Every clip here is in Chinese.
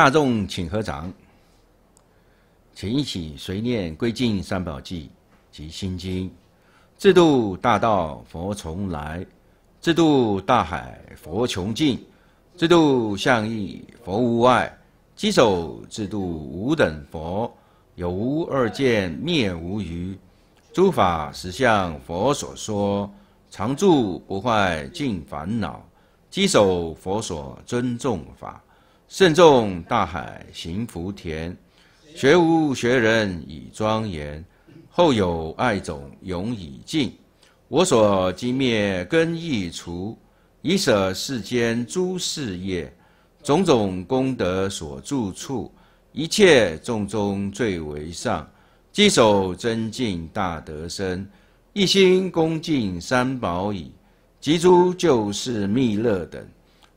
大众请合掌，请一起随念归敬三宝记及心经。自度大道，佛从来；自度大海，佛穷尽；自度相意，佛无碍。稽首自度无等佛，有无二见，灭无余。诸法实相，佛所说，常住不坏，尽烦恼。稽首佛所尊重法，慎重大海行福田。学无学人以庄严。后有爱种永以尽，我所积灭根亦除，以舍世间诸事业，种种功德所住处，一切众中最为上。稽首增进大德身，一心恭敬三宝矣。及诸救世密乐等，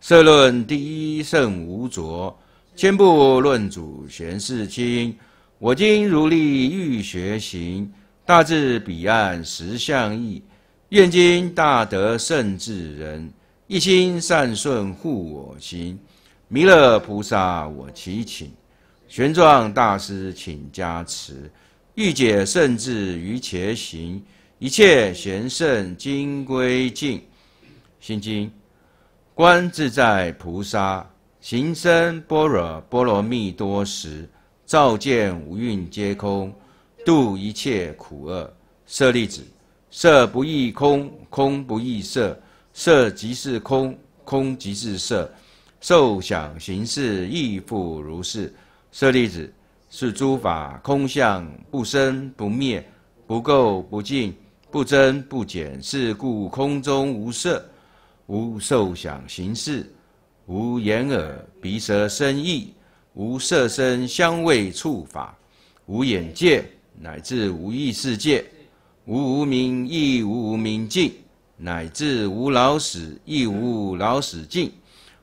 社论第一圣无着，千部论主贤士亲。我今如立欲学行，大智彼岸实相异。愿今大德圣智人，一心善顺护我心。弥勒菩萨我祈请，玄奘大师请加持，欲解圣智于且行，一切贤圣今归敬。心经，观自在菩萨行深般若波罗蜜多时。照见五蕴皆空，度一切苦厄。舍利子，色不异空，空不异色，色即是空，空即是色。受想行识亦复如是。舍利子，是诸法空相，不生不灭，不垢不净，不增不减。是故空中无色，无受想行识，无眼耳鼻舌身意。无色声香味触法，无眼界，乃至无意识界，无无明亦无无明尽，乃至无老死亦无老死尽，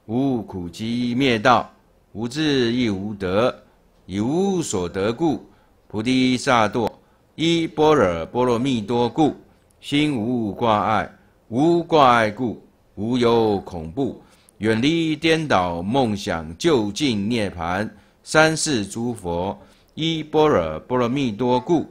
无苦集灭道，无智亦无得，以无所得故，菩提萨埵依般若波罗蜜多故，心无挂碍，无挂碍故，无有恐怖。远离颠倒梦想，就近涅槃。三世诸佛依般若波罗蜜多故，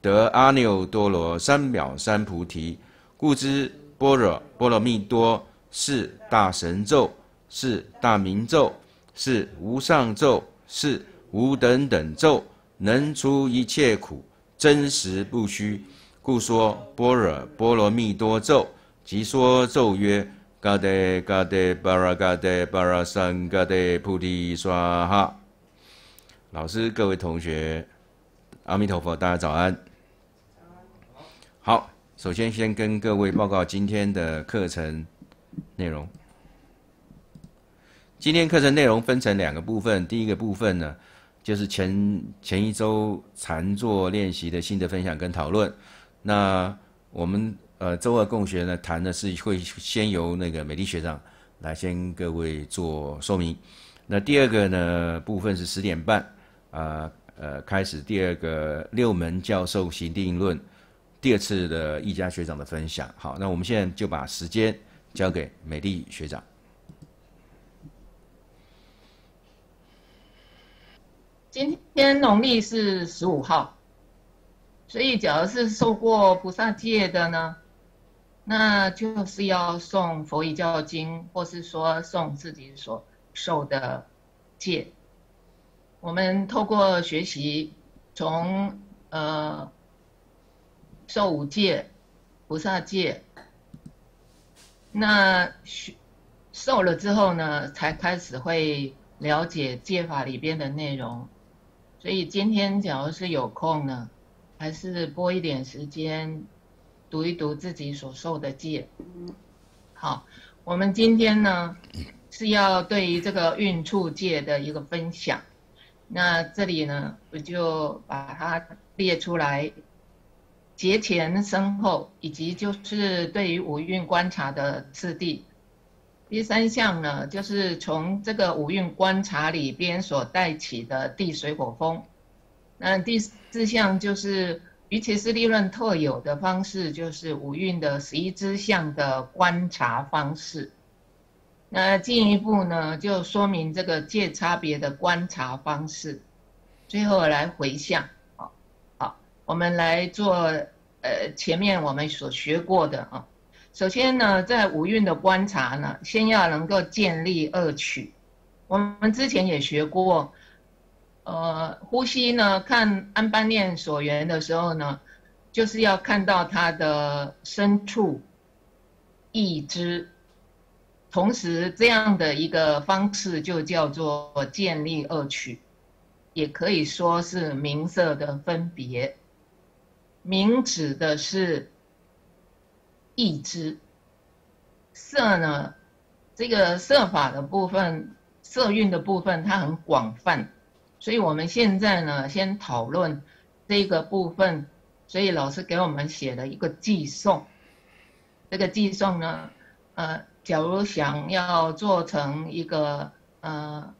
得阿耨多罗三藐三菩提。故知般若波罗蜜多是大神咒，是大明咒，是无上咒，是无等等咒，能除一切苦，真实不虚。故说般若波罗蜜多咒，即说咒曰。嘎德嘎德巴拉嘎德巴拉三嘎德菩提萨哈。老师、各位同学，阿弥陀佛，大家早安。好，首先先跟各位报告今天的课程内容。今天课程内容分成两个部分，第一个部分呢，就是前前一周禅坐练习的心得分享跟讨论。那我们。呃，周二共学呢，谈的是会先由那个美丽学长来先各位做说明。那第二个呢部分是十点半，啊呃开始第二个六门教授行定论第二次的易家学长的分享。好，那我们现在就把时间交给美丽学长。今天农历是十五号，所以假如是受过菩萨戒的呢？那就是要诵佛遗教经，或是说诵自己所受的戒。我们透过学习，从呃受五戒、菩萨戒，那学受了之后呢，才开始会了解戒法里边的内容。所以今天假如是有空呢，还是拨一点时间。读一读自己所受的戒。好，我们今天呢是要对于这个运处戒的一个分享。那这里呢，我就把它列出来，节前身后，以及就是对于五运观察的次第。第三项呢，就是从这个五运观察里边所带起的地水火风。那第四项就是。尤其是利润特有的方式，就是五蕴的十一支相的观察方式。那进一步呢，就说明这个界差别的观察方式。最后来回向，好，好，我们来做呃前面我们所学过的啊。首先呢，在五蕴的观察呢，先要能够建立二取。我们之前也学过，呃，呼吸呢，看安般念所缘的时候呢，就是要看到它的深处、意知，同时这样的一个方式就叫做建立二取，也可以说是名色的分别。名指的是意知，色呢，这个色法的部分。色蕴的部分它很广泛，所以我们现在呢先讨论这个部分。所以老师给我们写了一个寄送，这个寄送呢，呃，假如想要做成一个呃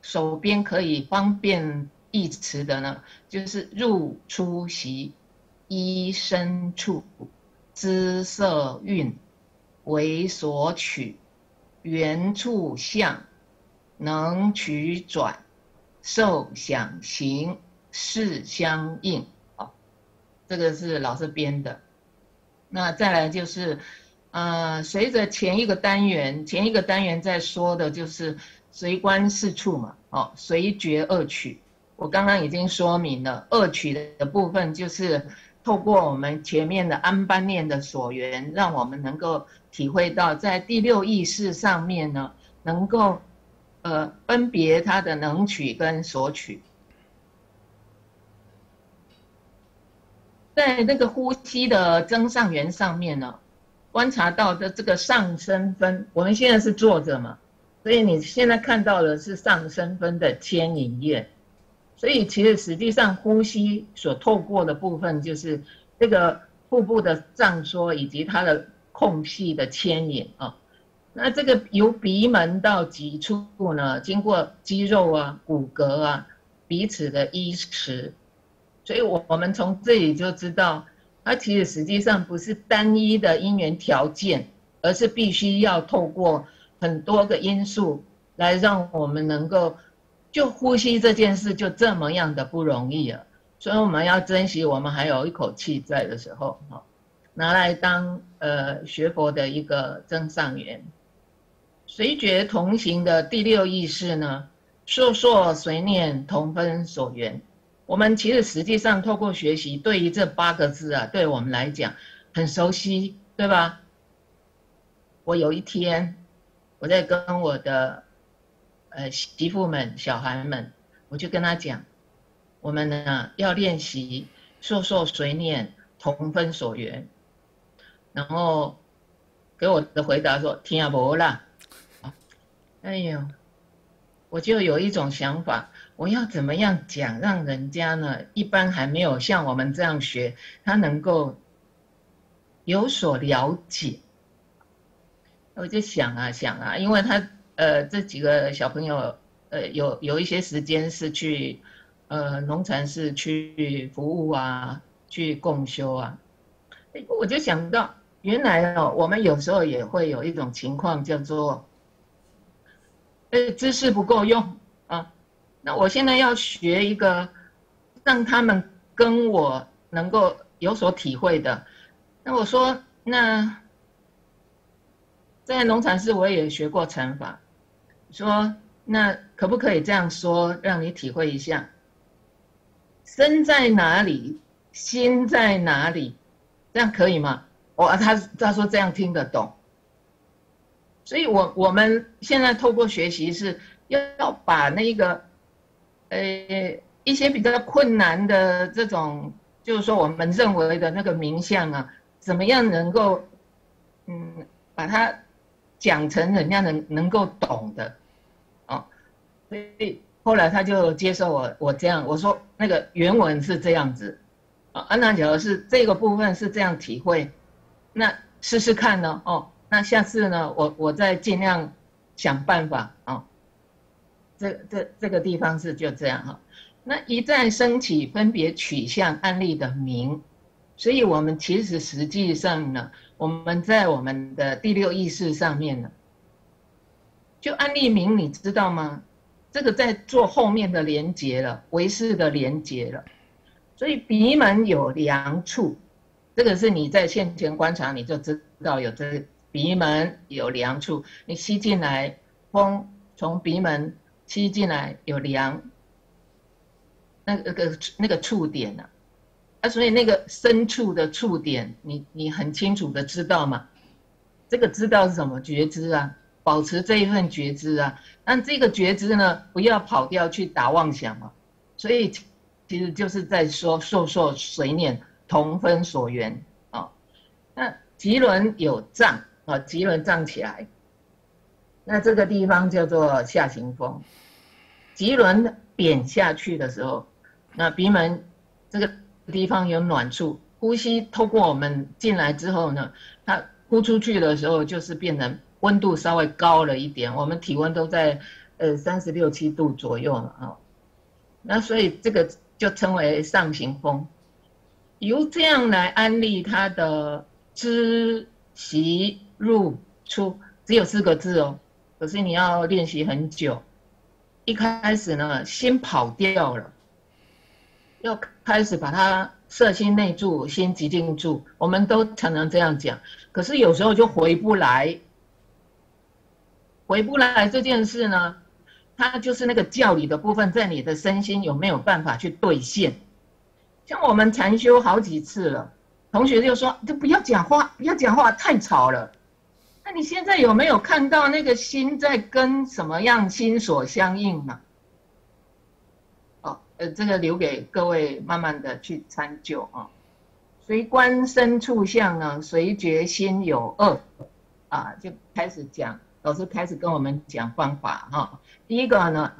手边可以方便译词的呢，就是入出席衣身处知色韵为所取原处相。能取转，受想行识相应，啊，这个是老师编的。那再来就是，呃，随着前一个单元，前一个单元在说的就是随观四处嘛，哦，随觉二取。我刚刚已经说明了，二取的部分就是透过我们前面的安般念的所缘，让我们能够体会到在第六意识上面呢，能够。呃，分别它的能取跟索取，在那个呼吸的增上缘上面呢，观察到的这个上升分，我们现在是坐着嘛，所以你现在看到的是上升分的牵引叶，所以其实实际上呼吸所透过的部分就是这个腹部的胀缩以及它的空隙的牵引啊。那这个由鼻门到脊处呢，经过肌肉啊、骨骼啊彼此的依持，所以我我们从这里就知道，它其实实际上不是单一的因缘条件，而是必须要透过很多个因素来让我们能够就呼吸这件事就这么样的不容易啊，所以我们要珍惜我们还有一口气在的时候，哈，拿来当呃学佛的一个增上缘。随觉同行的第六意识呢？烁烁随念同分所缘。我们其实实际上透过学习，对于这八个字啊，对我们来讲很熟悉，对吧？我有一天我在跟我的呃媳妇们、小孩们，我就跟他讲，我们呢要练习烁烁随念同分所缘。然后给我的回答说：听不啦。哎呦，我就有一种想法，我要怎么样讲，让人家呢？一般还没有像我们这样学，他能够有所了解。我就想啊想啊，因为他呃这几个小朋友呃有有一些时间是去呃农禅寺去服务啊，去共修啊，我就想到原来哦，我们有时候也会有一种情况叫做。呃，知识不够用啊，那我现在要学一个，让他们跟我能够有所体会的。那我说，那在农禅寺我也学过禅法，说那可不可以这样说，让你体会一下，身在哪里，心在哪里，这样可以吗？我他他说这样听得懂。所以，我我们现在透过学习是要要把那个，呃，一些比较困难的这种，就是说我们认为的那个名相啊，怎么样能够，嗯，把它讲成人家能能够懂的，哦，所以后来他就接受我我这样我说那个原文是这样子，啊，安娜讲的是这个部分是这样体会，那试试看呢，哦。那下次呢，我我再尽量想办法啊。这这这个地方是就这样哈。那一再升起分别取向案例的名，所以我们其实实际上呢，我们在我们的第六意识上面呢，就安利明，你知道吗？这个在做后面的连接了，维氏的连接了。所以鼻门有凉处，这个是你在现前观察你就知道有这鼻门有凉处，你吸进来风从鼻门吸进来有凉，那个那个触点呢？啊，所以那个深处的触点，你你很清楚的知道吗？这个知道是什么觉知啊？保持这一份觉知啊，但这个觉知呢，不要跑掉去打妄想嘛。所以其实就是在说受受随念同分所缘啊。那棘轮有胀啊，棘轮胀起来，那这个地方叫做下行风。棘轮扁下去的时候，那鼻门这个地方有暖处，呼吸透过我们进来之后呢，它呼出去的时候就是变成。温度稍微高了一点，我们体温都在呃三十六七度左右了啊，那所以这个就称为上行风，由这样来安利它的知习入出，只有四个字哦，可是你要练习很久，一开始呢心跑掉了，要开始把它摄心内住，心极定住，我们都常常这样讲，可是有时候就回不来。回不来这件事呢，它就是那个教理的部分，在你的身心有没有办法去兑现？像我们禅修好几次了，同学就说：“就不要讲话，不要讲话，太吵了。”你现在有没有看到那个心在跟什么样心所相应呢？哦，呃，这个留给各位慢慢的去参究啊。随观身处相呢，随觉心有恶，啊，就开始讲。老师开始跟我们讲方法哈，第一个呢，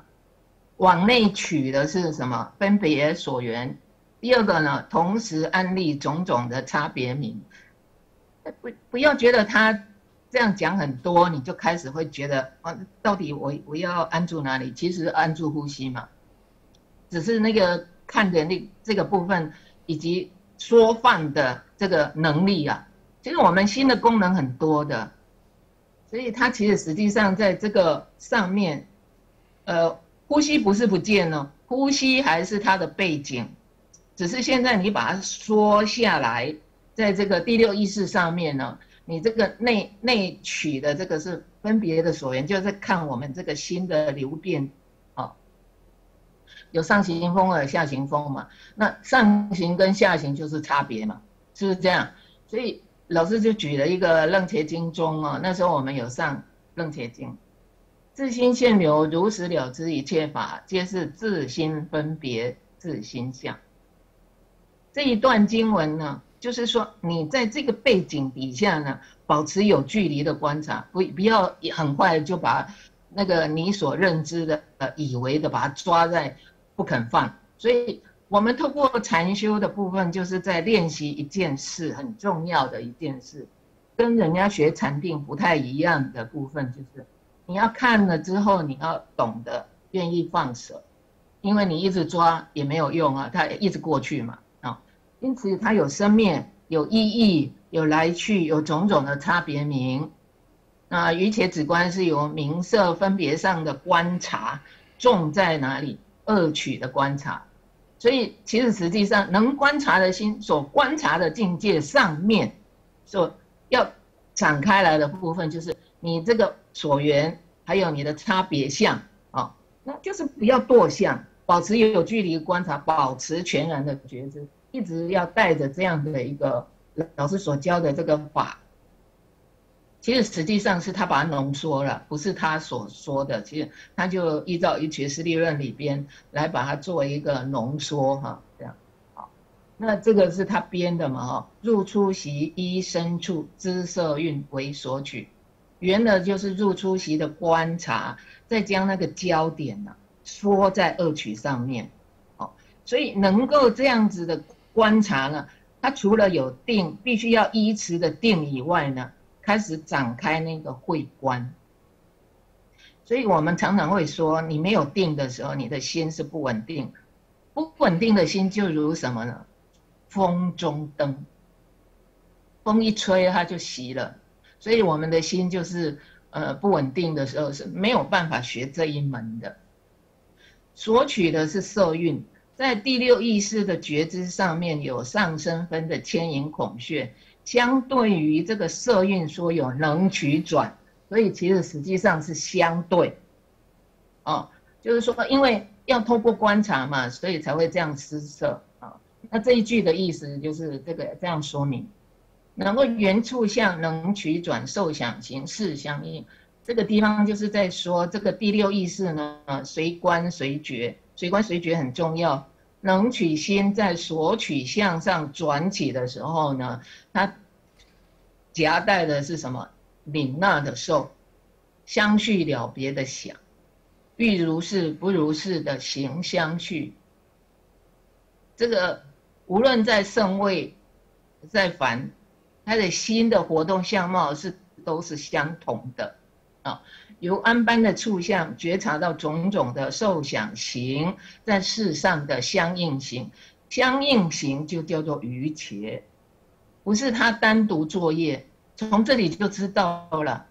往内取的是什么？分别所缘。第二个呢，同时安利种种的差别名。不不要觉得他这样讲很多，你就开始会觉得啊，到底我我要安住哪里？其实安住呼吸嘛，只是那个看的那这个部分以及说放的这个能力啊，其实我们心的功能很多的。所以它其实实际上在这个上面，呃，呼吸不是不见了，呼吸还是它的背景，只是现在你把它缩下来，在这个第六意识上面呢，你这个内内取的这个是分别的所缘，就是看我们这个心的流变，啊，有上行风和下行风嘛，那上行跟下行就是差别嘛，是不是这样？所以。老师就举了一个《楞伽经》中啊，那时候我们有上《楞伽经》，自心现流，如实了知一切法，皆是自心分别，自心相。这一段经文呢，就是说你在这个背景底下呢，保持有距离的观察，不不要很快就把那个你所认知的、呃以为的，把它抓在不肯放，所以。我们透过禅修的部分，就是在练习一件事，很重要的一件事，跟人家学禅定不太一样的部分，就是你要看了之后，你要懂得愿意放手，因为你一直抓也没有用啊，它一直过去嘛，因此它有生灭、有意义、有来去、有种种的差别名。那余且止观是由名色分别上的观察，重在哪里？恶取的观察。所以，其实实际上能观察的心所观察的境界上面，所要展开来的部分，就是你这个所缘，还有你的差别相啊，那就是不要堕相，保持有距离观察，保持全然的觉知，一直要带着这样的一个老师所教的这个法。其实实际上是他把它浓缩了，不是他所说的。其实他就依照《一学师利论》里边来把它作为一个浓缩哈，这样。好，那这个是他编的嘛哈？入出席一深处知色运为所取，原的就是入出席的观察，再将那个焦点呢缩在二取上面。好，所以能够这样子的观察呢，它除了有定，必须要依持的定以外呢。开始展开那个会观，所以我们常常会说，你没有定的时候，你的心是不稳定。不稳定的心就如什么呢？风中灯，风一吹它就熄了。所以我们的心就是呃不稳定的时候是没有办法学这一门的。索取的是色蕴，在第六意识的觉知上面有上升分的牵引孔穴，相对于这个色蕴说有能取转，所以其实实际上是相对。哦，就是说，因为要透过观察嘛，所以才会这样施设啊。那这一句的意思就是这个这样说明，能够原处相能取转受想行识相应。这个地方就是在说这个第六意识呢，随观随觉，随观随觉很重要。能取心在所取向上转起的时候呢，它夹带的是什么？领纳的受，相续了别的想，欲如是不如是的行相续。这个无论在圣位，在凡，他的心的活动相貌是都是相同的。啊，由安般的处相觉察到种种的受想行，在世上的相应行，相应行就叫做余切，不是他单独作业。从这里就知道了，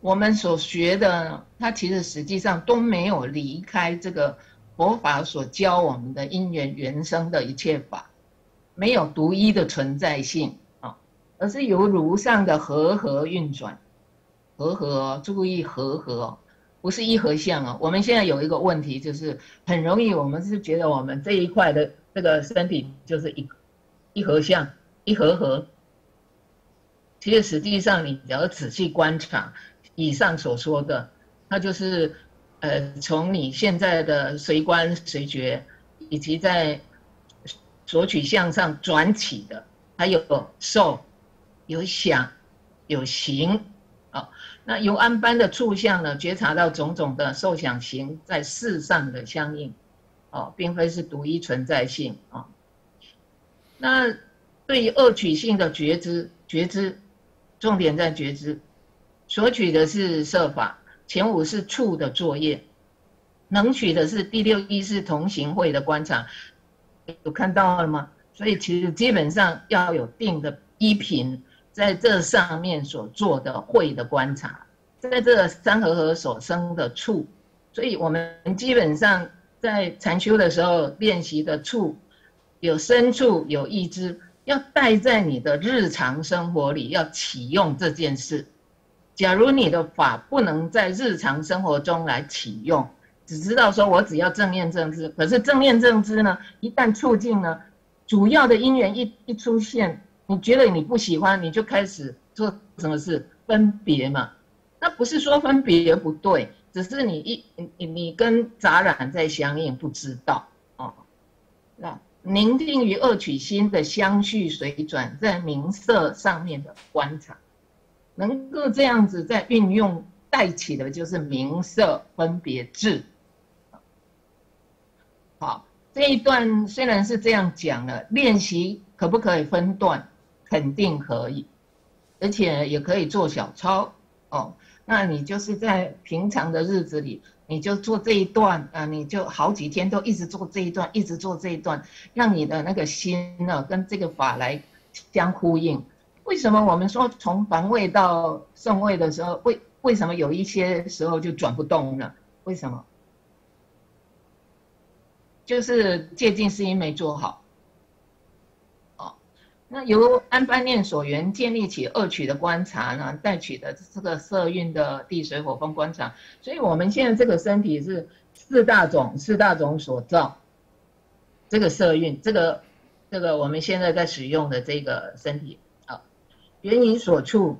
我们所学的，它其实实际上都没有离开这个佛法所教我们的因缘原生的一切法，没有独一的存在性啊，而是由如上的和合运转。和合，注意和合，不是一和相啊。我们现在有一个问题，就是很容易，我们是觉得我们这一块的这个身体就是一一和相，一和合。其实实际上，你只要仔细观察以上所说的，它就是呃，从你现在的随观随觉，以及在索取向上转起的，还有受，有想，有行。那由安般的处相呢，觉察到种种的受想行在世上的相应，哦，并非是独一存在性啊。那对于恶取性的觉知，觉知重点在觉知，所取的是设法，前五是处的作业，能取的是第六意识同行会的观察，有看到了吗？所以其实基本上要有定的依品。在这上面所做的会的观察，在这三合合所生的处，所以我们基本上在禅修的时候练习的处，有深处有意知，要带在你的日常生活里，要启用这件事。假如你的法不能在日常生活中来启用，只知道说我只要正念正知，可是正念正知呢，一旦促进呢，主要的因缘一一出现。你觉得你不喜欢，你就开始做什么事分别嘛？那不是说分别不对，只是你一你你跟杂染在相应，不知道哦。那凝定于恶取心的相续随转，在名色上面的观察，能够这样子在运用带起的，就是名色分别智。好，这一段虽然是这样讲了，练习可不可以分段？肯定可以，而且也可以做小抄哦。那你就是在平常的日子里，你就做这一段啊，你就好几天都一直做这一段，一直做这一段，让你的那个心呢跟这个法来相呼应。为什么我们说从凡位到圣位的时候，为为什么有一些时候就转不动了？为什么？就是戒禁事因没做好。那由安般念所缘建立起二取的观察呢，带取的这个色蕴的地水火风观察，所以我们现在这个身体是四大种四大种所造，这个色蕴，这个这个我们现在在使用的这个身体啊，缘因所处，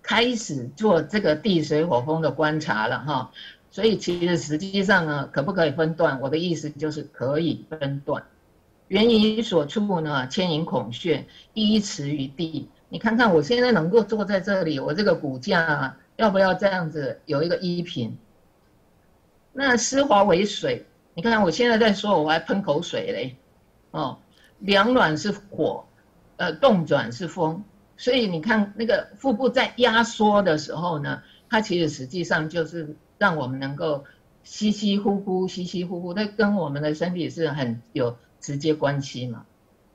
开始做这个地水火风的观察了哈，所以其实实际上呢，可不可以分段？我的意思就是可以分段。原因所处呢，牵引孔穴依持于地。你看看我现在能够坐在这里，我这个骨架要不要这样子有一个依凭？那湿滑为水，你看我现在在说，我还喷口水嘞。哦，凉暖是火，呃，动转是风。所以你看那个腹部在压缩的时候呢，它其实实际上就是让我们能够吸吸呼呼，吸吸呼呼，它跟我们的身体是很有。直接关系嘛，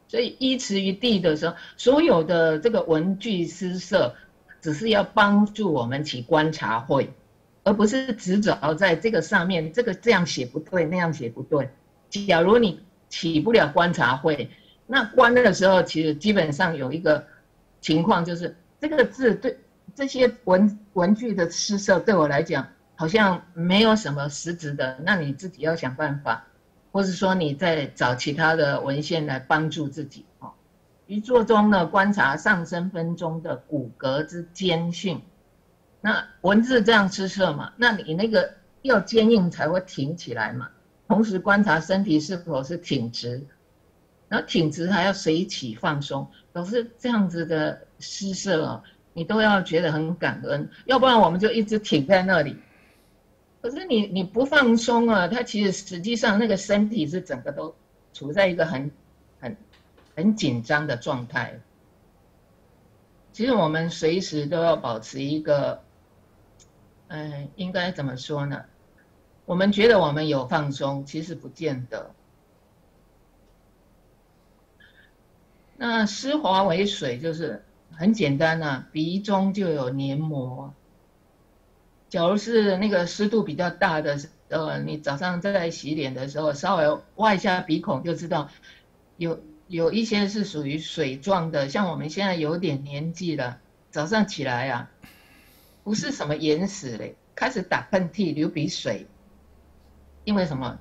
所以依持于地的时候，所有的这个文具施设，只是要帮助我们起观察会，而不是执着在这个上面，这个这样写不对，那样写不对。假如你起不了观察会，那观的时候，其实基本上有一个情况，就是这个字对这些文文具的施设，对我来讲好像没有什么实质的。那你自己要想办法，或是说你在找其他的文献来帮助自己哦。一坐中呢，观察上升分钟的骨骼之坚性，那文字这样施设嘛，那你那个要坚硬才会挺起来嘛。同时观察身体是否是挺直。然后挺直还要随起放松，都是这样子的施设哦，你都要觉得很感恩，要不然我们就一直挺在那里。可是你你不放松啊，它其实实际上那个身体是整个都处在一个很很很紧张的状态。其实我们随时都要保持一个，嗯，应该怎么说呢？我们觉得我们有放松，其实不见得。那湿滑为水，就是很简单呐，鼻中就有黏膜。假如是那个湿度比较大的，呃，你早上在洗脸的时候，稍微挖一下鼻孔就知道，有有一些是属于水状的。像我们现在有点年纪了，早上起来啊，不是什么眼屎嘞，开始打喷嚏、流鼻水，因为什么？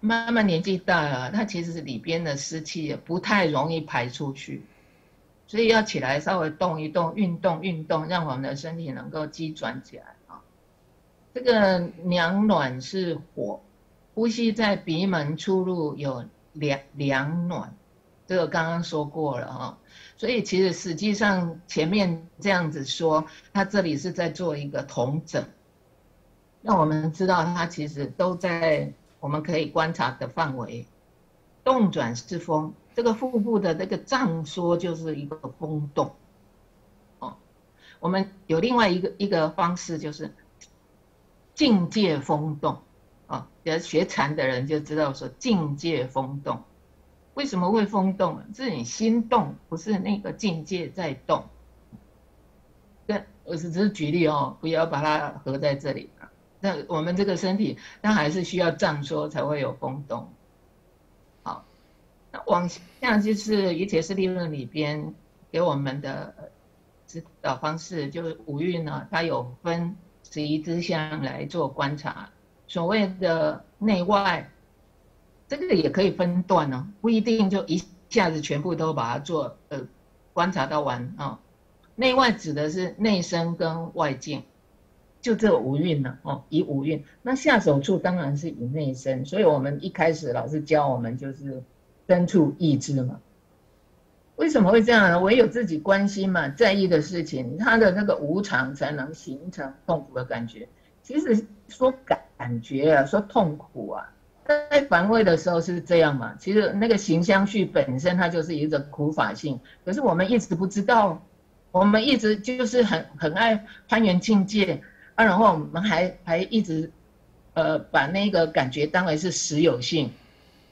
慢慢年纪大了，它其实是里边的湿气也不太容易排出去，所以要起来稍微动一动，运动运动，让我们的身体能够激转起来。这个凉暖是火，呼吸在鼻门出入有凉凉暖，这个刚刚说过了哈。所以其实实际上前面这样子说，他这里是在做一个同整，让我们知道他其实都在。我们可以观察的范围，动转是风，这个腹部的这个胀缩就是一个风动。哦，我们有另外一个一个方式，就是境界风动。啊，要学禅的人就知道说境界风动，为什么会风动？是你心动，不是那个境界在动。那，我是只是举例哦，不要把它合在这里。那我们这个身体，那还是需要胀缩才会有风动。好，那往下就是《一切是利论》里边给我们的指导方式，就是五蕴呢，它有分十一支相来做观察。所谓的内外，这个也可以分段哦，不一定就一下子全部都把它做呃观察到完啊。内外指的是内身跟外境。就这五蕴了哦，以五蕴，那下手处当然是以内身，所以我们一开始老师教我们就是身处意志嘛。为什么会这样呢？唯有自己关心嘛，在意的事情，他的那个无常才能形成痛苦的感觉。其实说感感觉啊，说痛苦啊，在防卫的时候是这样嘛。其实那个行相续本身它就是一个苦法性，可是我们一直不知道，我们一直就是很很爱攀缘境界。啊，然后我们还还一直，呃，把那个感觉当为是实有性，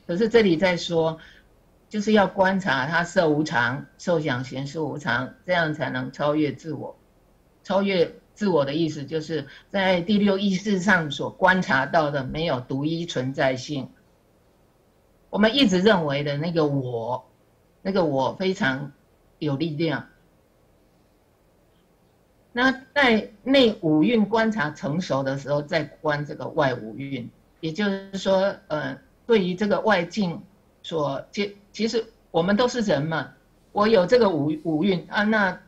可是这里在说，就是要观察它色无常，受想行识无常，这样才能超越自我。超越自我的意思，就是在第六意识上所观察到的没有独一存在性。我们一直认为的那个我，那个我非常有力量。那在内五蕴观察成熟的时候，再观这个外五蕴，也就是说，呃，对于这个外境所接其实我们都是人嘛，我有这个五五蕴啊，那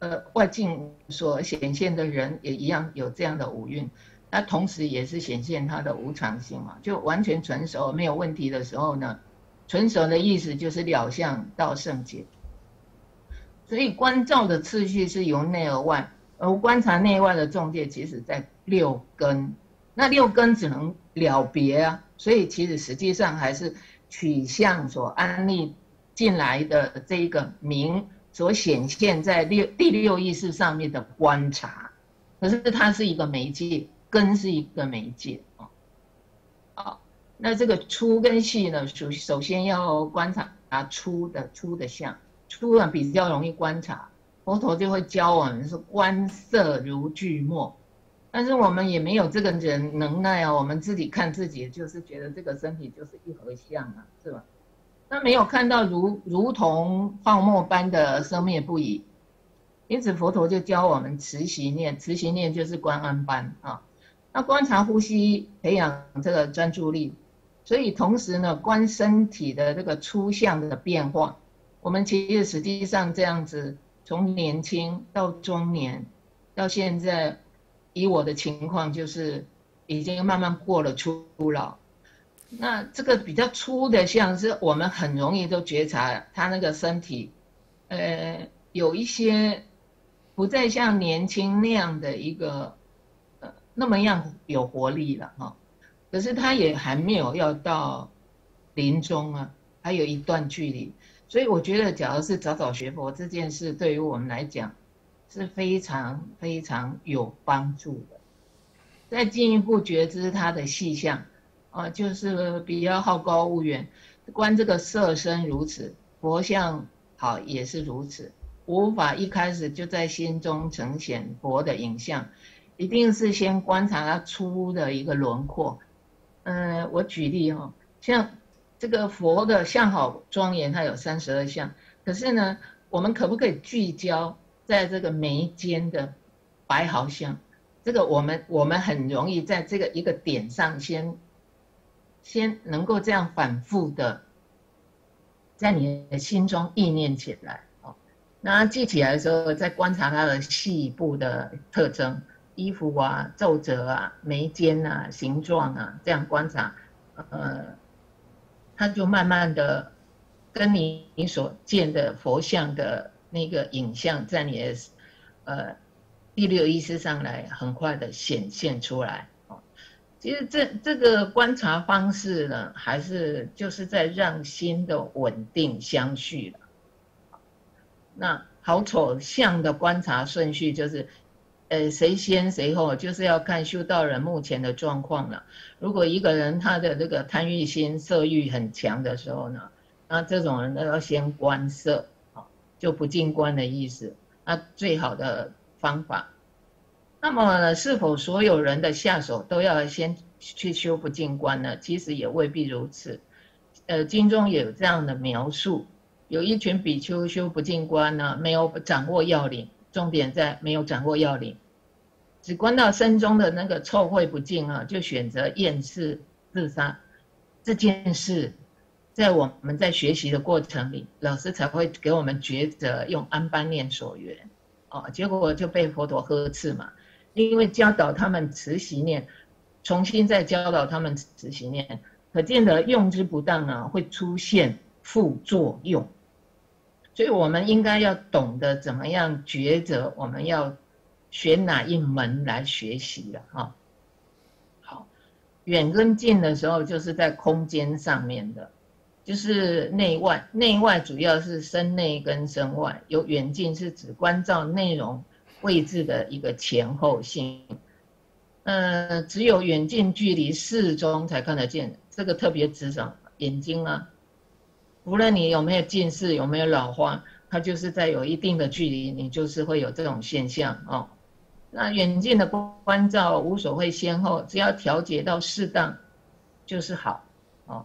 呃外境所显现的人也一样有这样的五蕴，那同时也是显现它的无常性嘛，就完全成熟没有问题的时候呢，成熟的意思就是了相到圣洁，所以观照的次序是由内而外。而观察内外的重界，其实在六根，那六根只能了别啊，所以其实实际上还是取向所安立进来的这一个名所显现在六第六意识上面的观察，可是它是一个媒介，根是一个媒介啊。好，那这个粗跟细呢，首首先要观察啊粗的粗的相，粗呢比较容易观察。佛陀就会教我们是观色如巨墨，但是我们也没有这个人能耐啊，我们自己看自己就是觉得这个身体就是一合相啊，是吧？那没有看到如如同泡沫般的生灭不已，因此佛陀就教我们持习念，持习念就是观安般啊，那观察呼吸，培养这个专注力，所以同时呢，观身体的这个出相的变化，我们其实实际上这样子。从年轻到中年，到现在，以我的情况就是已经慢慢过了初老。那这个比较粗的，像是我们很容易都觉察他那个身体，呃，有一些不再像年轻那样的一个呃那么样有活力了哈。可是他也还没有要到临终啊，还有一段距离。所以我觉得，假如是早早学佛这件事，对于我们来讲是非常非常有帮助的。再进一步觉知它的细项，啊，就是比较好高骛远，观这个色身如此，佛像好也是如此，无法一开始就在心中呈现佛的影像，一定是先观察它粗的一个轮廓。嗯，我举例哈，像。这个佛的相好庄严，它有三十二相。可是呢，我们可不可以聚焦在这个眉间的白毫相？这个我们我们很容易在这个一个点上先先能够这样反复的在你的心中意念起来哦。那记起来的时候，再观察它的细部的特征，衣服啊、皱褶啊、眉间啊、形状啊，这样观察，呃。他就慢慢的跟你你所见的佛像的那个影像，在你的呃第六意识上来，很快的显现出来。哦，其实这这个观察方式呢，还是就是在让心的稳定相续。那好丑相的观察顺序就是。呃，谁先谁后，就是要看修道人目前的状况了。如果一个人他的这个贪欲心、色欲很强的时候呢，那这种人都要先观色，就不进观的意思。那最好的方法，那么是否所有人的下手都要先去修不进观呢？其实也未必如此。呃，经中有这样的描述，有一群比丘修不进观呢，没有掌握要领，重点在没有掌握要领。只观到身中的那个臭秽不净啊，就选择厌世自杀这件事，在我们在学习的过程里，老师才会给我们抉择用安般念所缘，哦，结果就被佛陀呵斥嘛，因为教导他们慈禧念，重新再教导他们慈禧念，可见得用之不当啊，会出现副作用，所以我们应该要懂得怎么样抉择，我们要。选哪一门来学习了哈？好，远跟近的时候，就是在空间上面的，就是内外，内外主要是身内跟身外。有远近是指关照内容位置的一个前后性。呃，只有远近距离适中才看得见，这个特别指什么？眼睛啊，无论你有没有近视，有没有老花，它就是在有一定的距离，你就是会有这种现象哦。那远近的关照无所谓先后，只要调节到适当，就是好，哦，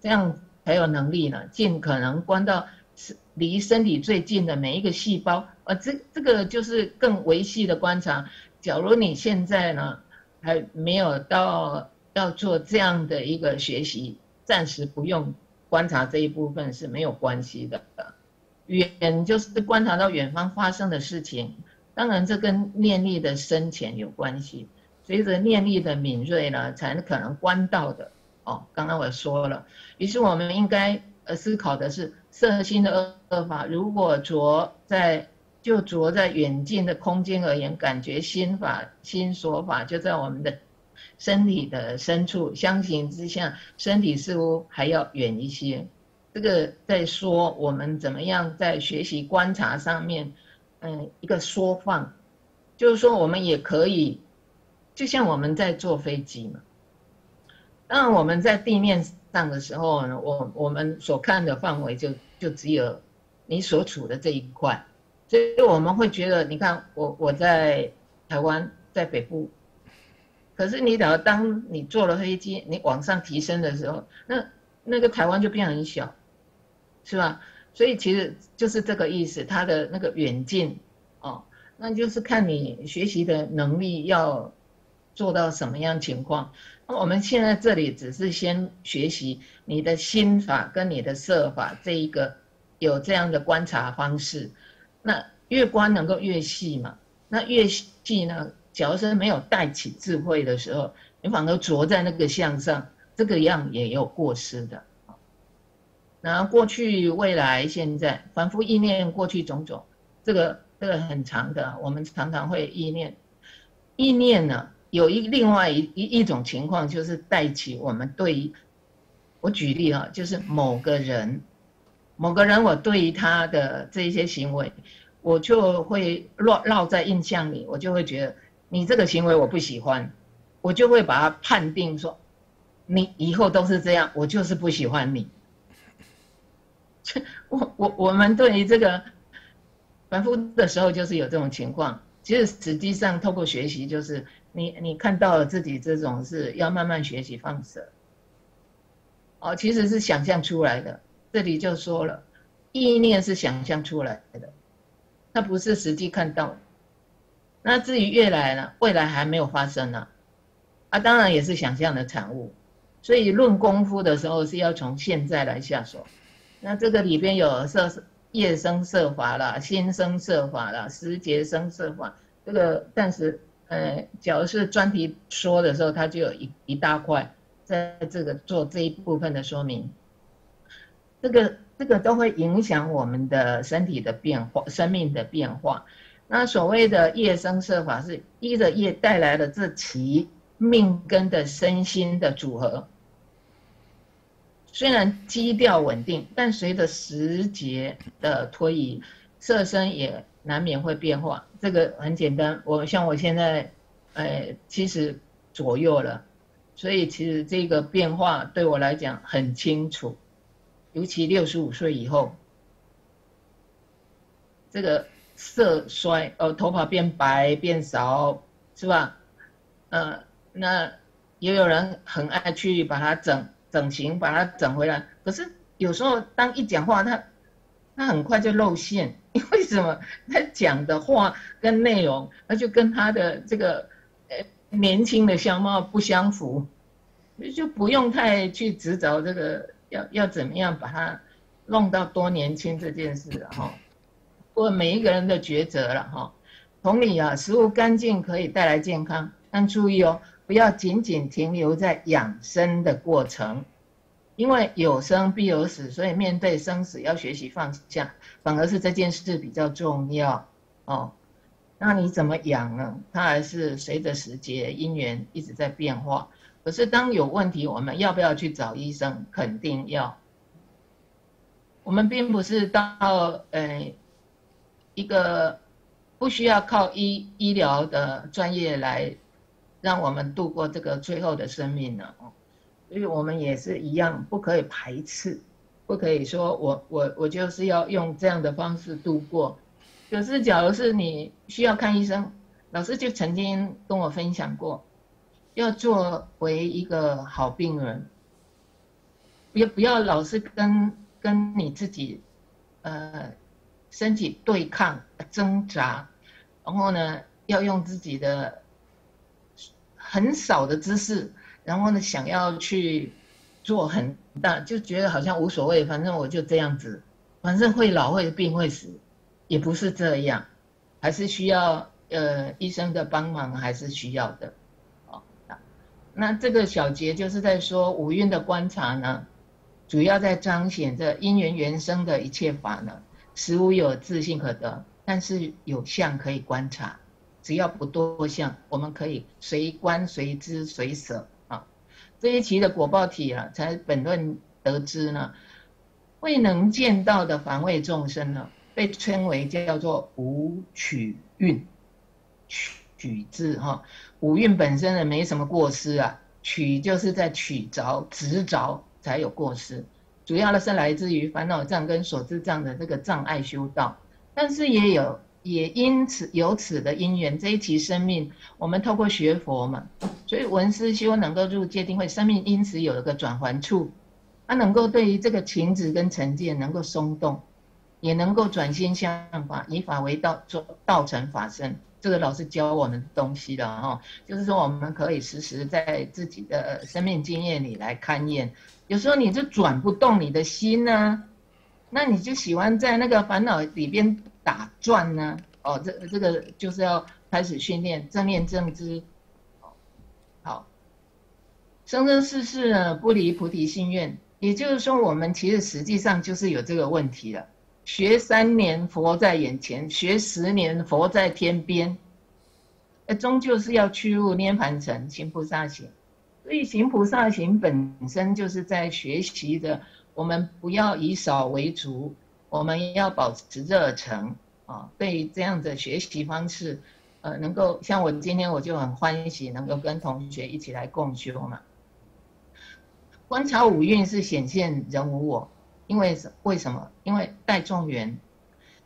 这样才有能力呢，尽可能关到是离身体最近的每一个细胞，呃，这这个就是更维系的观察。假如你现在呢还没有到要做这样的一个学习，暂时不用观察这一部分是没有关系的。远就是观察到远方发生的事情。当然，这跟念力的深浅有关系。随着念力的敏锐呢，才可能观到的。哦，刚刚我说了，于是我们应该呃思考的是，色心的恶法，如果着在就着在远近的空间而言，感觉心法心所法就在我们的身体的深处，相形之下，身体似乎还要远一些。这个在说我们怎么样在学习观察上面。嗯，一个缩放，就是说我们也可以，就像我们在坐飞机嘛。当然我们在地面上的时候呢，我我们所看的范围就就只有你所处的这一块。所以我们会觉得，你看我我在台湾在北部，可是你等当你坐了飞机，你往上提升的时候，那那个台湾就变很小，是吧？所以其实就是这个意思，它的那个远近哦，那就是看你学习的能力要做到什么样情况。我们现在这里只是先学习你的心法跟你的色法这一个有这样的观察方式。那越观能够越细嘛？那越细呢？假如说没有带起智慧的时候，你反而着在那个相上，这个样也有过失的。然后过去、未来、现在，反复意念过去种种，这个这个很长的，我们常常会意念。意念呢，有一另外一一一种情况，就是带起我们对于，我举例啊，就是某个人。某个人，我对于他的这一些行为，我就会落落在印象里，我就会觉得你这个行为我不喜欢，我就会把它判定说，你以后都是这样，我就是不喜欢你。我我我们对于这个反复的时候，就是有这种情况。其实实际上透过学习，就是你你看到了自己这种是要慢慢学习放舍。哦，其实是想象出来的。这里就说了，意念是想象出来的，它不是实际看到。那至于未来呢？未来还没有发生呢，啊，当然也是想象的产物。所以论功夫的时候是要从现在来下手。那这个里边有色业生色法啦，心生色法啦，时节生色法。这个暂时，呃，假如是专题说的时候，它就有一一大块在这个做这一部分的说明。这个这个都会影响我们的身体的变化、生命的变化。那所谓的业生色法，是依着业带来的这其命根的身心的组合。虽然基调稳定，但随着时节的推移，色身也难免会变化。这个很简单，我像我现在，呃，七十左右了，所以其实这个变化对我来讲很清楚。尤其六十五岁以后，这个色衰，呃，头发变白变少，是吧？呃，那也有人很爱去把它整整形，把它整回来。可是有时候当一讲话，他他很快就露馅，为什么？他讲的话跟内容，那就跟他的这个呃年轻的相貌不相符，就不用太去执着这个。要要怎么样把它弄到多年轻这件事了哈？过每一个人的抉择了哈。同理啊，食物干净可以带来健康，但注意哦，不要仅仅停留在养生的过程，因为有生必有死，所以面对生死要学习放下，反而是这件事比较重要哦。那你怎么养呢？它还是随着时节因缘一直在变化。可是，当有问题，我们要不要去找医生？肯定要。我们并不是到呃一个不需要靠医医疗的专业来让我们度过这个最后的生命了哦。所以我们也是一样，不可以排斥，不可以说我我我就是要用这样的方式度过。可是，假如是你需要看医生，老师就曾经跟我分享过。要作为一个好病人，不要不要老是跟跟你自己，呃，身体对抗挣扎，然后呢，要用自己的很少的知识，然后呢，想要去做很大，就觉得好像无所谓，反正我就这样子，反正会老会病会死，也不是这样，还是需要呃医生的帮忙，还是需要的。那这个小节就是在说五蕴的观察呢，主要在彰显这因缘原生的一切法呢，实无有自性可得，但是有相可以观察，只要不多相，我们可以随观随知随舍。这一期的果报体啊，才本论得知呢，未能见到的凡位众生呢，被称为叫做无取蕴，取取字哈。五蕴本身呢没什么过失啊，取就是在取着、执着才有过失，主要呢是来自于烦恼障跟所知障的这个障碍修道，但是也有也因此有此的因缘，这一期生命，我们透过学佛嘛，所以文思修能够入界定会，生命因此有了个转环处，它能够对于这个情执跟成见能够松动，也能够转心向法，以法为道，做道成法身。这个老师教我们东西的哈，就是说我们可以时时在自己的生命经验里来勘验。有时候你就转不动你的心呢，那你就喜欢在那个烦恼里边打转呢。哦，这这个就是要开始训练正念正知。好，生生世世呢不离菩提心愿，也就是说我们其实实际上就是有这个问题了。学三年佛在眼前，学十年佛在天边，那终究是要去入涅盘城行菩萨行。所以行菩萨行本身就是在学习的，我们不要以少为足，我们要保持热忱啊。对于这样的学习方式，呃，能够像我今天我就很欢喜，能够跟同学一起来共修嘛。观察五蕴是显现人无我。因为为什么？因为带众缘，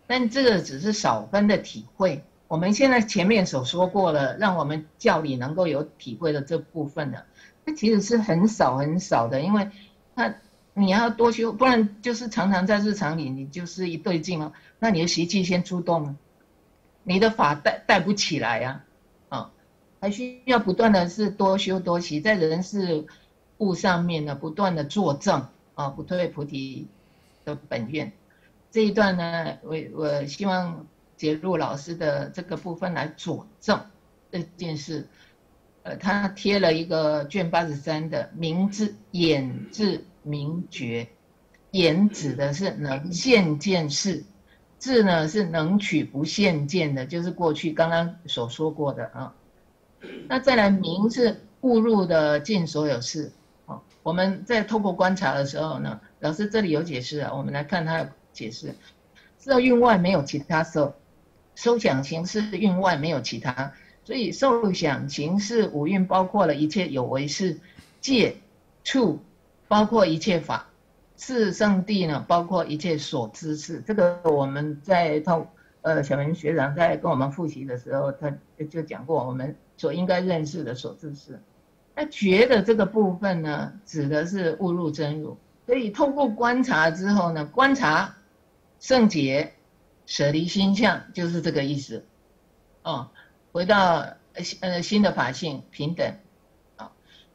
但这个只是少分的体会。我们现在前面所说过了，让我们教理能够有体会的这部分呢，那其实是很少很少的。因为，他你要多修，不然就是常常在日常里，你就是一对劲哦。那你的习气先出动了，你的法带带不起来呀，啊，还需要不断的是多修多习，在人事物上面呢，不断的作证。啊，不退菩提的本愿，这一段呢，我我希望杰入老师的这个部分来佐证这件事。呃，他贴了一个卷八十三的名字眼字明觉，言指的是能现见事，智呢是能取不现见的，就是过去刚刚所说过的啊。那再来明是误入的尽所有事啊。我们在透过观察的时候呢，老师这里有解释啊，我们来看他的解释。色运外没有其他色，受想行识运外没有其他，所以受想行识五蕴包括了一切有为事，界处包括一切法，四圣地呢包括一切所知事。这个我们在通呃小明学长在跟我们复习的时候，他就讲过我们所应该认识的所知事。那觉的这个部分呢，指的是误入真如，所以透过观察之后呢，观察圣洁，舍离心相，就是这个意思。哦，回到呃新的法性平等。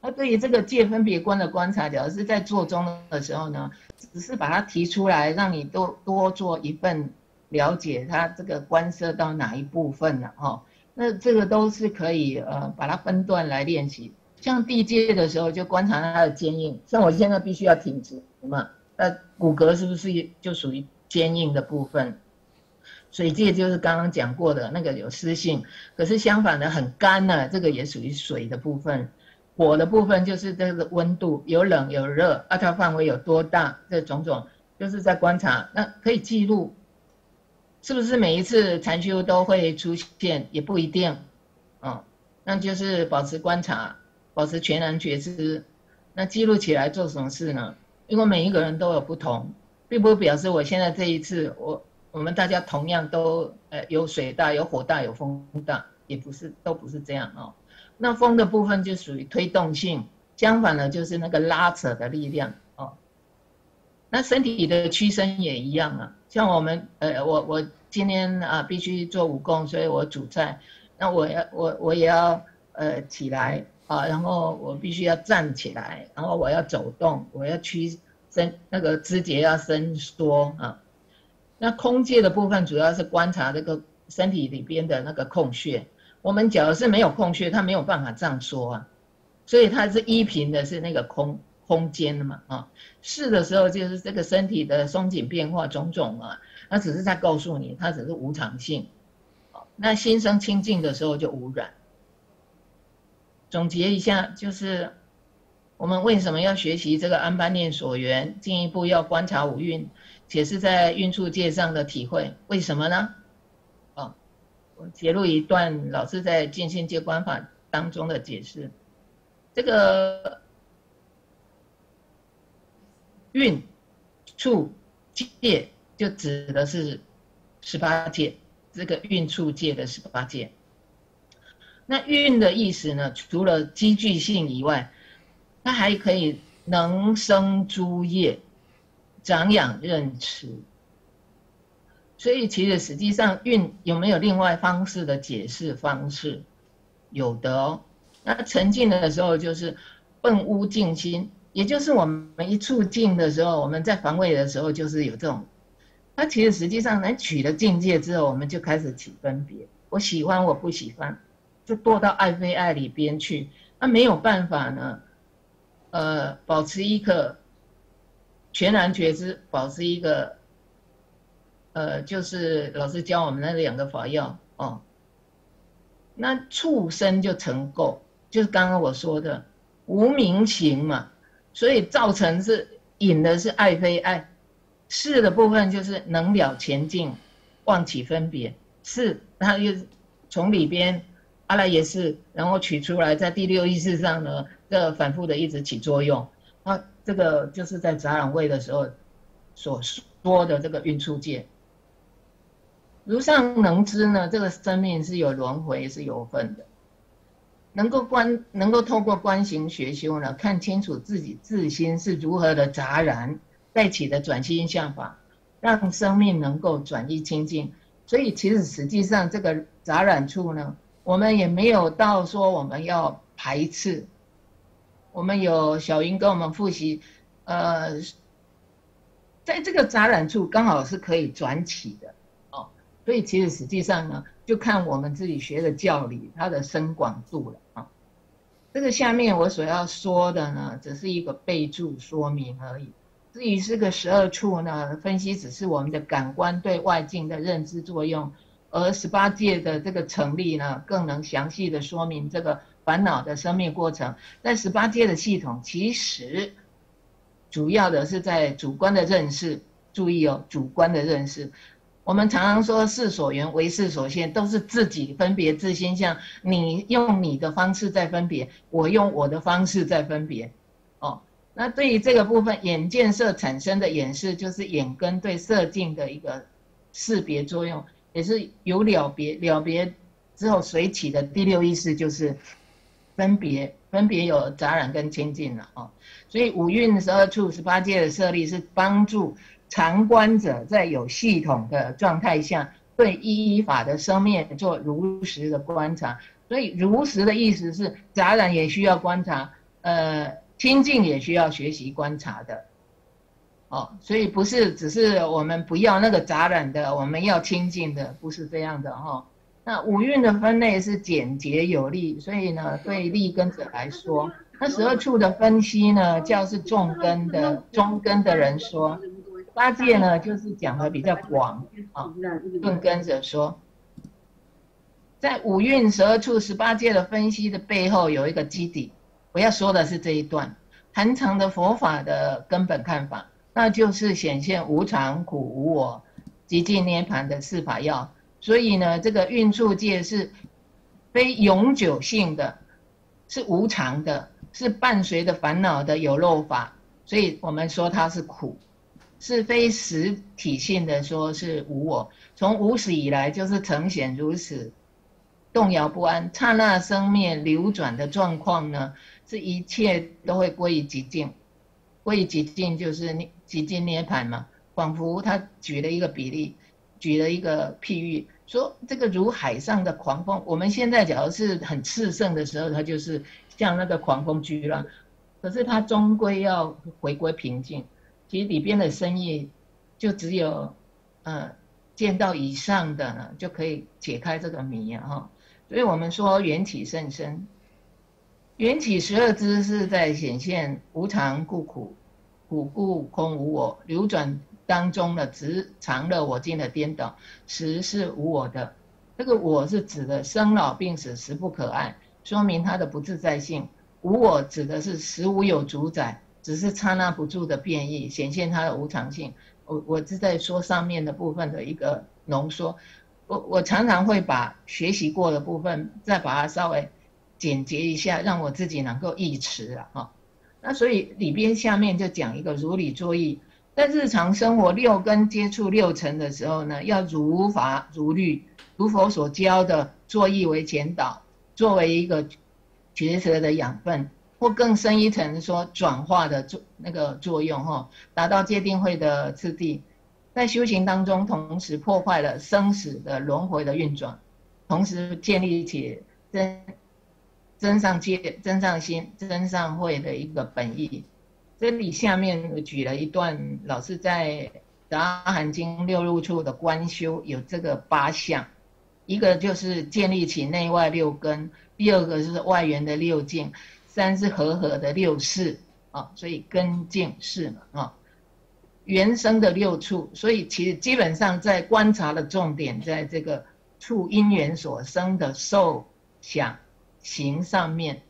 那对于这个界分别观的观察，只要是在做中的时候呢，只是把它提出来，让你多多做一份了解，它这个观涉到哪一部分了哈。那这个都是可以呃把它分段来练习。像地界的时候，就观察它的坚硬。像我现在必须要挺直嘛，那骨骼是不是就属于坚硬的部分？水界就是刚刚讲过的那个有湿性，可是相反的很干呢，这个也属于水的部分。火的部分就是这个温度有冷有热，啊，它范围有多大？这种种就是在观察，那可以记录，是不是每一次禅修都会出现？也不一定，嗯，那就是保持观察。保持全然觉知，那记录起来做什么事呢？因为每一个人都有不同，并不表示我现在这一次，我我们大家同样都呃有水大、有火大、有风大，也不是都不是这样哦。那风的部分就属于推动性，相反的就是那个拉扯的力量哦。那身体的屈伸也一样啊，像我们呃我我今天啊必须做武功，所以我煮菜，那我要我我也要呃起来。啊，然后我必须要站起来，然后我要走动，我要屈伸，那个肢节要伸缩啊。那空界的部分主要是观察这个身体里边的那个空穴。我们假如是没有空穴，他没有办法这样说啊，所以它是依凭的是那个空空间的嘛啊。是的时候就是这个身体的松紧变化种种啊，那只是在告诉你，它只是无常性。那心生清净的时候就无染。总结一下，就是我们为什么要学习这个安般念所缘，进一步要观察五蕴，且是在运处界上的体会，为什么呢？我揭露一段老师在见性界观法当中的解释，这个运处界就指的是十八界，这个运处界的十八界。那运的意思呢，除了积聚性以外，它还可以能生诸业，长养任持。所以其实实际上运有没有另外方式的解释方式？有的哦。那沉静的时候就是奔屋静心，也就是我们一处静的时候，我们在防卫的时候就是有这种。那其实实际上，能取了境界之后，我们就开始起分别。我喜欢，我不喜欢，就堕到爱非爱里边去。那没有办法呢，呃，保持一个全然觉知，保持一个，呃，就是老师教我们那两个法要哦。那畜生就成垢，就是刚刚我说的无明情嘛，所以造成是引的是爱非爱。是的部分就是能了前进，忘起分别。是，它又从里边阿赖耶识，然后取出来，在第六意识上呢，这反复的一直起作用。那这个就是在杂染位的时候所说的这个运出界。如上能知呢，这个生命是有轮回，是有分的。能够观，能够透过观行学修呢，看清楚自己自心是如何的杂然。带起的转心向法，让生命能够转移清净。所以其实实际上这个杂染处呢，我们也没有到说我们要排斥。我们有小英跟我们复习，呃，在这个杂染处刚好是可以转起的。所以其实实际上呢，就看我们自己学的教理它的深广度了啊。这个下面我所要说的呢，只是一个备注说明而已。至于这个十二处呢，分析只是我们的感官对外境的认知作用，而十八界的这个成立呢，更能详细的说明这个烦恼的生命过程。在十八界的系统，其实主要的是在主观的认识，注意哦，主观的认识。我们常常说事所缘为事所现，都是自己分别自心相。你用你的方式在分别，我用我的方式在分别，哦。那对于这个部分，眼见色产生的眼识，就是眼根对色境的一个识别作用，也是有了别了别之后随起的第六意识，就是分别分别有杂染跟清净了哦。所以五蕴十二处十八界的设立，是帮助常观者在有系统的状态下，对一一法的生灭做如实的观察。所以如实的意思是，杂染也需要观察，呃。清净也需要学习观察的，哦，所以不是只是我们不要那个杂染的，我们要清净的，不是这样的哈。那五蕴的分类是简洁有力，所以呢，对立根者来说，那十二处的分析呢，叫是重根的中根的人说，八戒呢就是讲的比较广啊。更跟着说，在五蕴十二处十八界的分析的背后有一个基底。我要说的是这一段谈长的佛法的根本看法，那就是显现无常、苦、无我、极尽涅盘的四法要。所以呢，这个运处界是非永久性的，是无常的，是伴随着烦恼的有漏法。所以我们说它是苦，是非实体性的，说是无我。从无始以来就是呈现如此动摇不安、刹那生灭流转的状况呢？这一切都会归于极静，归于极静就是极静涅槃嘛。仿佛他举了一个比例，举了一个譬喻，说这个如海上的狂风。我们现在假如是很炽盛的时候，它就是像那个狂风巨浪，可是它终归要回归平静。其里边的生意，就只有，呃，见到以上的呢，就可以解开这个谜啊！哈，所以我们说缘起甚深。缘起十二支是在显现无常故苦，苦故空无我流转当中的执常乐我净的颠倒，实是无我的。这个我是指的生老病死实不可爱，说明它的不自在性。无我指的是实无有主宰，只是刹那不住的变异，显现它的无常性。我我是在说上面的部分的一个浓缩。我我常常会把学习过的部分再把它稍微。简洁一下，让我自己能够忆持啊，哈。那所以里边下面就讲一个如理作意，在日常生活六根接触六尘的时候呢，要如法如律，如佛所教的，作意为前导，作为一个抉择的养分，或更深一层说转化的作那个作用哈，达到界定会的次第，在修行当中，同时破坏了生死的轮回的运转，同时建立起真真上界、真上心、真上会的一个本意。这里下面我举了一段，老师在《达含经》六入处的观修有这个八项，一个就是建立起内外六根，第二个是外缘的六境，三是和合的六事啊，所以根境事嘛啊，原生的六处，所以其实基本上在观察的重点在这个处因缘所生的受想行上面。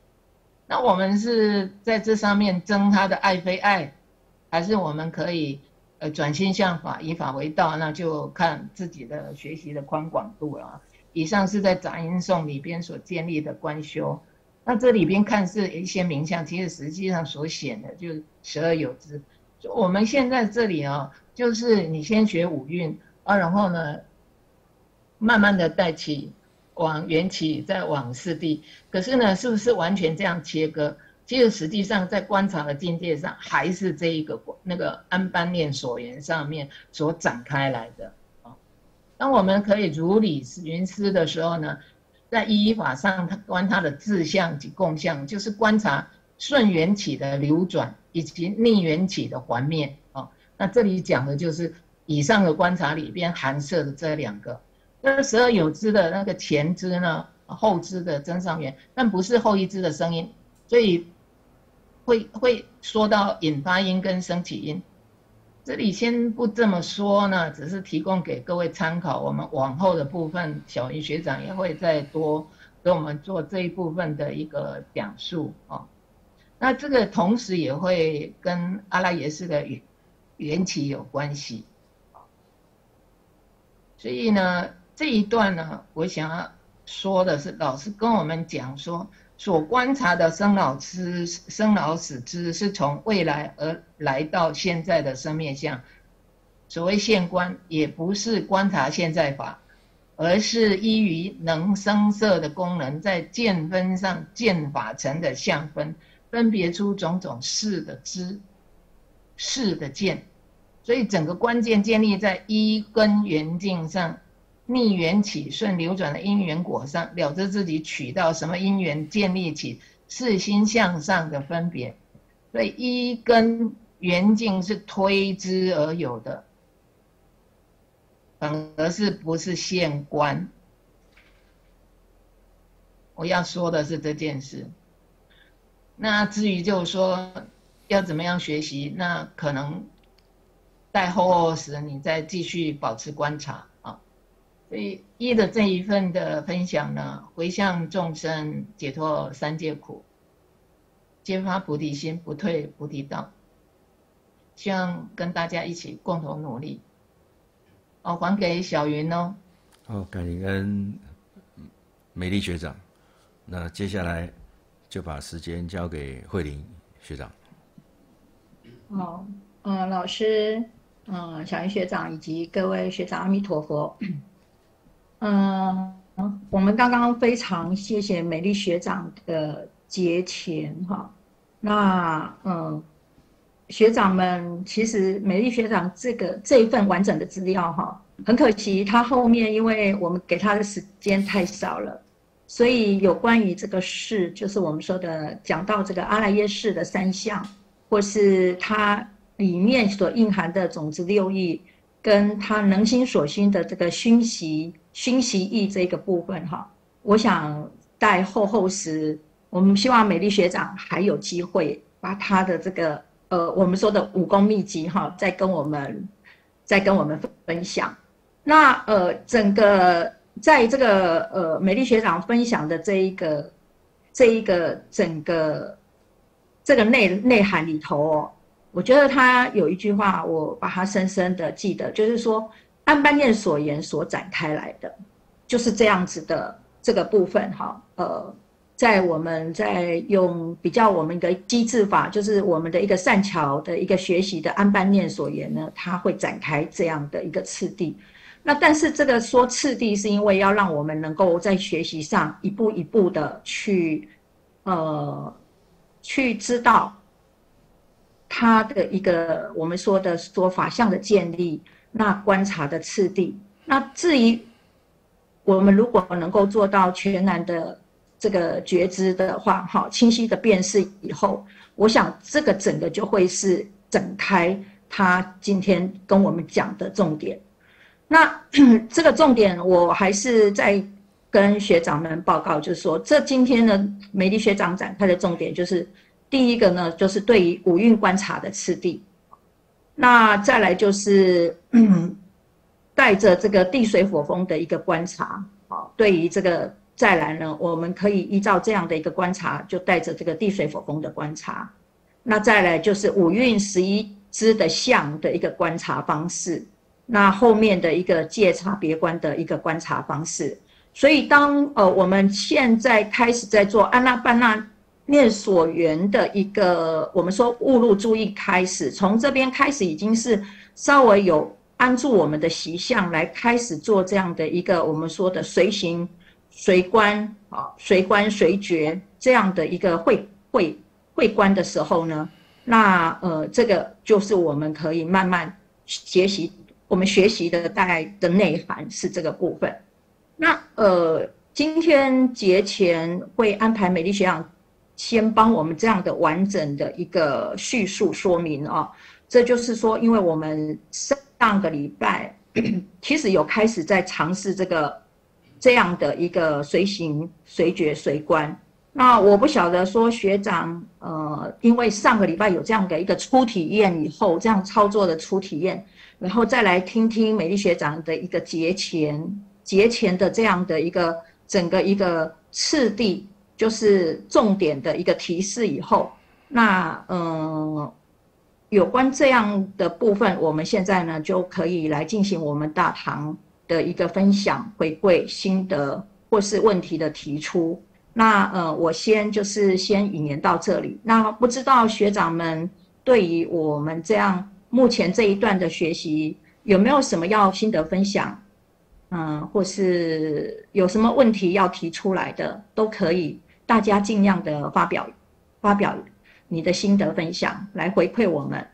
那我们是在这上面争他的爱非爱，还是我们可以呃转心向法，以法为道？那就看自己的学习的宽广度了。以上是在杂音颂里边所建立的观修，那这里边看似一些名相，其实实际上所显的就是十二有之。就我们现在这里啊，就是你先学五蕴啊，然后呢，慢慢的带起。往缘起，再往四谛，可是呢，是不是完全这样切割？其实实际上在观察的境界上，还是这一个那个安般念所缘上面所展开来的啊。当我们可以如理云思的时候呢，在依法上他观它的自相及共相，就是观察顺缘起的流转以及逆缘起的环灭啊。那这里讲的就是以上的观察里边含摄的这两个。那十二有支的那个前支呢，后支的真上缘，但不是后一支的声音，所以会会说到引发音跟升起音。这里先不这么说呢，只是提供给各位参考。我们往后的部分，小云学长也会再多给我们做这一部分的一个讲述啊。那这个同时也会跟阿拉耶斯的缘缘起有关系所以呢。这一段呢，我想要说的是，老师跟我们讲说，所观察的生老之生老死之，是从未来而来到现在的生灭相。所谓现观，也不是观察现在法，而是依于能生色的功能，在见分上见法成的相分，分别出种种事的知，事的见。所以整个关键建立在一根缘境上。逆缘起顺流转的因缘果上，了知自己取到什么因缘，建立起四心向上的分别。所以一跟缘境是推之而有的，反而是不是现观。我要说的是这件事。那至于就是说要怎么样学习，那可能待后时你再继续保持观察。所以一的这一份的分享呢，回向众生解脱三界苦，揭发菩提心，不退菩提道，希望跟大家一起共同努力。哦，还给小云哦。好，感恩美丽学长。那接下来就把时间交给慧玲学长。好，嗯，老师，嗯，小云学长以及各位学长，阿弥陀佛。嗯，我们刚刚非常谢谢美丽学长的节前哈。那嗯，学长们其实美丽学长这个这一份完整的资料哈，很可惜他后面因为我们给他的时间太少了，所以有关于这个事，就是我们说的讲到这个阿赖耶识的三项，或是它里面所蕴含的种子六意，跟他能心所心的这个熏习。熏习意这个部分哈，我想待后后时，我们希望美丽学长还有机会把他的这个呃我们说的武功秘籍哈，再跟我们再跟我们分享。那呃整个在这个呃美丽学长分享的这一个这一个整个这个内内涵里头哦，我觉得他有一句话，我把它深深的记得，就是说。按般念所言所展开来的，就是这样子的这个部分哈。呃，在我们在用比较我们的机制法，就是我们的一个善巧的一个学习的安班念所言呢，它会展开这样的一个次第。那但是这个说次第，是因为要让我们能够在学习上一步一步的去，呃，去知道它的一个我们说的说法相的建立，那观察的次第。那至于我们如果能够做到全然的。这个觉知的话，哈，清晰的辨识以后，我想这个整个就会是展开他今天跟我们讲的重点。那 这个重点，我还是在跟学长们报告，就是说，这今天呢，美丽学长展开的重点就是第一个呢，就是对于五蕴观察的次第。那再来就是带着这个地水火风的一个观察，好，对于这个。再来呢，我们可以依照这样的一个观察，就带着这个地水火风的观察。那再来就是五运十一支的相的一个观察方式。那后面的一个借差别观的一个观察方式。所以当呃我们现在开始在做安那班那念所缘的一个，我们说误入注意开始，从这边开始已经是稍微有安住我们的习相，来开始做这样的一个我们说的随行。随观啊，随观随觉这样的一个会会会观的时候呢，那呃，这个就是我们可以慢慢学习，我们学习的大概的内涵是这个部分。那呃，今天节前会安排美丽学长先帮我们这样的完整的一个叙述说明啊，这就是说，因为我们上个礼拜 其实有开始在尝试这个。这样的一个随行随觉随观，那我不晓得说学长，呃，因为上个礼拜有这样的一个初体验以后，这样操作的初体验，然后再来听听美丽学长的一个节前节前的这样的一个整个一个次第，就是重点的一个提示以后，那嗯，有关这样的部分，我们现在呢就可以来进行我们大堂。的一个分享、回馈、心得或是问题的提出，那呃，我先就是先引言到这里。那不知道学长们对于我们这样目前这一段的学习有没有什么要心得分享？嗯，或是有什么问题要提出来的，都可以，大家尽量的发表发表你的心得分享来回馈我们。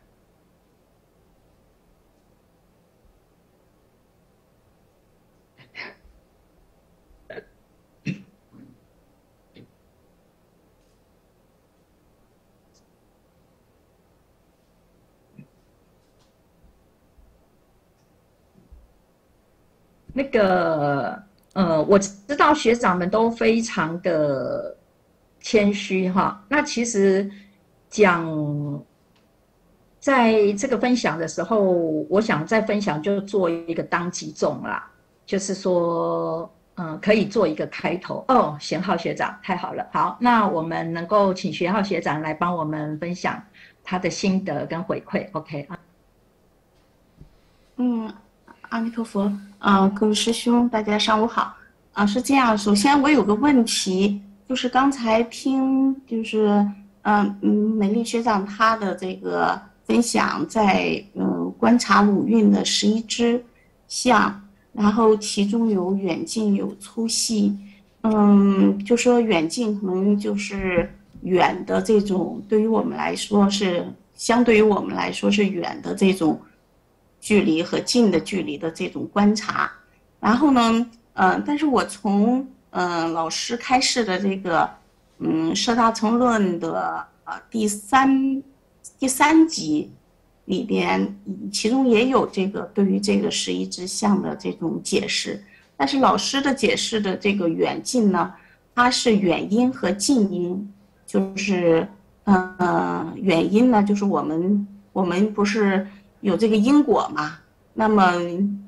那个呃，我知道学长们都非常的谦虚哈。那其实讲在这个分享的时候，我想再分享就做一个当机众啦，就是说，嗯，可以做一个开头哦。贤浩学长，太好了，好，那我们能够请贤浩学长来帮我们分享他的心得跟回馈，OK 啊？嗯。阿弥陀佛，啊，各位师兄，大家上午好。啊，是这样，首先我有个问题，就是刚才听，就是，嗯嗯，美丽学长他的这个分享，在嗯观察五蕴的十一支相，然后其中有远近有粗细，嗯，就说远近可能就是远的这种，对于我们来说是相对于我们来说是远的这种。距离和近的距离的这种观察，然后呢，嗯，但是我从嗯老师开示的这个嗯《社大乘论》的呃第三第三集里边，其中也有这个对于这个十一支相的这种解释，但是老师的解释的这个远近呢，它是远因和近因，就是嗯远因呢，就是我们我们不是。有这个因果嘛？那么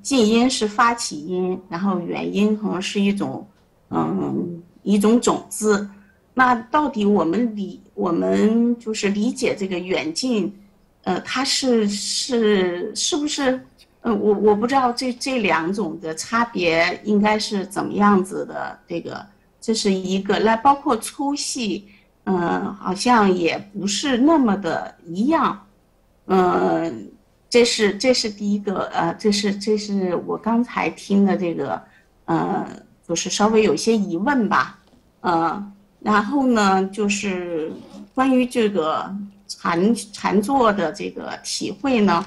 近因是发起因，然后远因可能是一种，嗯，一种种子。那到底我们理我们就是理解这个远近，呃，它是是是不是？呃，我我不知道这这两种的差别应该是怎么样子的这个这是一个。那包括粗细，嗯，好像也不是那么的一样，嗯，这是这是第一个，呃，这是这是我刚才听的这个，呃，就是稍微有些疑问吧，呃，然后呢，就是关于这个禅禅坐的这个体会呢，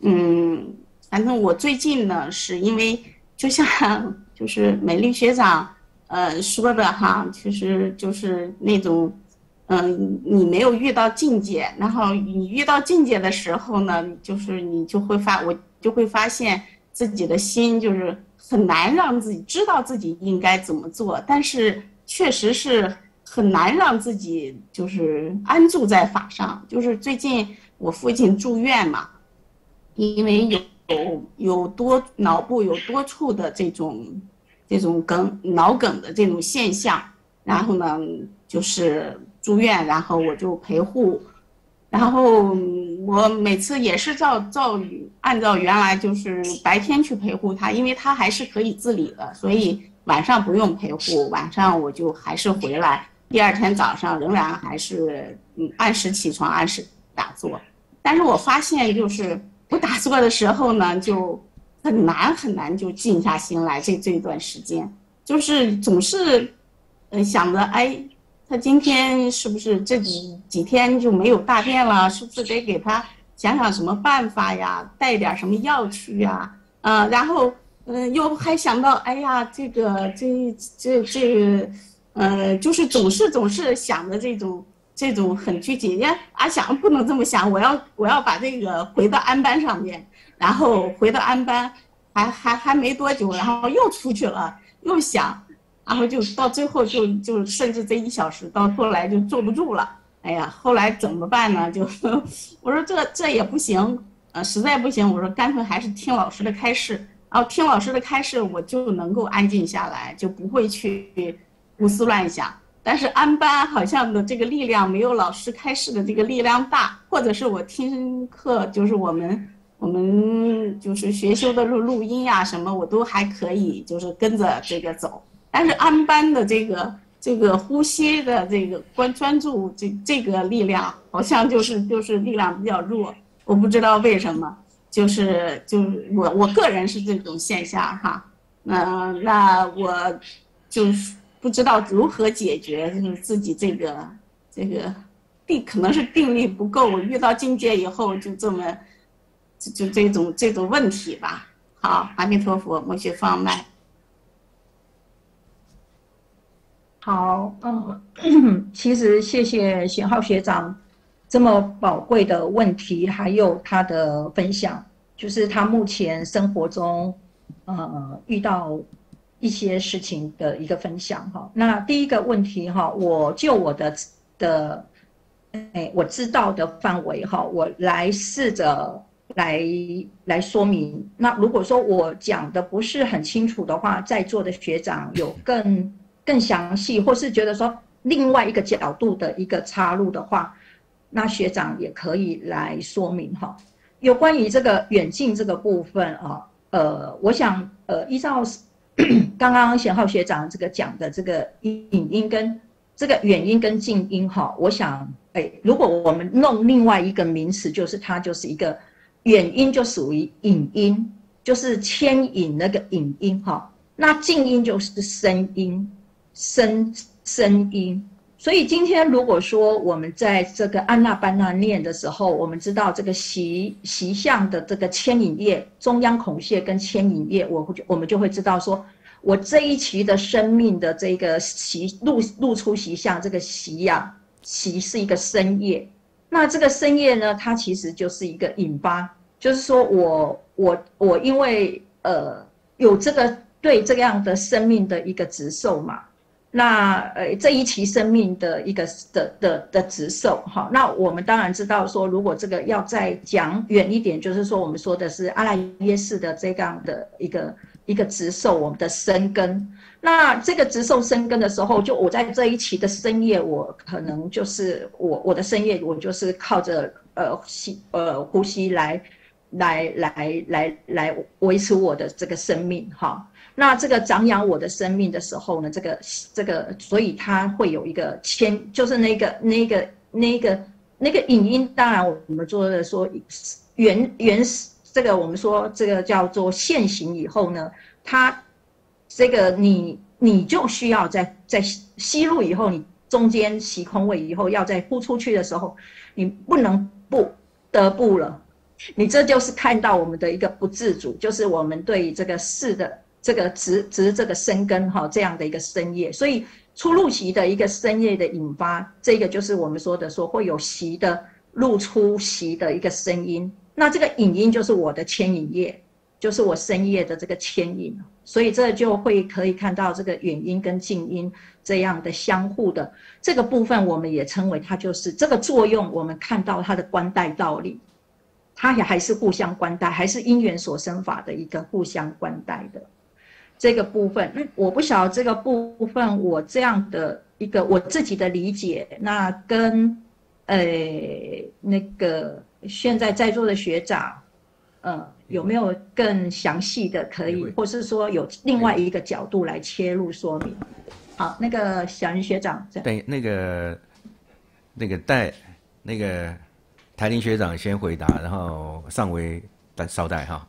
嗯。反正我最近呢，是因为就像就是美丽学长呃说的哈，其实就是那种，嗯，你没有遇到境界，然后你遇到境界的时候呢，就是你就会发，我就会发现自己的心就是很难让自己知道自己应该怎么做，但是确实是很难让自己就是安住在法上。就是最近我父亲住院嘛，因为有。有有多脑部有多处的这种这种梗脑梗的这种现象，然后呢就是住院，然后我就陪护，然后我每次也是照照按照原来就是白天去陪护他，因为他还是可以自理的，所以晚上不用陪护，晚上我就还是回来，第二天早上仍然还是嗯按时起床按时打坐，但是我发现就是。不打坐的时候呢，就很难很难就静下心来。这这段时间，就是总是，呃，想着，哎，他今天是不是这几几天就没有大便了？是不是得给他想想什么办法呀？带点什么药去呀？嗯，然后，嗯，又还想到，哎呀，这个这这这个，呃，就是总是总是想着这种。这种很具体，呀，阿翔不能这么想，我要我要把这个回到安班上面，然后回到安班，还还还没多久，然后又出去了，又想，然后就到最后就就甚至这一小时到后来就坐不住了，哎呀，后来怎么办呢？就我说这这也不行，呃，实在不行，我说干脆还是听老师的开示，然后听老师的开示，我就能够安静下来，就不会去胡思乱想。但是安班好像的这个力量没有老师开示的这个力量大，或者是我听课，就是我们我们就是学修的录录音呀什么，我都还可以，就是跟着这个走。但是安班的这个这个呼吸的这个关专注这这个力量，好像就是就是力量比较弱，我不知道为什么，就是就是我我个人是这种现象哈，嗯，那我就是。不知道如何解决，就是自己这个这个定可能是定力不够，遇到境界以后就这么就就这种这种问题吧。好，阿弥陀佛，摩羯放慢。好，嗯，其 实谢谢贤浩学长这么宝贵的问题，还有他的分享，就是他目前生活中呃遇到。一些事情的一个分享哈，那第一个问题哈，我就我的的，哎，我知道的范围哈，我来试着来来说明。那如果说我讲的不是很清楚的话，在座的学长有更更详细，或是觉得说另外一个角度的一个插入的话，那学长也可以来说明哈。有关于这个远近这个部分啊，呃，我想呃依照。刚刚贤浩学长这个讲的这个影音跟这个远音跟近音哈，我想哎，如果我们弄另外一个名词，就是它就是一个远音就属于影音，就是牵引那个影音哈，那近音就是声音，声声音。所以今天如果说我们在这个安娜班纳念的时候，我们知道这个习习相的这个牵引叶、中央孔穴跟牵引叶，我就我们就会知道说，我这一期的生命的这个习露露出习相，这个习呀，习是一个深夜。那这个深夜呢，它其实就是一个引发，就是说我我我因为呃有这个对这样的生命的一个直受嘛。那呃，这一期生命的一个的的的直受哈，那我们当然知道说，如果这个要再讲远一点，就是说我们说的是阿赖耶识的这样的一个一个直受，我们的生根。那这个直受生根的时候，就我在这一期的深夜，我可能就是我我的深夜，我就是靠着呃吸呃呼吸来来来来来维持我的这个生命哈。那这个长养我的生命的时候呢，这个这个，所以它会有一个牵，就是那个那个那个那个影音。当然，我们做的说原原始这个，我们说这个叫做现行以后呢，它这个你你就需要在在吸入以后，你中间吸空位以后，要在呼出去的时候，你不能不得不了。你这就是看到我们的一个不自主，就是我们对这个事的这个直直这个生根哈这样的一个生业，所以出入席的一个生业的引发，这个就是我们说的说会有席的入出席的一个声音，那这个引音就是我的牵引业，就是我生业的这个牵引，所以这就会可以看到这个远音跟近音这样的相互的这个部分，我们也称为它就是这个作用，我们看到它的关带道理。它也还是互相关带，还是因缘所生法的一个互相关带的。这个部分。嗯，我不晓得这个部分，我这样的一个我自己的理解，那跟呃那个现在在座的学长，呃，有没有更详细的可以，或是说有另外一个角度来切入说明？好，那个小云学长，对，那个那个带那个。台林学长先回答，然后上微等稍待哈。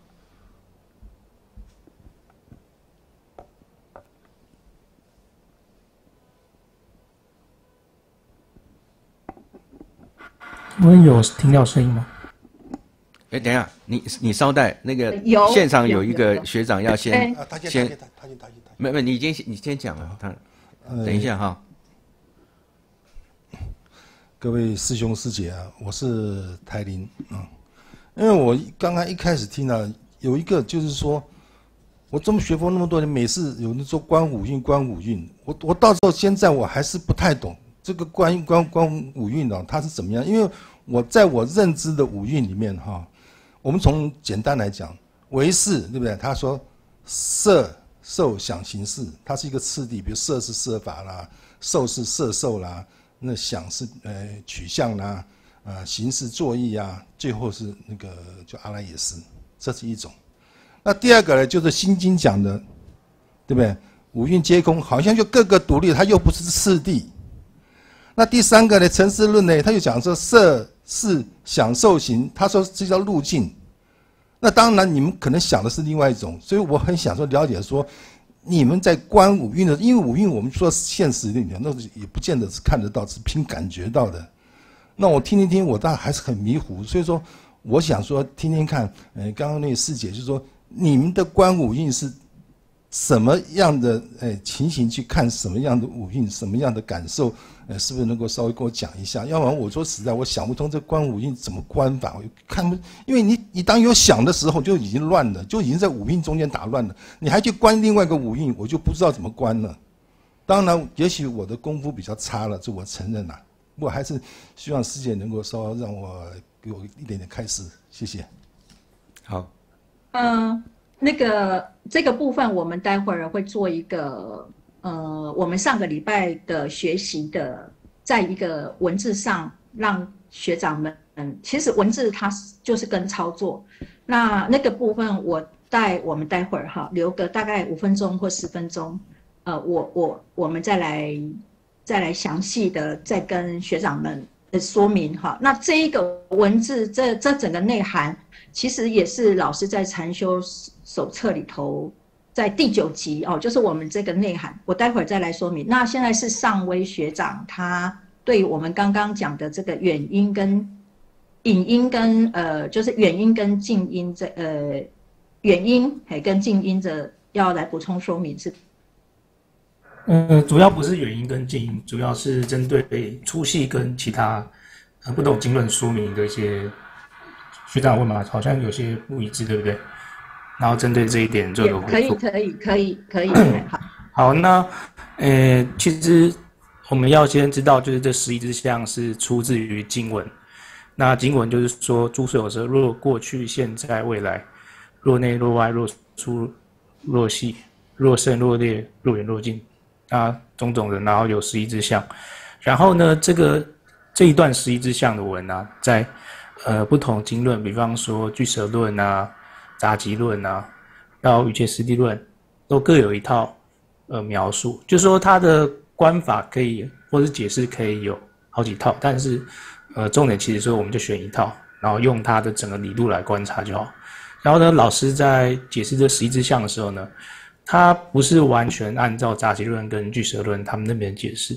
我有听到声音吗？哎，等一下，你你稍待，那个现场有一个学长要先先，没没，你先你先讲了，他等一下哈。各位师兄师姐啊，我是台林啊，因为我刚刚一开始听了有一个就是说，我这么学佛那么多年，每次有人说观五蕴观五蕴，我我到时候现在我还是不太懂这个观观观五蕴哦它是怎么样，因为我在我认知的五蕴里面哈，我们从简单来讲，唯识对不对？他说色受想行识，它是一个次第，比如色是色法啦，受是色受啦。那想是呃取向啦，啊行是作意啊，最后是那个叫阿赖耶识，这是一种。那第二个呢，就是《心经》讲的，对不对？五蕴皆空，好像就各个独立，它又不是次第。那第三个呢，《成思论》呢，他就讲说色是享受型，他说这叫路径。那当然你们可能想的是另外一种，所以我很想说了解说。你们在观五蕴的，因为五蕴我们说现实里面，那也不见得是看得到，是凭感觉到的。那我听听听，我倒还是很迷糊。所以说，我想说听听看，呃，刚刚那个师姐就说，你们的观五蕴是。什么样的诶情形去看什么样的五蕴，什么样的感受，呃，是不是能够稍微跟我讲一下？要不然我说实在，我想不通这观五蕴怎么观法，我看不，因为你你当有想的时候就已经乱了，就已经在五蕴中间打乱了，你还去观另外一个五蕴，我就不知道怎么观了。当然，也许我的功夫比较差了，这我承认了。我还是希望师姐能够稍微让我给我一点点开示，谢谢。好，嗯。那个这个部分，我们待会儿会做一个，呃，我们上个礼拜的学习的，在一个文字上，让学长们，嗯，其实文字它就是跟操作，那那个部分我待我们待会儿哈，留个大概五分钟或十分钟，呃，我我我们再来再来详细的再跟学长们说明哈，那这一个文字这这整个内涵，其实也是老师在禅修。手册里头，在第九集哦，就是我们这个内涵，我待会儿再来说明。那现在是尚威学长，他对我们刚刚讲的这个远音跟引音跟呃，就是远音跟近音这呃远音还跟近音的要来补充说明是。嗯，主要不是远音跟近音，主要是针对粗细跟其他呃不懂经论说明的一些学长问嘛，好像有些不一致，对不对？然后针对这一点做个可以可以可以可以 好。好，那呃，其实我们要先知道，就是这十一支相是出自于经文。那经文就是说，诸所有者，若过去、现在、未来，若内若外，若粗若细，若深若裂，若远若近，啊，种种的，然后有十一支相。然后呢，这个这一段十一支相的文啊，在呃不同经论，比方说《俱舍论》啊。杂集论啊，到《瑜伽师地论》，都各有一套呃描述，就说它的观法可以或者解释可以有好几套，但是呃重点其实说我们就选一套，然后用它的整个理路来观察就好。然后呢，老师在解释这十一支相的时候呢，他不是完全按照杂集论跟巨蛇论他们那边解释。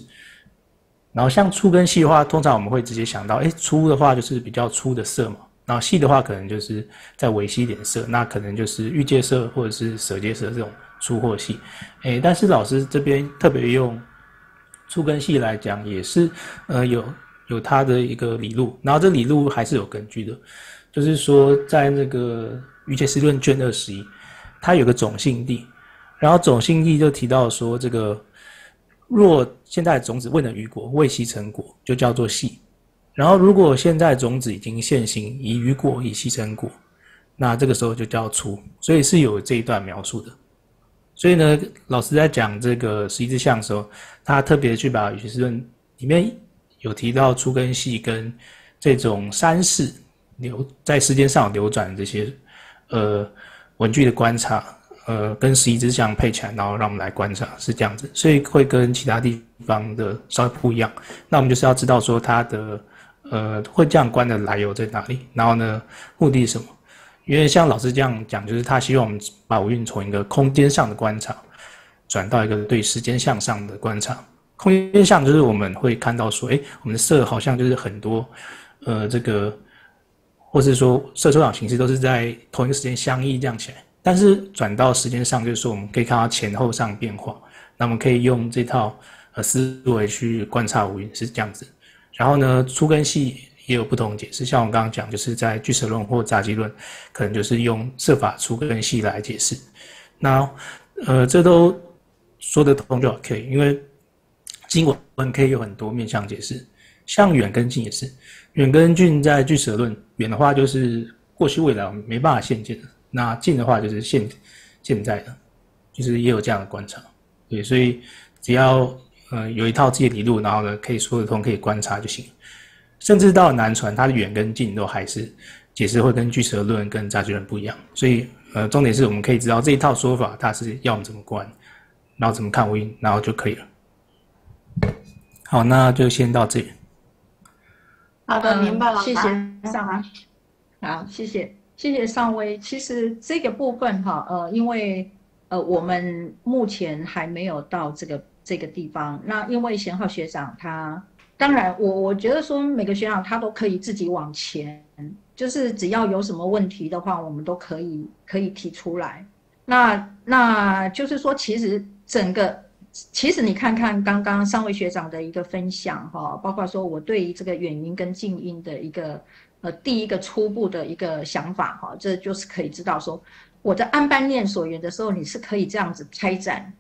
然后像粗跟细的话，通常我们会直接想到，哎，粗的话就是比较粗的色嘛，然后细的话可能就是再微细一点色，那可能就是玉界色或者是舍界色这种粗或细。哎，但是老师这边特别用粗跟细来讲，也是呃有有它的一个理路，然后这理路还是有根据的，就是说在那个玉界思论卷二十一，它有个种性地，然后种性地就提到说这个。若现在种子未能于果，未悉成果，就叫做细。然后，如果现在种子已经现行，已于果，已悉成果，那这个时候就叫粗。所以是有这一段描述的。所以呢，老师在讲这个十一支相的时候，他特别去把《语师论》里面有提到粗跟细跟这种三世流在时间上流转这些呃文具的观察。呃，跟十一支相配起来，然后让我们来观察，是这样子，所以会跟其他地方的稍微不一样。那我们就是要知道说它的呃会这样观的来由在哪里，然后呢目的是什么？因为像老师这样讲，就是他希望我们把五蕴从一个空间上的观察，转到一个对时间向上的观察。空间上就是我们会看到说，哎，我们的色好像就是很多呃这个，或是说色抽象形式都是在同一个时间相依这样起来。但是转到时间上，就是说我们可以看到前后上变化，那我们可以用这套呃思维去观察五蕴是这样子。然后呢，粗跟细也有不同解释，像我刚刚讲，就是在巨蛇论或杂集论，可能就是用设法粗跟细来解释。那呃，这都说得通就 OK，因为经文可以有很多面向解释，像远跟近也是。远跟近在巨蛇论，远的话就是过去未来我们没办法现见的。那近的话就是现现在的，就是也有这样的观察，对，所以只要呃有一套自己的理路，然后呢可以说得通，可以观察就行。甚至到南传，它的远跟近都还是解释会跟巨蛇论跟杂居论不一样。所以呃重点是我们可以知道这一套说法它是要我们怎么观，然后怎么看无因，然后就可以了。好，那就先到这里。好的，明白了，谢谢上来。好，谢谢。谢谢尚威。其实这个部分哈，呃，因为呃，我们目前还没有到这个这个地方。那因为贤浩学长他，当然我我觉得说每个学长他都可以自己往前，就是只要有什么问题的话，我们都可以可以提出来。那那就是说，其实整个其实你看看刚刚三位学长的一个分享哈，包括说我对于这个远音跟近音的一个。呃，第一个初步的一个想法哈，这就是可以知道说，我在安般念所缘的时候，你是可以这样子开展，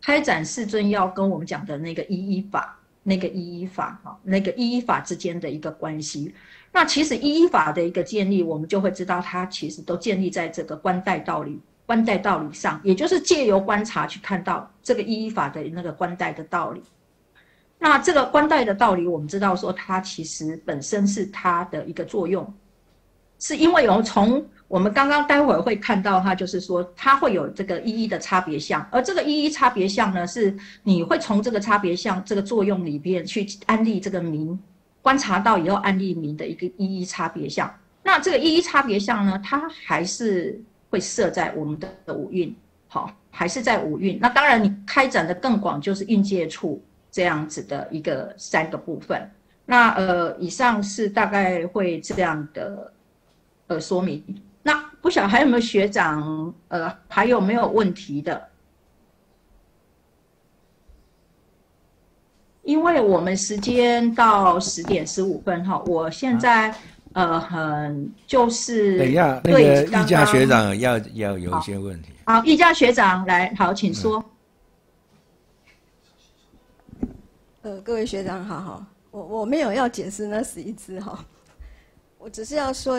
开展世尊要跟我们讲的那个一一法，那个一一法哈，那个一一法之间的一个关系。那其实一一法的一个建立，我们就会知道它其实都建立在这个观待道理、观待道理上，也就是借由观察去看到这个一一法的那个观待的道理。那这个关代的道理，我们知道说它其实本身是它的一个作用，是因为有从我们刚刚待会儿会看到它，就是说它会有这个一一的差别相，而这个一一差别相呢，是你会从这个差别相这个作用里边去安利这个名，观察到以后安利名的一个一一差别相。那这个一一差别相呢，它还是会设在我们的五蕴，好，还是在五蕴。那当然你开展的更广，就是运界处。这样子的一个三个部分，那呃，以上是大概会这样的呃说明。那不晓得还有没有学长呃还有没有问题的？因为我们时间到十点十五分哈，我现在呃很就是等一下那个易家学长要要有一些问题。好，易家学长来，好，请说。呃，各位学长好哈，我我没有要解释那十一支哈，我只是要说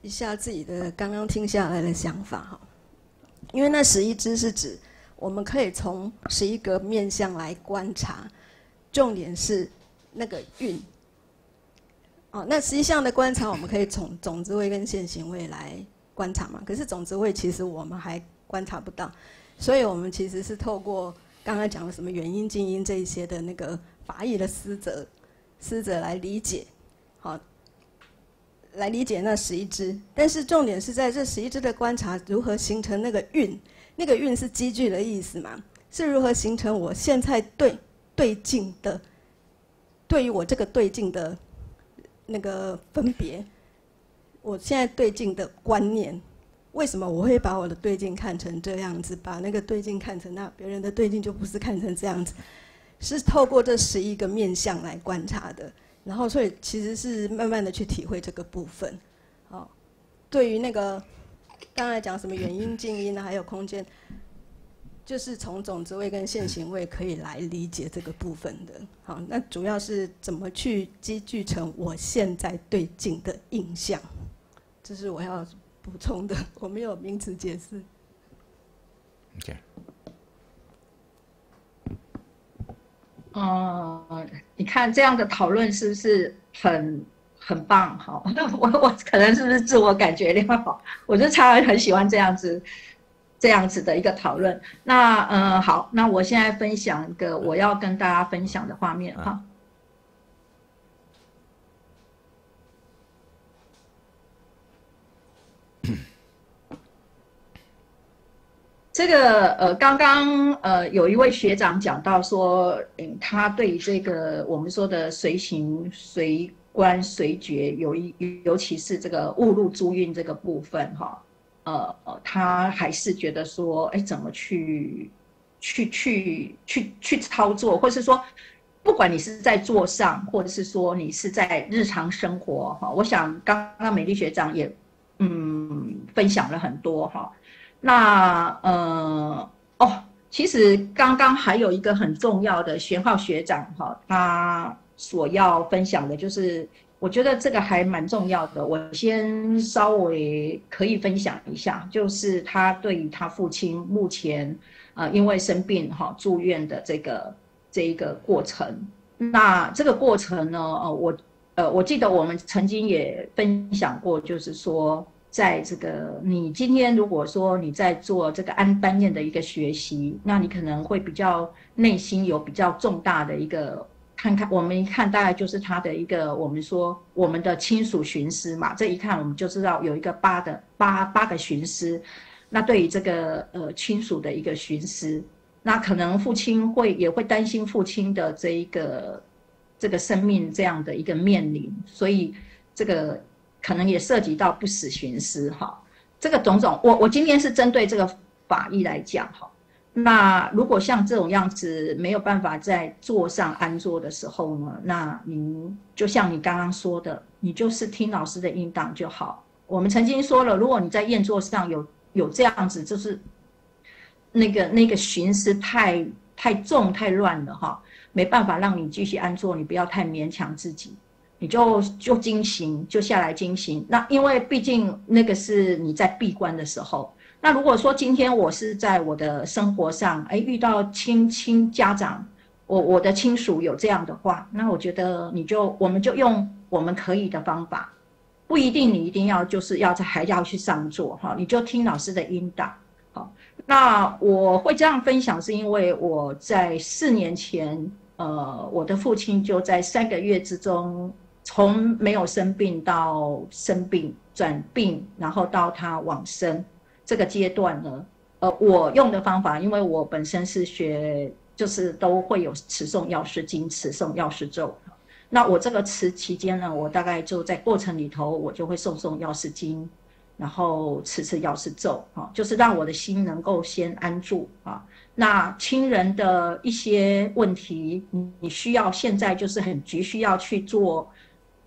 一下自己的刚刚听下来的想法哈，因为那十一支是指我们可以从十一个面相来观察，重点是那个运。哦，那实际上的观察我们可以从种子位跟现行位来观察嘛，可是种子位其实我们还观察不到，所以我们其实是透过刚刚讲的什么元音、静音这一些的那个法义的思则，思者来理解，好，来理解那十一支。但是重点是在这十一支的观察如何形成那个运，那个运是积聚的意思嘛？是如何形成我现在对对境的，对于我这个对境的那个分别，我现在对境的观念。为什么我会把我的对镜看成这样子，把那个对镜看成那别人的对镜就不是看成这样子，是透过这十一个面相来观察的，然后所以其实是慢慢的去体会这个部分。好，对于那个刚才讲什么元音、静音还有空间，就是从种子位跟现行位可以来理解这个部分的。好，那主要是怎么去积聚成我现在对镜的印象，这是我要。补充的，我没有名词解释。OK。嗯，你看这样的讨论是不是很很棒？哈，我我可能是不是自我感觉良好？我就常常很喜欢这样子这样子的一个讨论。那嗯，好，那我现在分享一个我要跟大家分享的画面哈。这个呃，刚刚呃，有一位学长讲到说，嗯，他对这个我们说的随行、随观、随觉，有一尤其是这个误入租运这个部分哈，呃，他还是觉得说，哎，怎么去去去去去操作，或是说，不管你是在座上，或者是说你是在日常生活哈，我想刚刚美丽学长也嗯分享了很多哈。那呃哦，其实刚刚还有一个很重要的玄浩学长哈，他所要分享的就是，我觉得这个还蛮重要的。我先稍微可以分享一下，就是他对于他父亲目前呃因为生病哈住院的这个这一个过程。那这个过程呢，呃我呃我记得我们曾经也分享过，就是说。在这个，你今天如果说你在做这个安班念的一个学习，那你可能会比较内心有比较重大的一个看看，我们一看大概就是他的一个，我们说我们的亲属寻思嘛，这一看我们就知道有一个八的八八个寻思，那对于这个呃亲属的一个寻思，那可能父亲会也会担心父亲的这一个这个生命这样的一个面临，所以这个。可能也涉及到不死寻思哈，这个种种，我我今天是针对这个法医来讲哈。那如果像这种样子没有办法在座上安坐的时候呢，那您就像你刚刚说的，你就是听老师的音档就好。我们曾经说了，如果你在宴座上有有这样子，就是那个那个寻思太太重太乱了哈，没办法让你继续安坐，你不要太勉强自己。你就就惊醒，就下来惊醒。那因为毕竟那个是你在闭关的时候。那如果说今天我是在我的生活上，哎，遇到亲亲家长，我我的亲属有这样的话，那我觉得你就我们就用我们可以的方法，不一定你一定要就是要在还要去上座哈，你就听老师的引导。好，那我会这样分享，是因为我在四年前，呃，我的父亲就在三个月之中。从没有生病到生病转病，然后到他往生这个阶段呢，呃，我用的方法，因为我本身是学，就是都会有持诵药师经、持诵药师咒。那我这个持期间呢，我大概就在过程里头，我就会诵诵药师经，然后持持药师咒，啊，就是让我的心能够先安住啊。那亲人的一些问题，你你需要现在就是很急需要去做。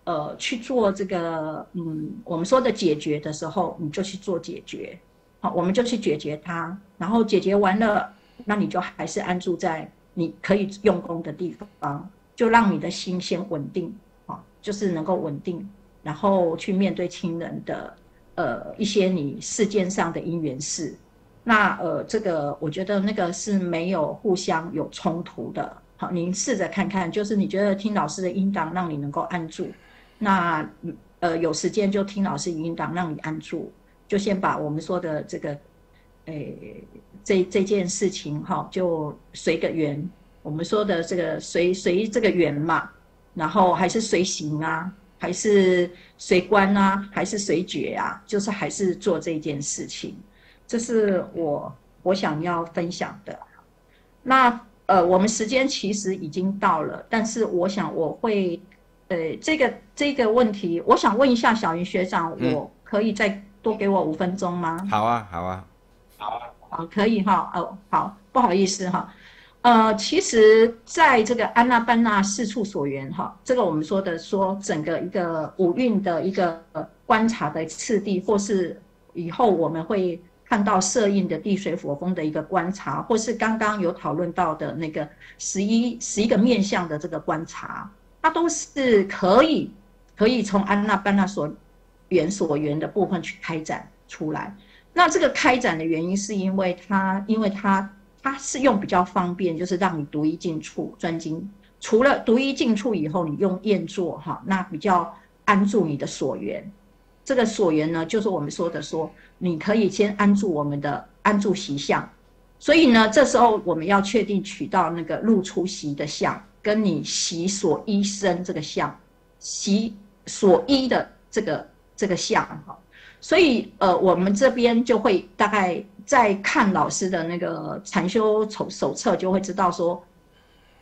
呃，去做这个，嗯，我们说的解决的时候，你就去做解决，好，我们就去解决它，然后解决完了，那你就还是安住在你可以用功的地方，就让你的心先稳定，啊，就是能够稳定，然后去面对亲人的，呃，一些你事件上的因缘事，那呃，这个我觉得那个是没有互相有冲突的，好，您试着看看，就是你觉得听老师的音档让你能够安住。那呃有时间就听老师语音档，让你安住，就先把我们说的这个，诶，这这件事情哈，就随个缘。我们说的这个随随这个缘嘛，然后还是随行啊，还是随观啊，还是随觉啊，就是还是做这件事情。这是我我想要分享的。那呃，我们时间其实已经到了，但是我想我会，呃，这个这个问题，我想问一下小云学长，我可以再多给我五分钟吗？好啊，好啊，好啊，好，可以哈。哦，好，不好意思哈。呃，其实在这个安娜班纳四处所缘哈，这个我们说的说整个一个五蕴的一个观察的次第，或是以后我们会看到摄印的地水火风的一个观察，或是刚刚有讨论到的那个十一十一个面相的这个观察，它都是可以可以从安娜班纳所缘所缘的部分去开展出来。那这个开展的原因是因为它，因为它。它是用比较方便，就是让你独一进处专精。除了独一进处以后，你用验座哈，那比较安住你的所缘。这个所缘呢，就是我们说的说，你可以先安住我们的安住习相。所以呢，这时候我们要确定取到那个入出习的相，跟你习所依身这个相，习所依的这个这个相哈。所以呃，我们这边就会大概。在看老师的那个禅修手手册，就会知道说，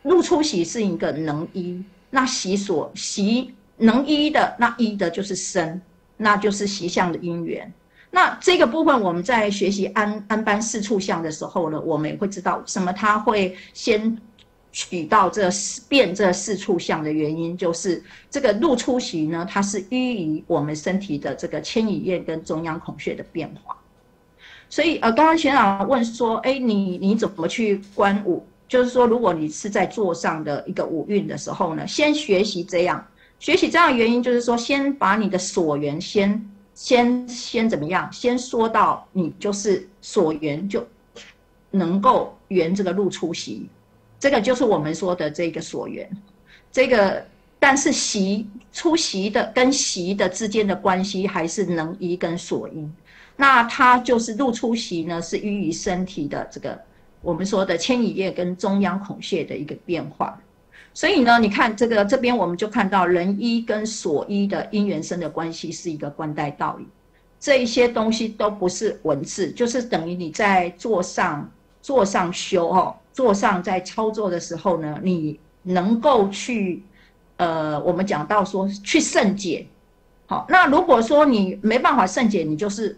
入出喜是一个能依，那习所习能依的那依的就是身，那就是习相的因缘。那这个部分我们在学习安安班四处相的时候呢，我们也会知道什么他会先取到这四变这四处相的原因，就是这个入出喜呢，它是依于我们身体的这个牵引叶跟中央孔穴的变化。所以，呃，刚刚学长问说，哎，你你怎么去观五？就是说，如果你是在座上的一个五运的时候呢，先学习这样，学习这样的原因就是说，先把你的所缘先先先怎么样？先说到你就是所缘就能够圆这个入出席，这个就是我们说的这个所缘。这个但是习出席的跟习的之间的关系还是能依跟所依。那它就是入出息呢，是依于身体的这个我们说的牵引叶跟中央孔穴的一个变化。所以呢，你看这个这边我们就看到人一跟所依的因缘生的关系是一个关带道理。这一些东西都不是文字，就是等于你在座上座上修哦，做上在操作的时候呢，你能够去呃，我们讲到说去圣解。好，那如果说你没办法圣解，你就是。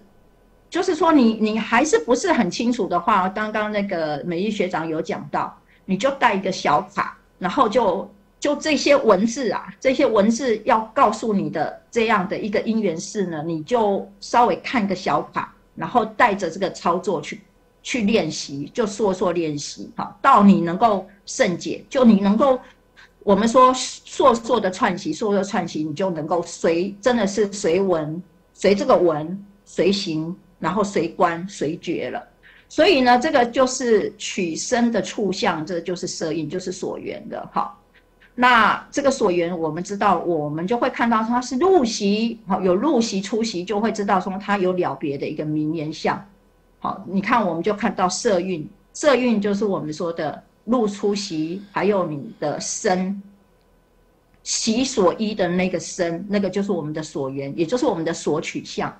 就是说，你你还是不是很清楚的话，刚刚那个美丽学长有讲到，你就带一个小卡，然后就就这些文字啊，这些文字要告诉你的这样的一个因缘事呢，你就稍微看个小卡，然后带着这个操作去去练习，就说说练习，哈，到你能够圣解，就你能够，我们说说说的串习，说说串习，你就能够随真的是随文随这个文随行。然后随观随觉了，所以呢，这个就是取生的处相，这就是摄影，就是所缘的哈。那这个所缘，我们知道，我们就会看到它是入席，好有入席出席，就会知道说它有了别的一个名言相。好，你看我们就看到色蕴，色蕴就是我们说的入出席，还有你的身，习所依的那个身，那个就是我们的所缘，也就是我们的所取相。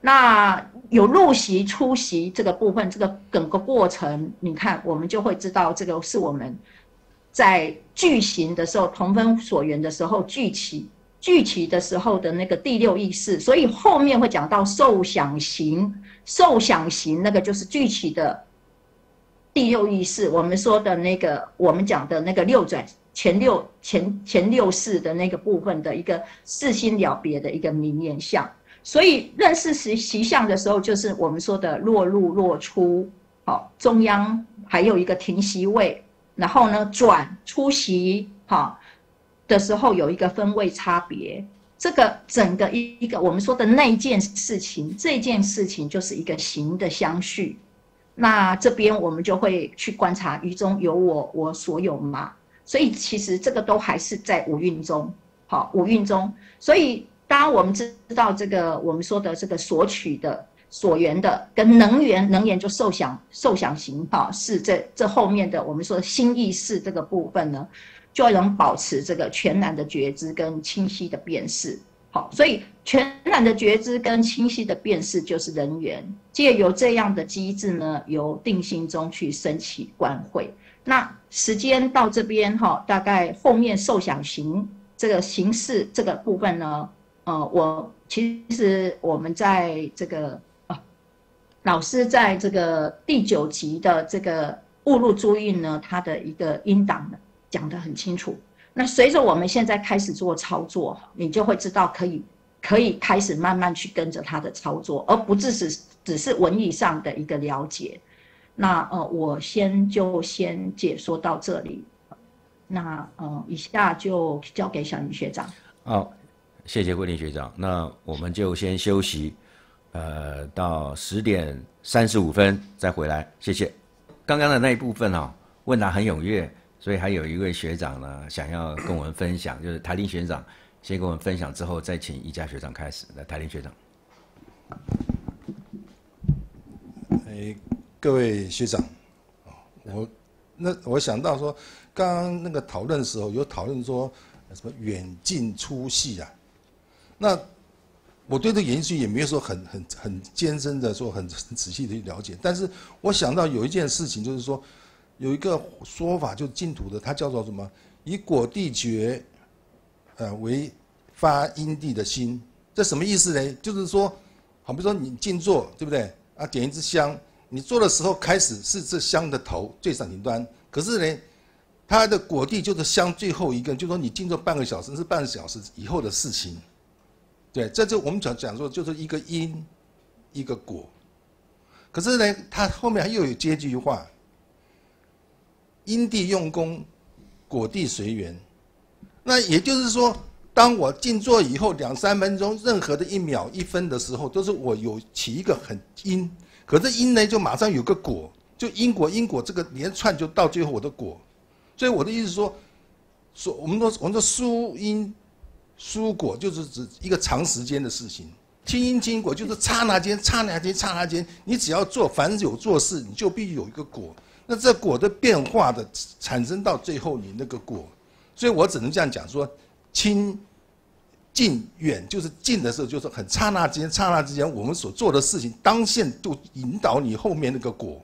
那有入席、出席这个部分，这个整个过程，你看，我们就会知道，这个是我们在聚行的时候，同分所缘的时候聚起、聚起的时候的那个第六意识。所以后面会讲到受想行、受想行，那个就是聚起的第六意识。我们说的那个，我们讲的那个六转前六前前六世的那个部分的一个四心了别的一个名言相。所以认识习习相的时候，就是我们说的落入落出，好中央还有一个停息位，然后呢转出席，好的时候有一个分位差别。这个整个一一个我们说的那件事情，这件事情就是一个行的相续。那这边我们就会去观察于中有我，我所有嘛？所以其实这个都还是在五蕴中，好五蕴中，所以。当我们知道这个我们说的这个索取的所缘的跟能源，能源就受想受想行哈，是这这后面的我们说心意识这个部分呢，就能保持这个全然的觉知跟清晰的辨识。好，所以全然的觉知跟清晰的辨识就是人缘，借由这样的机制呢，由定心中去升起观慧。那时间到这边哈，大概后面受想行这个形式这个部分呢，呃，我其实我们在这个啊，老师在这个第九集的这个误入注印呢，它的一个音档呢讲得很清楚。那随着我们现在开始做操作，你就会知道可以可以开始慢慢去跟着他的操作，而不只是只是文艺上的一个了解。那呃，我先就先解说到这里。那呃，以下就交给小林学长。好，谢谢桂林学长。那我们就先休息，呃，到十点三十五分再回来。谢谢。刚刚的那一部分哈，问答很踊跃。所以还有一位学长呢，想要跟我们分享，就是台林学长先跟我们分享，之后再请一家学长开始。来，台林学长。哎，各位学长，我那我想到说，刚刚那个讨论的时候有讨论说什么远近粗细啊，那我对这个演戏也没有说很很很艰深的说很很仔细的去了解，但是我想到有一件事情就是说。有一个说法，就是净土的，它叫做什么？以果地觉，呃，为发因地的心。这什么意思呢？就是说，好比说你静坐，对不对？啊，点一支香，你做的时候开始是这香的头最上顶端，可是呢，它的果地就是香最后一个，就说你静坐半个小时是半个小时以后的事情。对，这就我们讲讲说，就是一个因，一个果。可是呢，它后面又有接句话。因地用功，果地随缘。那也就是说，当我静坐以后两三分钟，任何的一秒一分的时候，都是我有起一个很因。可是因呢，就马上有个果，就因果因果这个连串就到最后我的果。所以我的意思说，说我们说我们说疏因疏果，就是指一个长时间的事情。清因清果就是刹那间，刹那间，刹那间，你只要做，凡有做事，你就必须有一个果。那这果的变化的产生到最后，你那个果，所以我只能这样讲说，亲、近、远，就是近的时候，就是很刹那之间，刹那之间，我们所做的事情，当现就引导你后面那个果。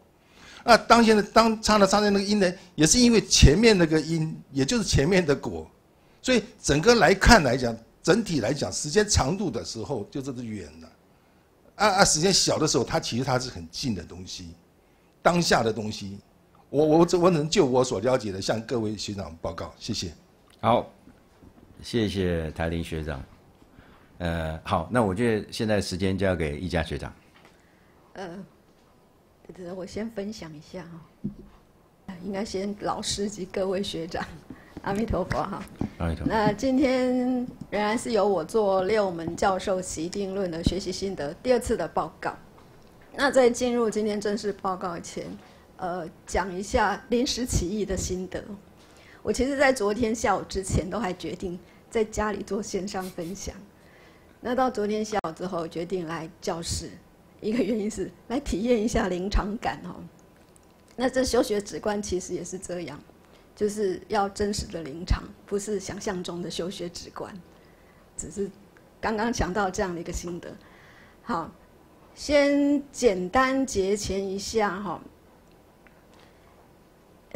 那当现的当刹那刹那那个因呢，也是因为前面那个因，也就是前面的果，所以整个来看来讲，整体来讲，时间长度的时候，就这是远了。啊啊，时间小的时候，它其实它是很近的东西，当下的东西。我我只我能就我所了解的向各位学长报告，谢谢。好，谢谢台林学长。呃，好，那我觉得现在时间交给一家学长。呃，我先分享一下哈，应该先老师及各位学长，阿弥陀佛哈。阿弥陀佛。那今天仍然是由我做六门教授习定论的学习心得第二次的报告。那在进入今天正式报告前。呃，讲一下临时起意的心得。我其实，在昨天下午之前，都还决定在家里做线上分享。那到昨天下午之后，决定来教室，一个原因是来体验一下临场感哦。那这修学直观其实也是这样，就是要真实的临场，不是想象中的修学直观。只是刚刚讲到这样的一个心得。好，先简单节前一下哈。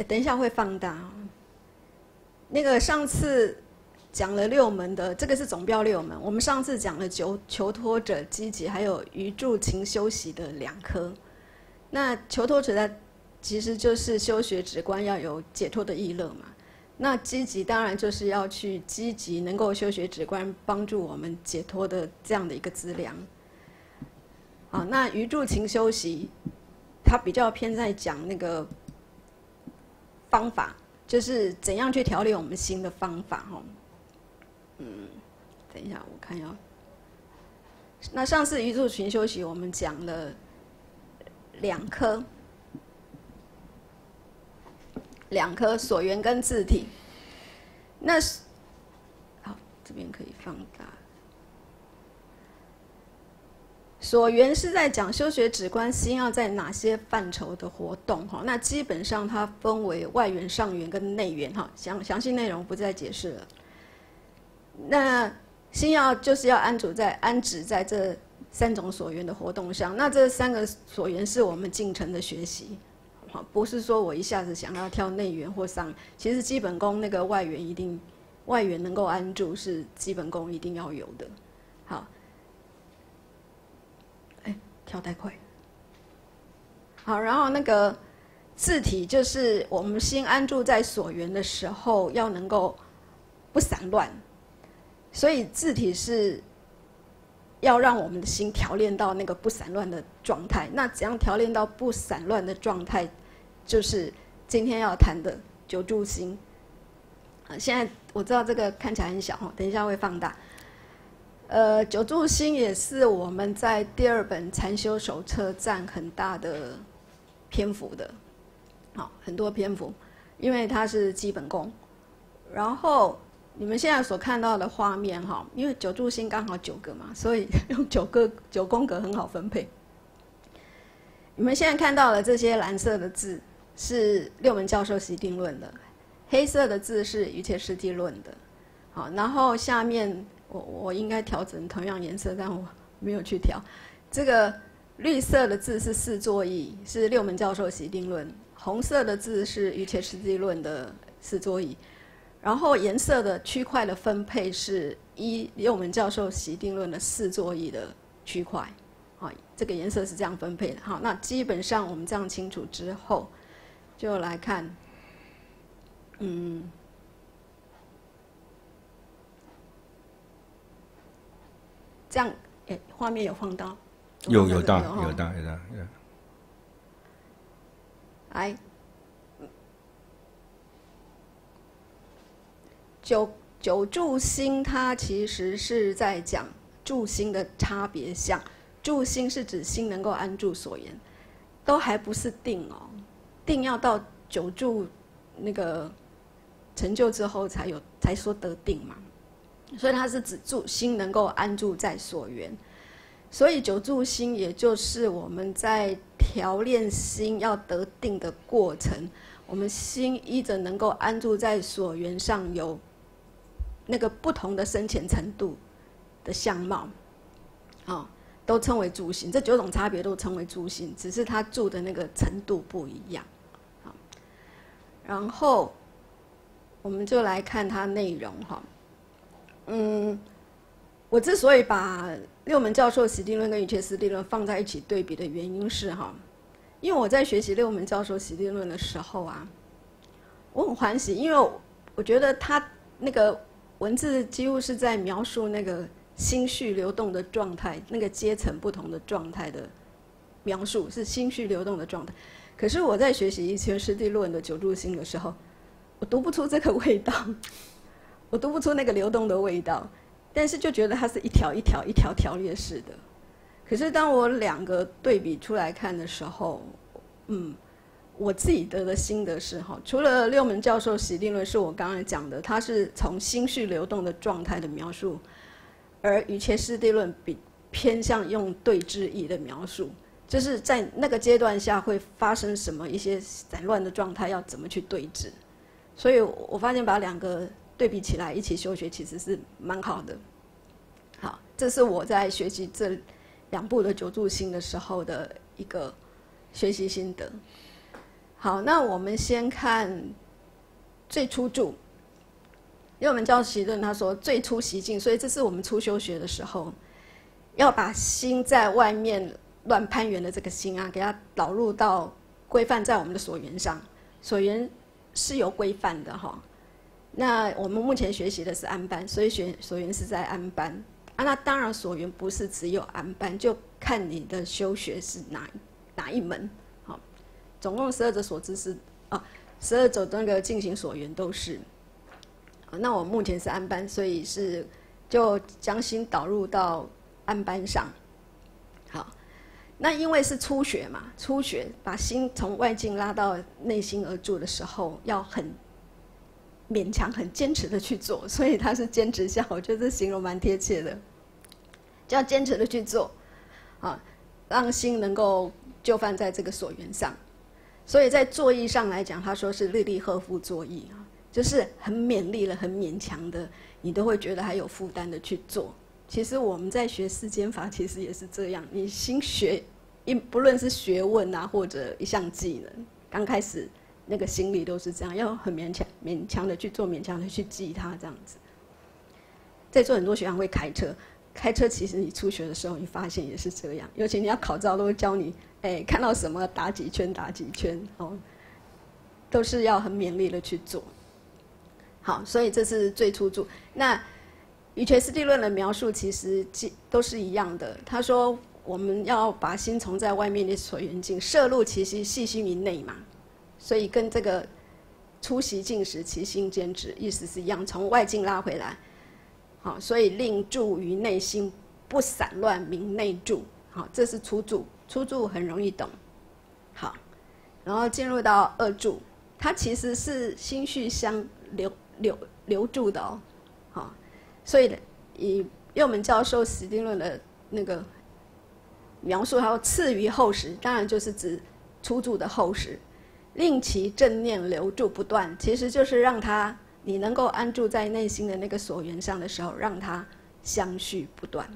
等一下会放大。那个上次讲了六门的，这个是总标六门。我们上次讲了求求托者积极，还有余住勤休息的两科。那求托者的其实就是修学直观要有解脱的意乐嘛。那积极当然就是要去积极能够修学直观，帮助我们解脱的这样的一个资粮。好，那余住勤休息，它比较偏在讲那个。方法就是怎样去调理我们心的方法哈。嗯，等一下我看要。那上次一住群休息，我们讲了两颗，两颗所缘跟字体。那是好，这边可以放大。所缘是在讲修学止观心要在哪些范畴的活动哈？那基本上它分为外缘、上缘跟内缘哈。详详细内容不再解释了。那心要就是要安住在安止在这三种所缘的活动上。那这三个所缘是我们进程的学习，好，不是说我一下子想要跳内缘或上。其实基本功那个外缘一定外缘能够安住是基本功一定要有的。好。跳太快，好，然后那个字体就是我们心安住在所缘的时候，要能够不散乱，所以字体是要让我们的心调练到那个不散乱的状态。那怎样调练到不散乱的状态？就是今天要谈的九住心。啊，现在我知道这个看起来很小哈，等一下会放大。呃，九住心也是我们在第二本禅修手册占很大的篇幅的，好，很多篇幅，因为它是基本功。然后你们现在所看到的画面哈，因为九住心刚好九个嘛，所以 用九个九宫格很好分配。你们现在看到的这些蓝色的字是六门教授习定论的，黑色的字是一切实地论的，好，然后下面。我我应该调整同样颜色，但我没有去调。这个绿色的字是四座椅，是六门教授席定论；红色的字是一切实际论的四座椅。然后颜色的区块的分配是一六门教授席定论的四座椅的区块。好，这个颜色是这样分配的。好，那基本上我们这样清楚之后，就来看，嗯。这样，诶，画面有放到，有有大有大有大有。来，九九柱心，它其实是在讲住心的差别相。住心是指心能够安住所言，都还不是定哦，定要到九柱那个成就之后才有，才说得定嘛。所以它是指住心能够安住在所缘，所以九住心也就是我们在调练心要得定的过程。我们心依着能够安住在所缘上有那个不同的深浅程度的相貌，啊，都称为住心。这九种差别都称为住心，只是它住的那个程度不一样。好，然后我们就来看它内容哈。嗯，我之所以把六门教授洗地论跟一切实地论放在一起对比的原因是哈，因为我在学习六门教授洗地论的时候啊，我很欢喜，因为我觉得他那个文字几乎是在描述那个心绪流动的状态，那个阶层不同的状态的描述是心绪流动的状态。可是我在学习一切实地论的九住心的时候，我读不出这个味道。我读不出那个流动的味道，但是就觉得它是一条一条一条条列式的。可是当我两个对比出来看的时候，嗯，我自己得的心得是哈，除了六门教授习定论是我刚才讲的，它是从心绪流动的状态的描述，而与切斯地论比偏向用对峙意的描述，就是在那个阶段下会发生什么一些散乱的状态，要怎么去对峙。所以我发现把两个。对比起来，一起修学其实是蛮好的。好，这是我在学习这两部的九住心的时候的一个学习心得。好，那我们先看最初住，因为我们教习论他说最初习静，所以这是我们初修学的时候，要把心在外面乱攀缘的这个心啊，给它导入到规范在我们的所缘上，所缘是有规范的哈。那我们目前学习的是安班，所以学所缘是在安班啊。那当然所缘不是只有安班，就看你的修学是哪哪一门。好，总共十二者所知是啊，十二种那个进行所缘都是。那我目前是安班，所以是就将心导入到安班上。好，那因为是初学嘛，初学把心从外境拉到内心而住的时候，要很。勉强很坚持的去做，所以他是坚持下，我觉得这形容蛮贴切的，就要坚持的去做。啊，让心能够就放在这个所缘上。所以在作意上来讲，他说是利利呵夫作意啊，就是很勉励了、很勉强的，你都会觉得还有负担的去做。其实我们在学世间法，其实也是这样。你新学一，不论是学问啊，或者一项技能，刚开始那个心理都是这样，要很勉强、勉强的去做，勉强的去记它这样子。在座很多学员会开车，开车其实你初学的时候，你发现也是这样，尤其你要考照，都会教你。哎，看到什么打几圈，打几圈，哦，都是要很勉励的去做。好，所以这是最初注。那于全斯蒂论的描述其实都是一样的。他说，我们要把心从在外面的所缘境摄入其实，细心于内嘛。所以跟这个出席进食其心兼止意思是一样，从外境拉回来。好，所以令住于内心，不散乱，明内住。好，这是初住。初住很容易懂，好，然后进入到二住，它其实是心绪相留留留住的哦，好，所以以右门教授史定论的那个描述，还有次于后时，当然就是指初住的后时，令其正念留住不断，其实就是让他你能够安住在内心的那个所缘上的时候，让他相续不断。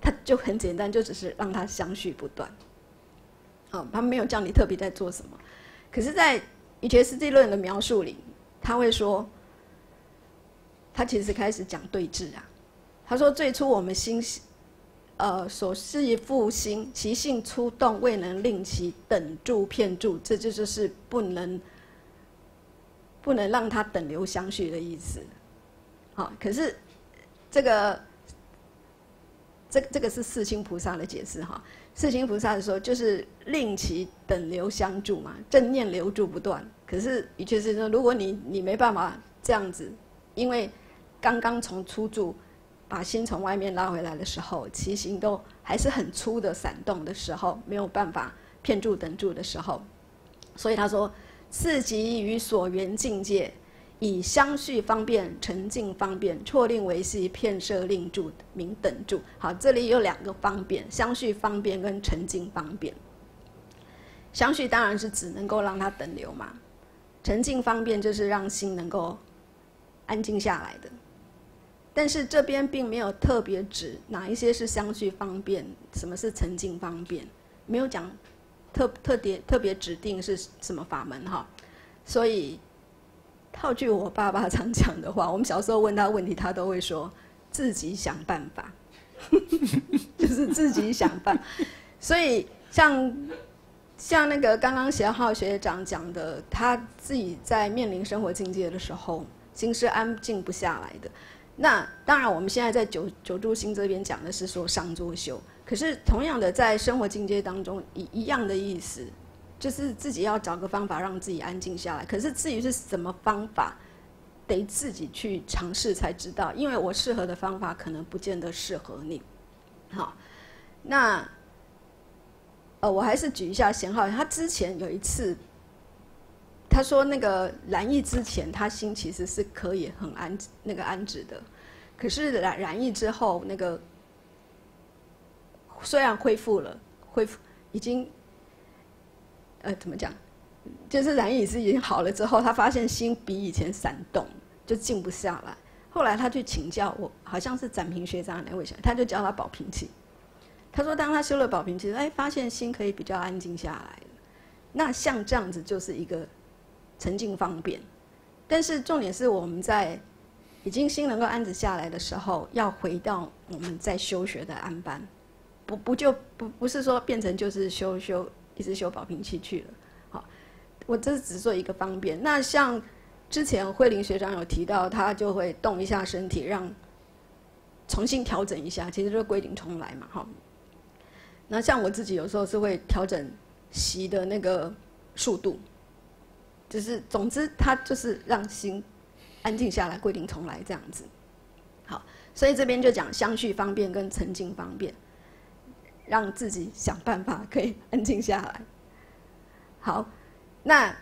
他就很简单，就只是让他相续不断。好，他没有叫你特别在做什么。可是，在以觉斯地论的描述里，他会说，他其实开始讲对峙啊。他说，最初我们心，呃，所示复心，其性出动，未能令其等住片住，这就就是不能，不能让它等流相续的意思。好，可是这个。这这个是四星菩萨的解释哈。四星菩萨的说，就是令其等流相助嘛，正念留住不断。可是，也就是说，如果你你没办法这样子，因为刚刚从初住把心从外面拉回来的时候，其心都还是很粗的闪动的时候，没有办法骗住等住的时候，所以他说，四级于所缘境界。以相续方便、沉静方便，错令为系，片设令住，名等住。好，这里有两个方便：相续方便跟沉静方便。相续当然是只能够让它等流嘛，沉静方便就是让心能够安静下来的。但是这边并没有特别指哪一些是相续方便，什么是沉静方便，没有讲特特别特别指定是什么法门哈，所以。套句我爸爸常讲的话，我们小时候问他问题，他都会说自己想办法，就是自己想办。所以像像那个刚刚贤浩学长讲的，他自己在面临生活境界的时候，心是安静不下来的。那当然，我们现在在九九住心这边讲的是说上座修，可是同样的在生活境界当中一一样的意思。就是自己要找个方法让自己安静下来，可是至于是什么方法，得自己去尝试才知道。因为我适合的方法可能不见得适合你。好，那呃，我还是举一下贤浩，他之前有一次，他说那个染疫之前，他心其实是可以很安那个安止的，可是染染疫之后，那个虽然恢复了，恢复已经。呃，怎么讲？就是染疫是已经好了之后，他发现心比以前闪动，就静不下来。后来他去请教我，好像是展平学长那位，他就教他保平气。他说，当他修了保平气，哎，发现心可以比较安静下来那像这样子就是一个沉静方便。但是重点是我们在已经心能够安止下来的时候，要回到我们在修学的安班，不不就不不是说变成就是修修。一直修保平器去了，好，我这是只做一个方便。那像之前慧玲学长有提到，他就会动一下身体，让重新调整一下，其实就是归零重来嘛，哈。那像我自己有时候是会调整习的那个速度，就是总之他就是让心安静下来，归零重来这样子。好，所以这边就讲相续方便跟沉静方便。让自己想办法可以安静下来。好，那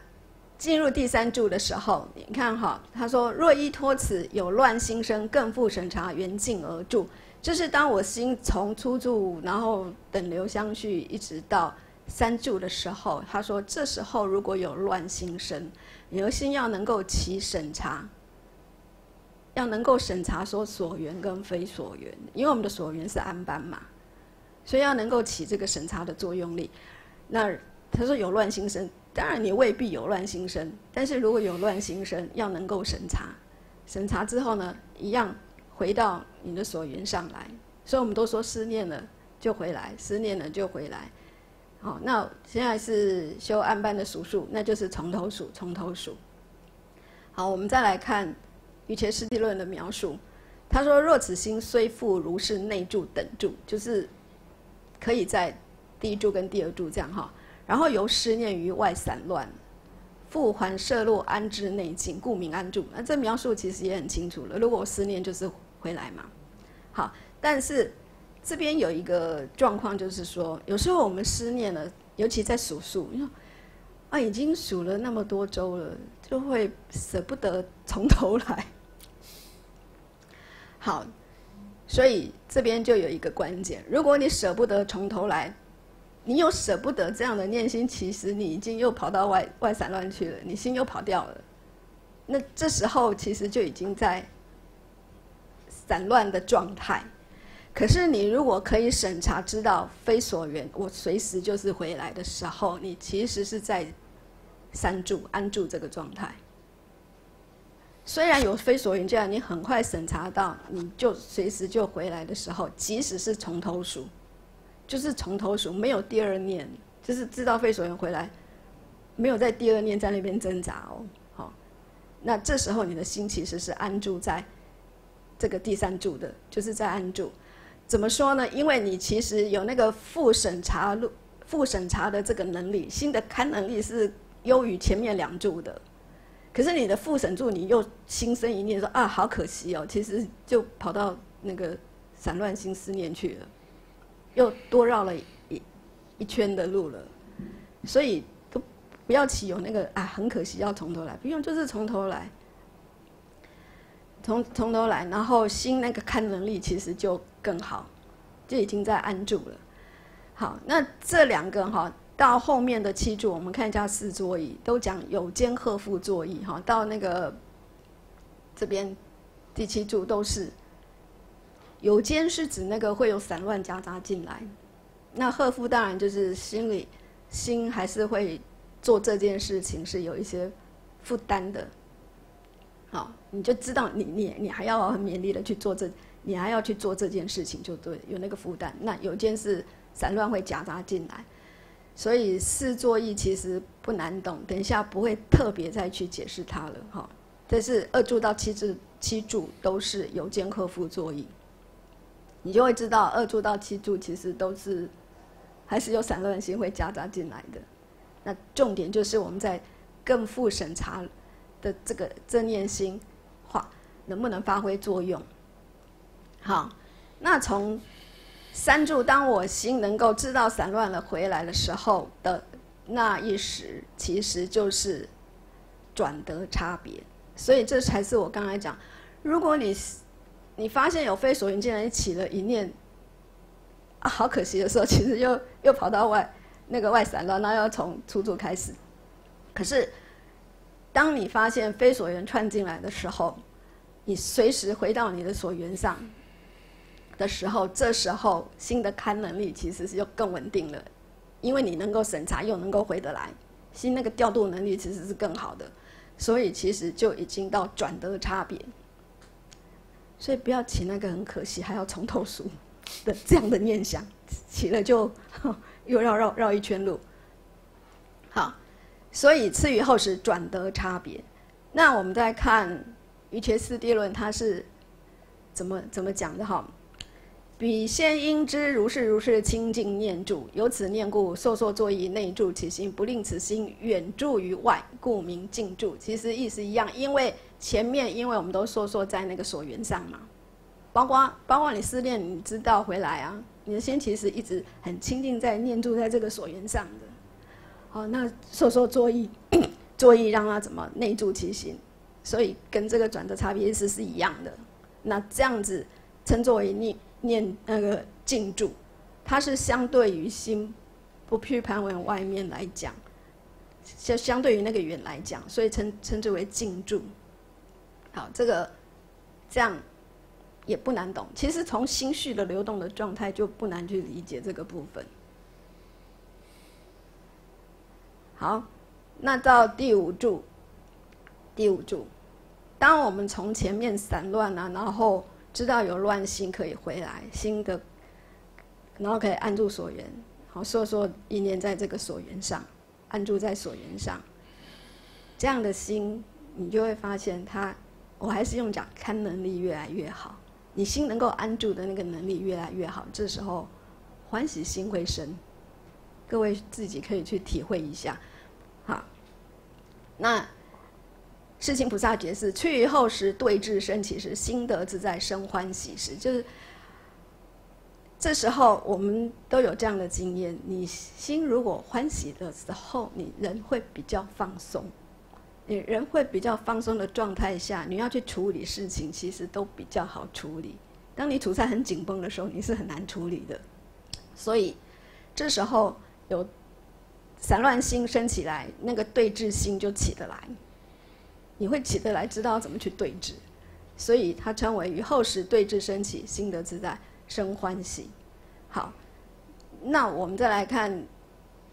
进入第三柱的时候，你看哈，他说：“若依托此，有乱心生，更复审查，缘尽而住。”就是当我心从初住，然后等流相续，一直到三柱的时候，他说：“这时候如果有乱心生，你的心要能够起审查，要能够审查说所缘跟非所缘，因为我们的所缘是安般嘛，所以要能够起这个审查的作用力。那他说有乱心生，当然你未必有乱心生，但是如果有乱心生，要能够审查，审查之后呢，一样回到你的所缘上来。所以我们都说思念了就回来，思念了就回来。好，那现在是修安般的数数，那就是从头数，从头数。好，我们再来看《瑜伽师地论》的描述。他说：“若此心虽复如是内住等住，就是可以在第一住跟第二住这样哈。然后由思念于外散乱，复还摄入安置内境，故名安住。那这描述其实也很清楚了。如果我思念就是回来嘛。好，但是。这边有一个状况，就是说，有时候我们思念了，尤其在数数，你说啊，已经数了那么多周了，就会舍不得从头来。好，所以这边就有一个关键：如果你舍不得从头来，你又舍不得这样的念心，其实你已经又跑到外外散乱去了，你心又跑掉了。那这时候其实就已经在散乱的状态。可是你如果可以审查知道非所缘，我随时就是回来的时候，你其实是在三住安住这个状态。虽然有非所缘，这样你很快审查到，你就随时就回来的时候，即使是从头数，就是从头数，没有第二念，就是知道非所缘回来，没有在第二念在那边挣扎哦。好，那这时候你的心其实是安住在这个第三住的，就是在安住。怎么说呢？因为你其实有那个复审查、复审查的这个能力，新的看能力是优于前面两柱的。可是你的复审柱，你又心生一念说啊，好可惜哦，其实就跑到那个散乱心思念去了，又多绕了一一圈的路了。所以都不要起有那个啊，很可惜要从头来，不用，就是从头来。从从头来，然后新那个看能力其实就更好，就已经在安住了。好，那这两个哈，到后面的七柱，我们看一下四座椅，都讲有肩鹤腹座椅哈。到那个这边第七柱都是有肩，是指那个会有散乱夹杂进来。那鹤腹当然就是心里心还是会做这件事情，是有一些负担的。好，你就知道你你你还要很勉力的去做这，你还要去做这件事情，就对，有那个负担。那有件事散乱会夹杂进来，所以四作意其实不难懂。等一下不会特别再去解释它了，哈。这是二柱到七柱，七柱都是有间克服作意，你就会知道二柱到七柱其实都是还是有散乱心会夹杂进来的。那重点就是我们在更复审查。的这个正念心话能不能发挥作用？好，那从三柱，当我心能够知道散乱了回来的时候的那一时，其实就是转得差别。所以这才是我刚才讲，如果你你发现有非所缘竟然起了一念啊，好可惜的时候，其实又又跑到外那个外散乱，那要从初柱开始，可是。当你发现非所缘串进来的时候，你随时回到你的所缘上的时候，这时候新的看能力其实是又更稳定了，因为你能够审查又能够回得来，新那个调度能力其实是更好的，所以其实就已经到转得差别。所以不要起那个很可惜还要从头数的这样的念想，起了就 又要绕绕一圈路。好。所以次于后时转得差别，那我们再看《瑜伽师地论》，它是怎么怎么讲的哈？彼先应知如是如是清净念住，由此念故，烁烁作意内住其心，不令此心远住于外，故名静住。其实意思一样，因为前面因为我们都烁烁在那个所缘上嘛，包括包括你思念，你知道回来啊，你的心其实一直很清净在念住在这个所缘上的。好，那说说作意，作意让他怎么内住其心，所以跟这个转的差别意思是一样的。那这样子称作为念念那个静住，它是相对于心不去盘往外面来讲，相相对于那个圆来讲，所以称称之为静住。好，这个这样也不难懂。其实从心绪的流动的状态就不难去理解这个部分。好，那到第五柱，第五柱，当我们从前面散乱啊，然后知道有乱心可以回来，新的，然后可以按住所缘，好，说说意念在这个所缘上，按住在所缘上，这样的心，你就会发现它，我还是用讲看能力越来越好，你心能够安住的那个能力越来越好，这时候欢喜心会生。各位自己可以去体会一下，好。那世亲菩萨觉是去后时对峙升起时，心得自在生欢喜时，就是这时候我们都有这样的经验：你心如果欢喜的时候，你人会比较放松；你人会比较放松的状态下，你要去处理事情，其实都比较好处理。当你处在很紧绷的时候，你是很难处理的。所以这时候。有散乱心升起来，那个对峙心就起得来。你会起得来，知道怎么去对峙，所以它称为于后时对峙升起，心得自在生欢喜。好，那我们再来看《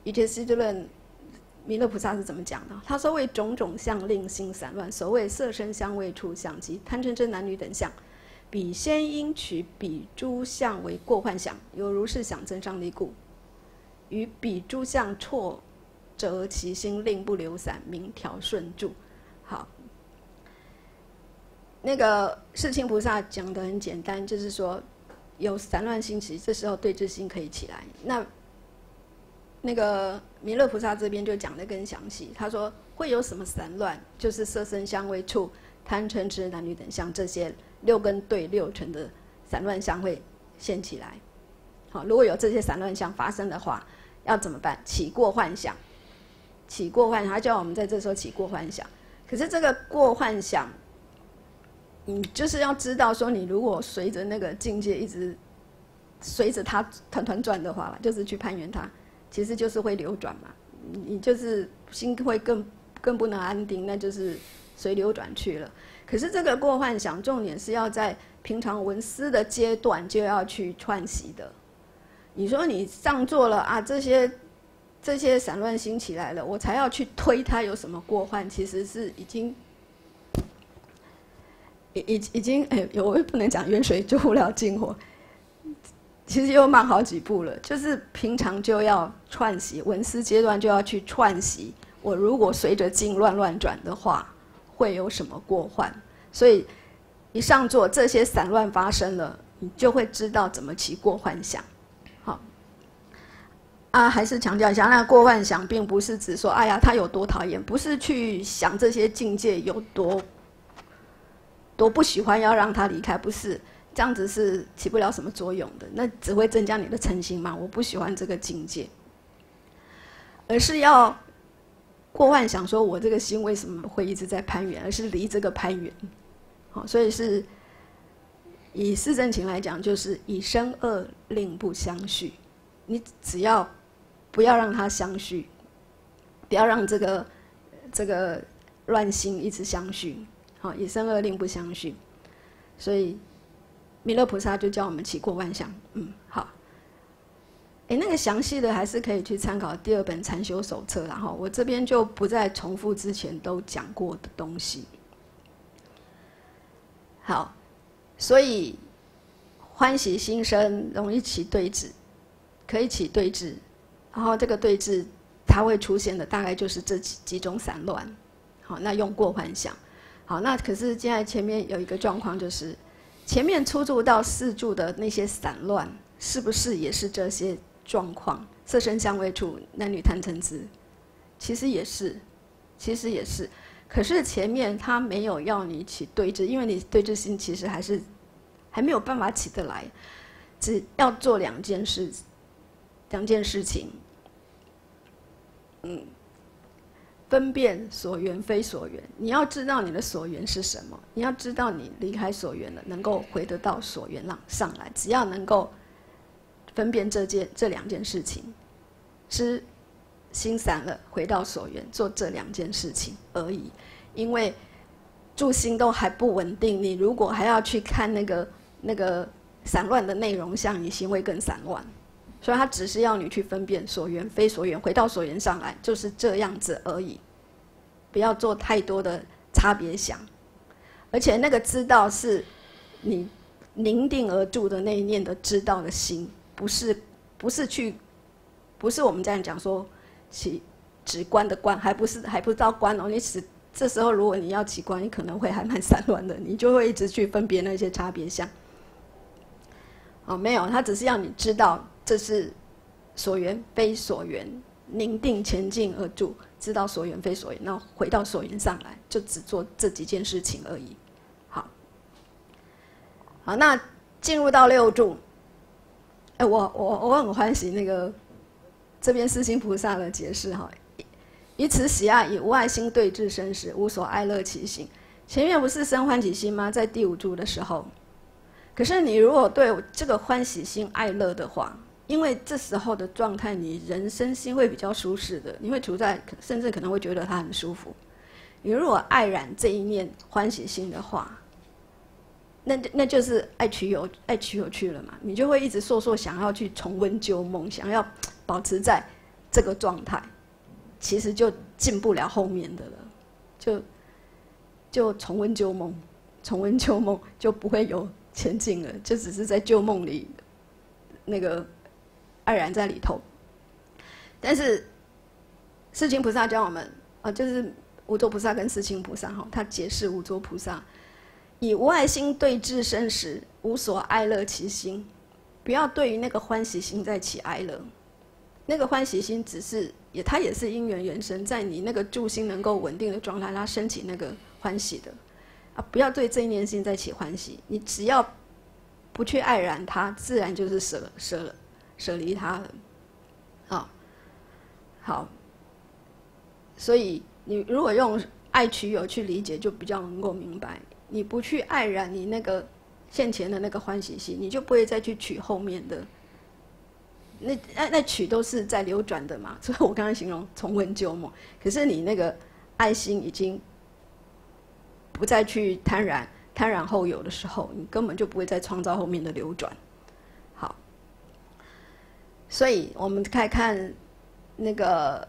一切世界论》，弥勒菩萨是怎么讲的？他说：“为种种相令心散乱，所谓色身香味触相及贪嗔痴男女等相，彼先应取彼诸相为过幻想，有如是想增上力故。”与彼诸相错折其心，令不流散，明调顺住。好，那个世亲菩萨讲的很简单，就是说有散乱心起，这时候对治心可以起来。那那个弥勒菩萨这边就讲的更详细，他说会有什么散乱，就是色身香味触贪嗔痴男女等相这些六根对六尘的散乱相会现起来。好，如果有这些散乱相发生的话。要怎么办？起过幻想，起过幻想，他叫我们在这时候起过幻想。可是这个过幻想，你就是要知道说，你如果随着那个境界一直随着它团团转的话，就是去攀援它，其实就是会流转嘛。你就是心会更更不能安定，那就是随流转去了。可是这个过幻想，重点是要在平常文思的阶段就要去串习的。你说你上座了啊？这些这些散乱心起来了，我才要去推它有什么过患？其实是已经已已经哎，我也不能讲远水救不了近火，其实又慢好几步了。就是平常就要串习，文思阶段就要去串习。我如果随着境乱乱转的话，会有什么过患？所以一上座，这些散乱发生了，你就会知道怎么起过幻想。好啊，还是强调一下，那过幻想并不是指说，哎呀，他有多讨厌，不是去想这些境界有多多不喜欢，要让他离开，不是这样子是起不了什么作用的，那只会增加你的嗔心嘛。我不喜欢这个境界，而是要过幻想，说我这个心为什么会一直在攀援，而是离这个攀援。好，所以是以四正情来讲，就是以生恶令不相续，你只要。不要让它相续，不要让这个这个乱心一直相续，好，以生恶令不相续。所以弥勒菩萨就叫我们起过万象，嗯，好。哎，那个详细的还是可以去参考第二本禅修手册，然后我这边就不再重复之前都讲过的东西。好，所以欢喜心生，容易起对峙，可以起对峙。然后这个对峙，它会出现的大概就是这几几种散乱，好，那用过幻想，好，那可是现在前面有一个状况，就是前面出住到四柱的那些散乱，是不是也是这些状况？色身相位处，男女贪嗔痴，其实也是，其实也是，可是前面他没有要你起对峙，因为你对峙心其实还是还没有办法起得来，只要做两件事，两件事情。嗯，分辨所缘非所缘。你要知道你的所缘是什么，你要知道你离开所缘了，能够回得到所缘上上来。只要能够分辨这件这两件事情，知心散了，回到所缘，做这两件事情而已。因为住心都还不稳定，你如果还要去看那个那个散乱的内容，像你心会更散乱。所以他只是要你去分辨所缘非所缘，回到所缘上来，就是这样子而已，不要做太多的差别想。而且那个知道是你凝定而住的那一念的知道的心，不是不是去，不是我们这样讲说起直观的观，还不是还不知道观哦。你只这时候如果你要起观，你可能会还蛮散乱的，你就会一直去分别那些差别相。哦，没有，他只是要你知道。这是所缘非所缘，宁定前进而住，知道所缘非所缘，那回到所缘上来，就只做这几件事情而已。好，好，那进入到六住，哎，我我我很欢喜那个这边四心菩萨的解释哈，以此喜爱以无爱心对治生时，无所爱乐其心。前面不是生欢喜心吗？在第五住的时候，可是你如果对这个欢喜心爱乐的话，因为这时候的状态，你人身心会比较舒适的，你会处在甚至可能会觉得它很舒服。你如果爱染这一念欢喜心的话，那那就是爱取有爱取有去了嘛，你就会一直说说想要去重温旧梦，想要保持在这个状态，其实就进不了后面的了，就就重温旧梦，重温旧梦就不会有前进了，就只是在旧梦里那个。爱然在里头，但是，世亲菩萨教我们啊，就是无作菩萨跟世亲菩萨哈，他解释无作菩萨以无爱心对治身时，无所爱乐其心，不要对于那个欢喜心在起爱乐，那个欢喜心只是也，它也是因缘缘生，在你那个住心能够稳定的状态，它升起那个欢喜的。啊，不要对这一念心在起欢喜，你只要不去爱染它，自然就是舍舍了。舍离他了，好，好，所以你如果用爱取有去理解，就比较能够明白。你不去爱染你那个现前的那个欢喜心，你就不会再去取后面的。那那那取都是在流转的嘛，所 以我刚刚形容重温旧梦。可是你那个爱心已经不再去贪染，贪染后有的时候，你根本就不会再创造后面的流转。所以，我们看看那个《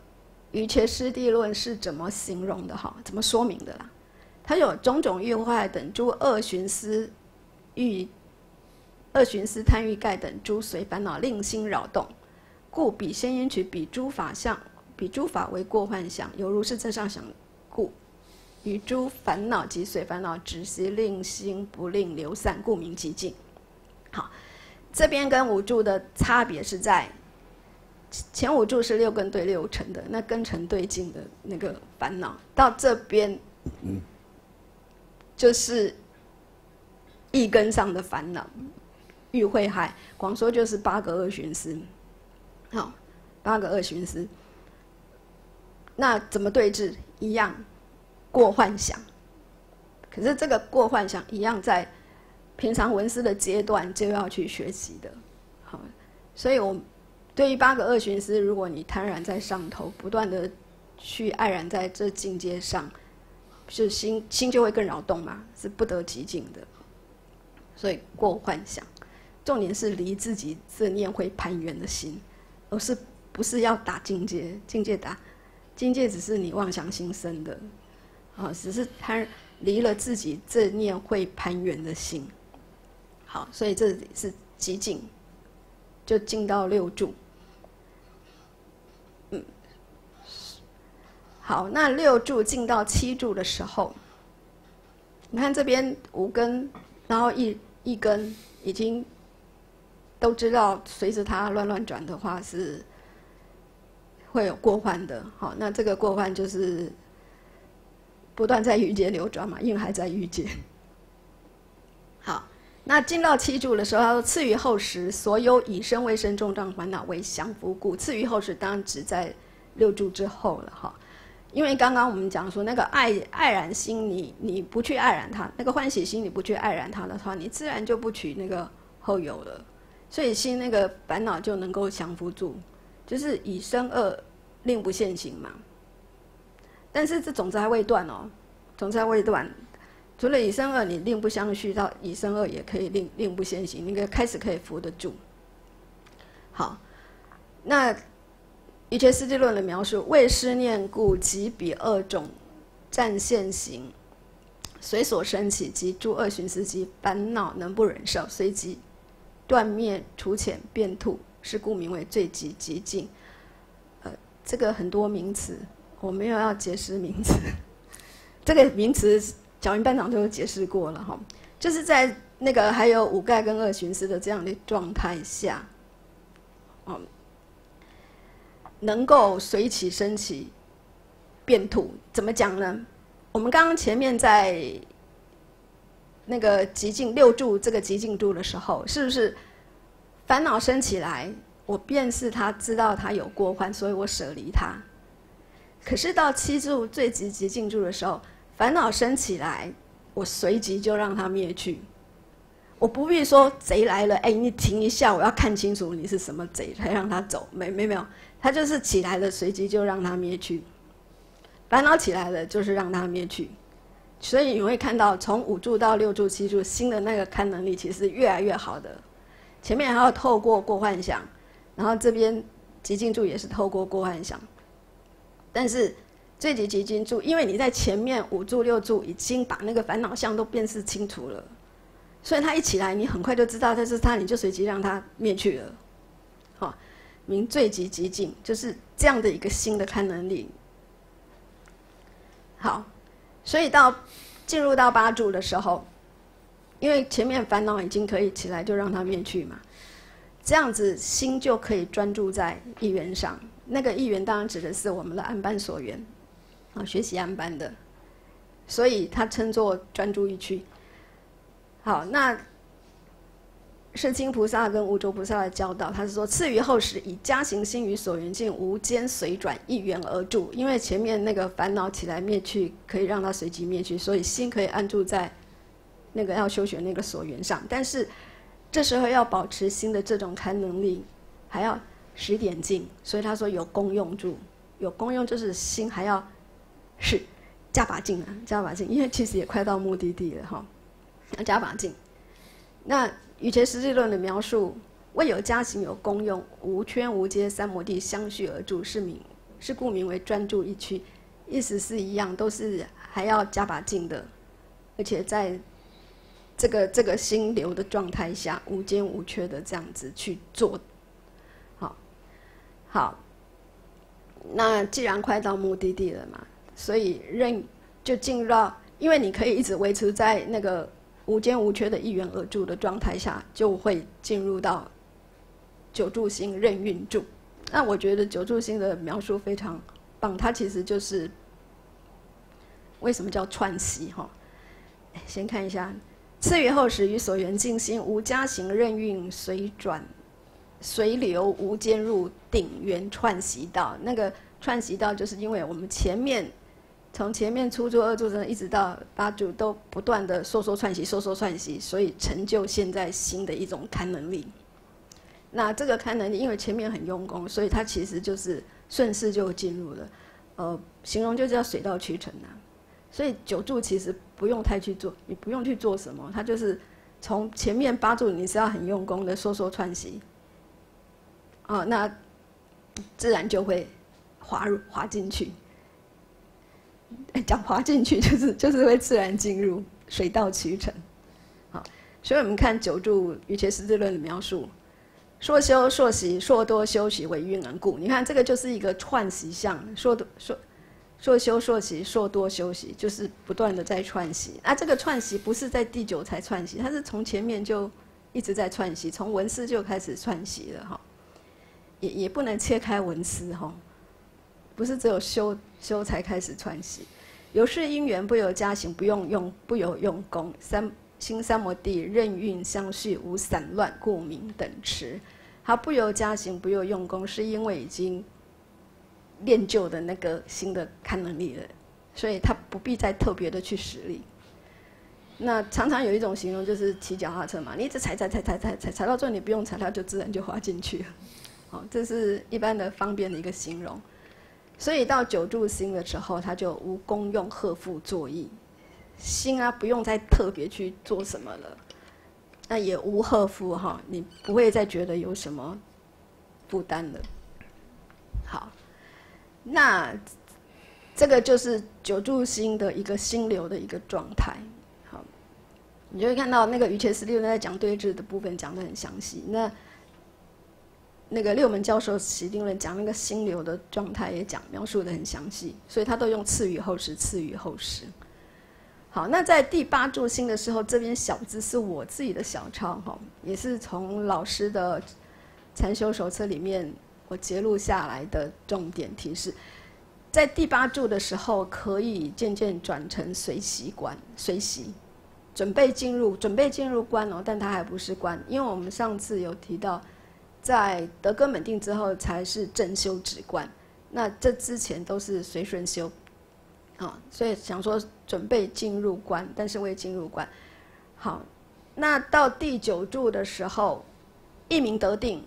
瑜伽师地论》是怎么形容的哈？怎么说明的啦？它有种种欲坏等诸恶寻思欲、恶寻思贪欲盖等诸随烦恼令心扰动，故彼先因取彼诸法相，彼诸法为过幻想，犹如是正上想，故与诸烦恼及随烦恼止息令心不令流散，故名寂静。好。这边跟五柱的差别是在前五柱是六根对六尘的，那根尘对境的那个烦恼，到这边，就是一根上的烦恼，欲会害，广说就是八个二寻思，好，八个二寻思，那怎么对治？一样过幻想，可是这个过幻想一样在。平常文思的阶段就要去学习的，好，所以我对于八个恶寻思，如果你贪婪在上头，不断的去爱然在这境界上，是心心就会更扰动嘛，是不得其境的。所以过幻想，重点是离自己这念会攀缘的心，而是不是要打境界？境界打境界只是你妄想心生的，啊，只是贪离了自己这念会攀缘的心。好，所以这里是极境，就进到六柱。嗯，好，那六柱进到七柱的时候，你看这边五根，然后一一根已经都知道，随着它乱乱转的话是会有过患的。好，那这个过患就是不断在欲界流转嘛，因为还在欲界。那进到七柱的时候，他说：“次于后时，所有以身为身重障烦恼为降伏故。次于后时，当然指在六柱之后了哈。因为刚刚我们讲说那个爱爱染心，你你不去爱染它，那个欢喜心你不去爱染它的话，你自然就不取那个后有了，所以心那个烦恼就能够降服住，就是以生恶令不现行嘛。但是这种子还未断哦，种子还未断，除了以身恶你令不相续，到以身恶也可以令令不现行，那个开始可以扶得住。好，那。一切世界论的描述，为思念故，即彼二种暂现行，随所生起及诸恶寻思及烦恼能不忍受，随即断灭除浅变吐，是故名为最极极尽。呃，这个很多名词，我没有要解释名词。这个名词，小云班长都有解释过了哈，就是在那个还有五盖跟二寻思的这样的状态下，嗯。能够随起升起，变土，怎么讲呢？我们刚刚前面在那个极静六柱这个极静度的时候，是不是烦恼升起来，我便是他知道他有过患，所以我舍离他。可是到七柱最极极静住的时候，烦恼升起来，我随即就让它灭去。我不必说贼来了，哎，你停一下，我要看清楚你是什么贼，才让他走。没没没有。他就是起来了，随即就让他灭去；烦恼起来了，就是让他灭去。所以你会看到，从五柱到六柱、七柱，新的那个看能力其实越来越好的。前面还要透过过幻想，然后这边极静柱也是透过过幻想。但是这级极静柱，因为你在前面五柱、六柱已经把那个烦恼相都辨识清楚了，所以他一起来，你很快就知道这是他，你就随即让他灭去了。好。名最极极境，就是这样的一个新的看能力。好，所以到进入到八柱的时候，因为前面烦恼已经可以起来，就让它灭去嘛。这样子心就可以专注在一缘上。那个一缘当然指的是我们的安班所缘啊，学习安班的，所以他称作专注一趣。好，那。是金菩萨跟无着菩萨的教导，他是说：次于后时，以加行心与所缘境无间随转一缘而住。因为前面那个烦恼起来灭去，可以让它随即灭去，所以心可以安住在那个要修学那个所缘上。但是这时候要保持心的这种看能力，还要使点劲。所以他说有功用住，有功用就是心还要是加把劲啊，加把劲，因为其实也快到目的地了哈，要加把劲。那。与前实际论的描述，未有加行有功用，无圈无接三摩地相续而住，是名是故名为专注一区，意思是一样，都是还要加把劲的，而且在这个这个心流的状态下，无间无缺的这样子去做。好，好，那既然快到目的地了嘛，所以任就进入到，因为你可以一直维持在那个。无间无缺的一元而住的状态下，就会进入到九住心任运住。那我觉得九住心的描述非常棒，它其实就是为什么叫串习哈？先看一下，次于后时与所缘静心无加行任运随转随流无间入顶缘串习道。那个串习道就是因为我们前面。从前面初住、二住真的一直到八住，都不断的说说串习、说说串习，所以成就现在新的一种看能力。那这个看能力，因为前面很用功，所以它其实就是顺势就进入了。呃，形容就叫水到渠成呐。所以九住其实不用太去做，你不用去做什么，它就是从前面八住你是要很用功的说说串习，哦，那自然就会滑入滑进去。讲滑进去 就是就是会自然进入水到渠成，好，所以我们看九柱《瑜伽师资论》的描述，说修说习说多修习为运而故。你看这个就是一个串习相，说多说说修说习说多修习，就是不断的在串习。啊，这个串习不是在第九才串习，它是从前面就一直在串习，从文思就开始串习了哈。也也不能切开文思哈。不是只有修修才开始串习，有事因缘不由加行，不用用不由用功，三心三摩地任运相续，无散乱，故名等持。它不由加行，不由用功，是因为已经练就的那个新的看能力了，所以他不必再特别的去使力。那常常有一种形容就是骑脚踏车嘛，你一直踩踩踩踩踩踩踩到最后你不用踩，它就自然就滑进去了。好，这是一般的方便的一个形容。所以到九住心的时候，它就无功用贺复作意，心啊不用再特别去做什么了，那也无贺复哈，你不会再觉得有什么负担了。好，那这个就是九住心的一个心流的一个状态。好，你就会看到那个瑜伽师六在讲对峙的部分讲的很详细。那那个六门教授喜定论讲那个心流的状态也讲描述的很详细，所以他都用次于后时，次于后时。好，那在第八柱心的时候，这边小字是我自己的小抄哈，也是从老师的禅修手册里面我截录下来的重点提示。在第八柱的时候，可以渐渐转成随习观，随习，准备进入，准备进入观哦，但它还不是观，因为我们上次有提到。在德根稳定之后，才是正修止观。那这之前都是随顺修，啊，所以想说准备进入观，但是未进入观。好，那到第九柱的时候，一名得定，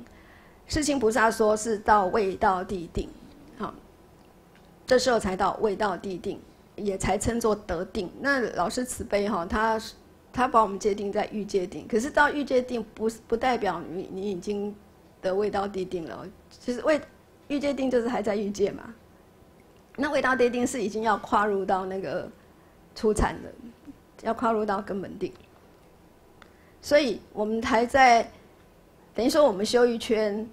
世亲菩萨说是到未到地定，好，这时候才到未到地定，也才称作得定。那老师慈悲哈，他他把我们界定在欲界定，可是到欲界定不不代表你你已经。的味道地定了，其实味欲界定就是还在欲界嘛。那味道地定是已经要跨入到那个出产的，要跨入到根本定。所以我们还在等于说我们修一圈，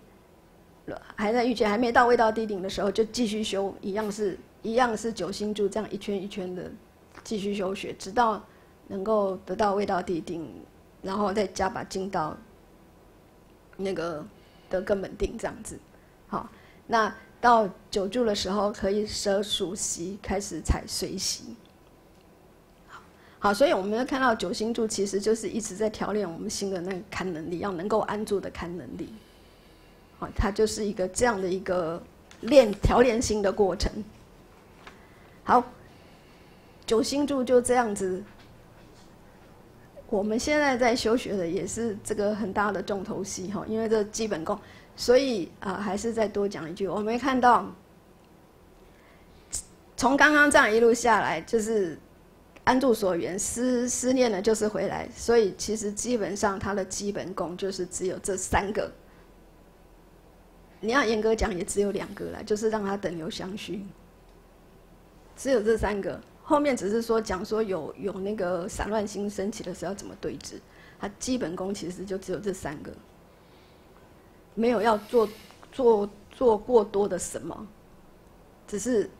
还在欲界还没到味道地定的时候，就继续修，一样是一样是九星柱这样一圈一圈的继续修学，直到能够得到味道地定，然后再加把劲到那个。得根本定这样子，好，那到久住的时候可以舍属息开始采随息，好，所以我们要看到九星柱其实就是一直在调练我们心的那个堪能力，要能够安住的堪能力，好，它就是一个这样的一个练调练心的过程。好，九星柱就这样子。我们现在在修学的也是这个很大的重头戏哈，因为这基本功，所以啊，还是再多讲一句，我没看到，从刚刚这样一路下来，就是安住所缘，思思念呢就是回来，所以其实基本上它的基本功就是只有这三个，你要严格讲也只有两个了，就是让它等流相续，只有这三个。后面只是说讲说有有那个散乱心升起的时候要怎么对峙，它基本功其实就只有这三个，没有要做做做过多的什么，只是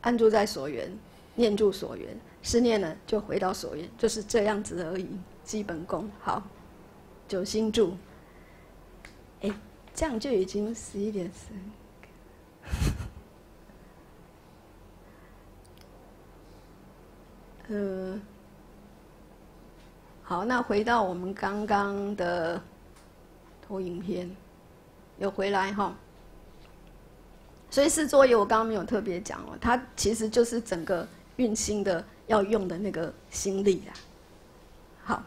安住在所缘，念住所缘，思念呢就回到所缘，就是这样子而已。基本功好，九星住，哎，这样就已经十一点十。呃，好，那回到我们刚刚的投影片，有回来哈。所以四作业我刚刚没有特别讲哦，它其实就是整个运心的要用的那个心力啦。好，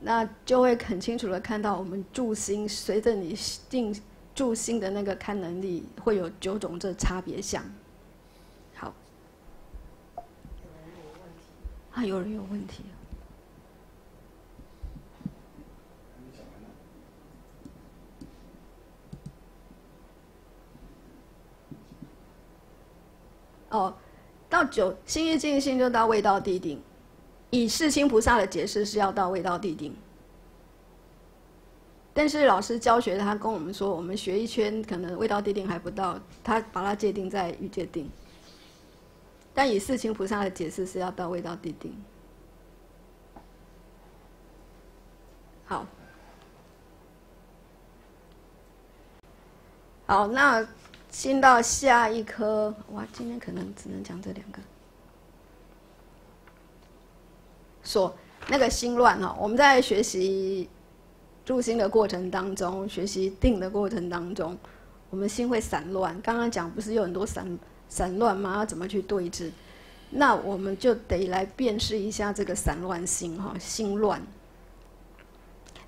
那就会很清楚的看到我们助心，随着你定助心的那个看能力，会有九种这差别相。啊，有人有问题。哦，到九心一静心就到未到地定，以世亲菩萨的解释是要到未到地定，但是老师教学他跟我们说，我们学一圈可能未到地定还不到，他把它界定在欲界定。但以四亲菩萨的解释是要到位到地定。好，好，那进到下一科，哇，今天可能只能讲这两个。说那个心乱哈，我们在学习助心的过程当中，学习定的过程当中，我们心会散乱。刚刚讲不是有很多散散乱吗？要怎么去对治？那我们就得来辨识一下这个散乱心哈，心乱。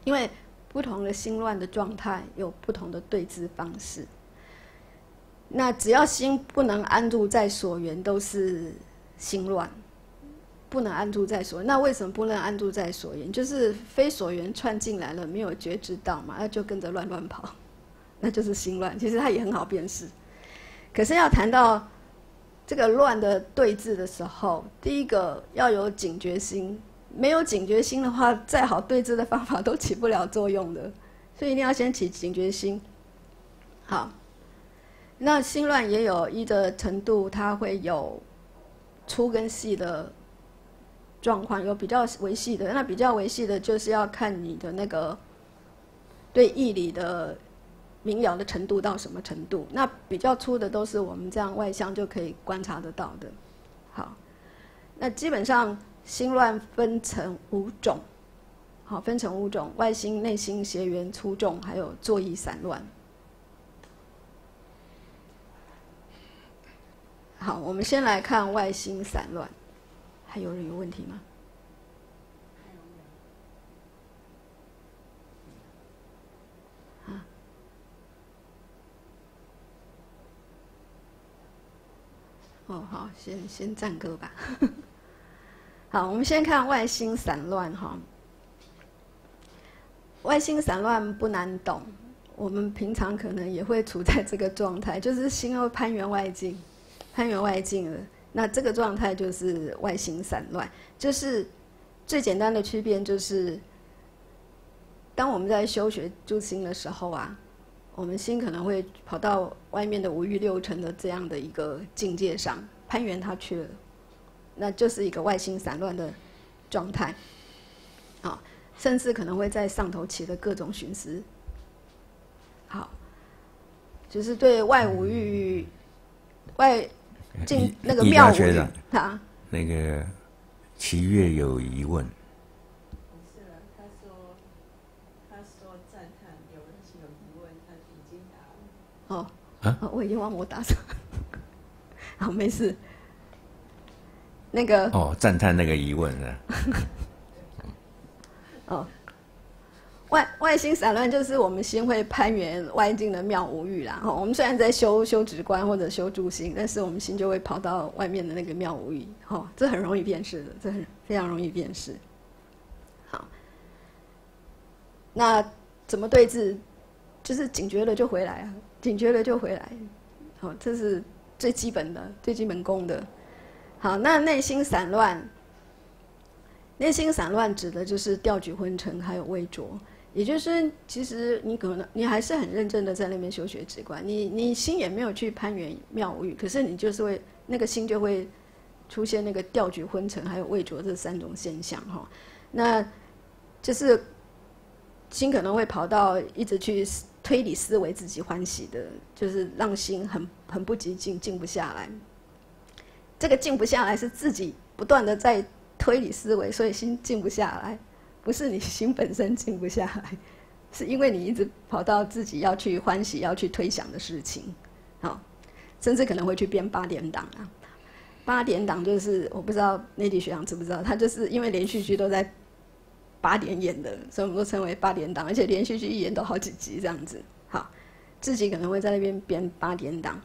因为不同的心乱的状态有不同的对治方式。那只要心不能安住在所缘，都是心乱。不能安住在所，那为什么不能安住在所缘？就是非所缘串进来了，没有觉知到嘛，那就跟着乱乱跑，那就是心乱。其实它也很好辨识。可是要谈到这个乱的对峙的时候，第一个要有警觉心，没有警觉心的话，再好对峙的方法都起不了作用的。所以一定要先起警觉心。好，那心乱也有一的程度，它会有粗跟细的。状况有比较维系的，那比较维系的就是要看你的那个对义理的明了的程度到什么程度。那比较粗的都是我们这样外向就可以观察得到的。好，那基本上心乱分成五种，好，分成五种：外心、内心、邪缘、粗重，还有坐意散乱。好，我们先来看外心散乱。还有人有问题吗？啊？哦，好，先先暂搁吧。好，我们先看外心散乱哈。外心散乱不难懂，我们平常可能也会处在这个状态，就是心要攀援外境，攀援外境了。那这个状态就是外心散乱，就是最简单的区别就是，当我们在修学诸心的时候啊，我们心可能会跑到外面的五欲六尘的这样的一个境界上攀援他去了，那就是一个外心散乱的状态，啊，甚至可能会在上头起的各种寻思，好，就是对外五欲外。进那个庙学长啊，那个齐月有疑问。是了，他说，他说赞叹，有人有疑问，他已经答了。哦，啊，我已经忘我打什么。好，没事。那个哦，赞叹那个疑问呢。哦。外外心散乱，就是我们心会攀援外境的妙无欲啦。哈，我们虽然在修修直观或者修住心，但是我们心就会跑到外面的那个妙无欲。哈，这很容易辨识的，这很非常容易辨识。好，那怎么对治？就是警觉了就回来啊，警觉了就回来。好，这是最基本的、最基本功的。好，那内心散乱，内心散乱指的就是调举昏沉，还有未浊。也就是，其实你可能你还是很认真的在那边修学直观，你你心也没有去攀援妙无欲，可是你就是会那个心就会出现那个调举昏沉还有未浊这三种现象哈，那就是心可能会跑到一直去推理思维自己欢喜的，就是让心很很不极静，静不下来。这个静不下来是自己不断的在推理思维，所以心静不下来。不是你心本身静不下来，是因为你一直跑到自己要去欢喜、要去推想的事情，好，甚至可能会去编八点档啊。八点档就是我不知道内地学长知不知道，他就是因为连续剧都在八点演的，所以我们都称为八点档，而且连续剧一演都好几集这样子。好，自己可能会在那边编八点档。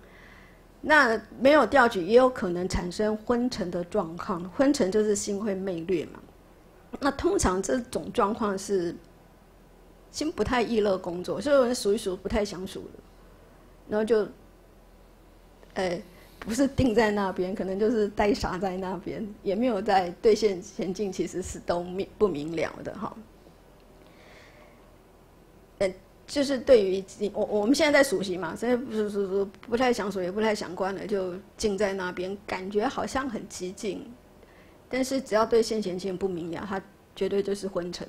那没有调举，也有可能产生昏沉的状况。昏沉就是心会昧略嘛。那通常这种状况是心不太易乐工作，所以数一数不太想数了，然后就，哎，不是定在那边，可能就是呆傻在那边，也没有在兑现前进，其实是都明不明了的哈。呃，就是对于我我们现在在熟悉嘛，现在不是说说不太想说，也不太想关了，就静在那边，感觉好像很寂静。但是只要对现前性不明了，它绝对就是昏沉，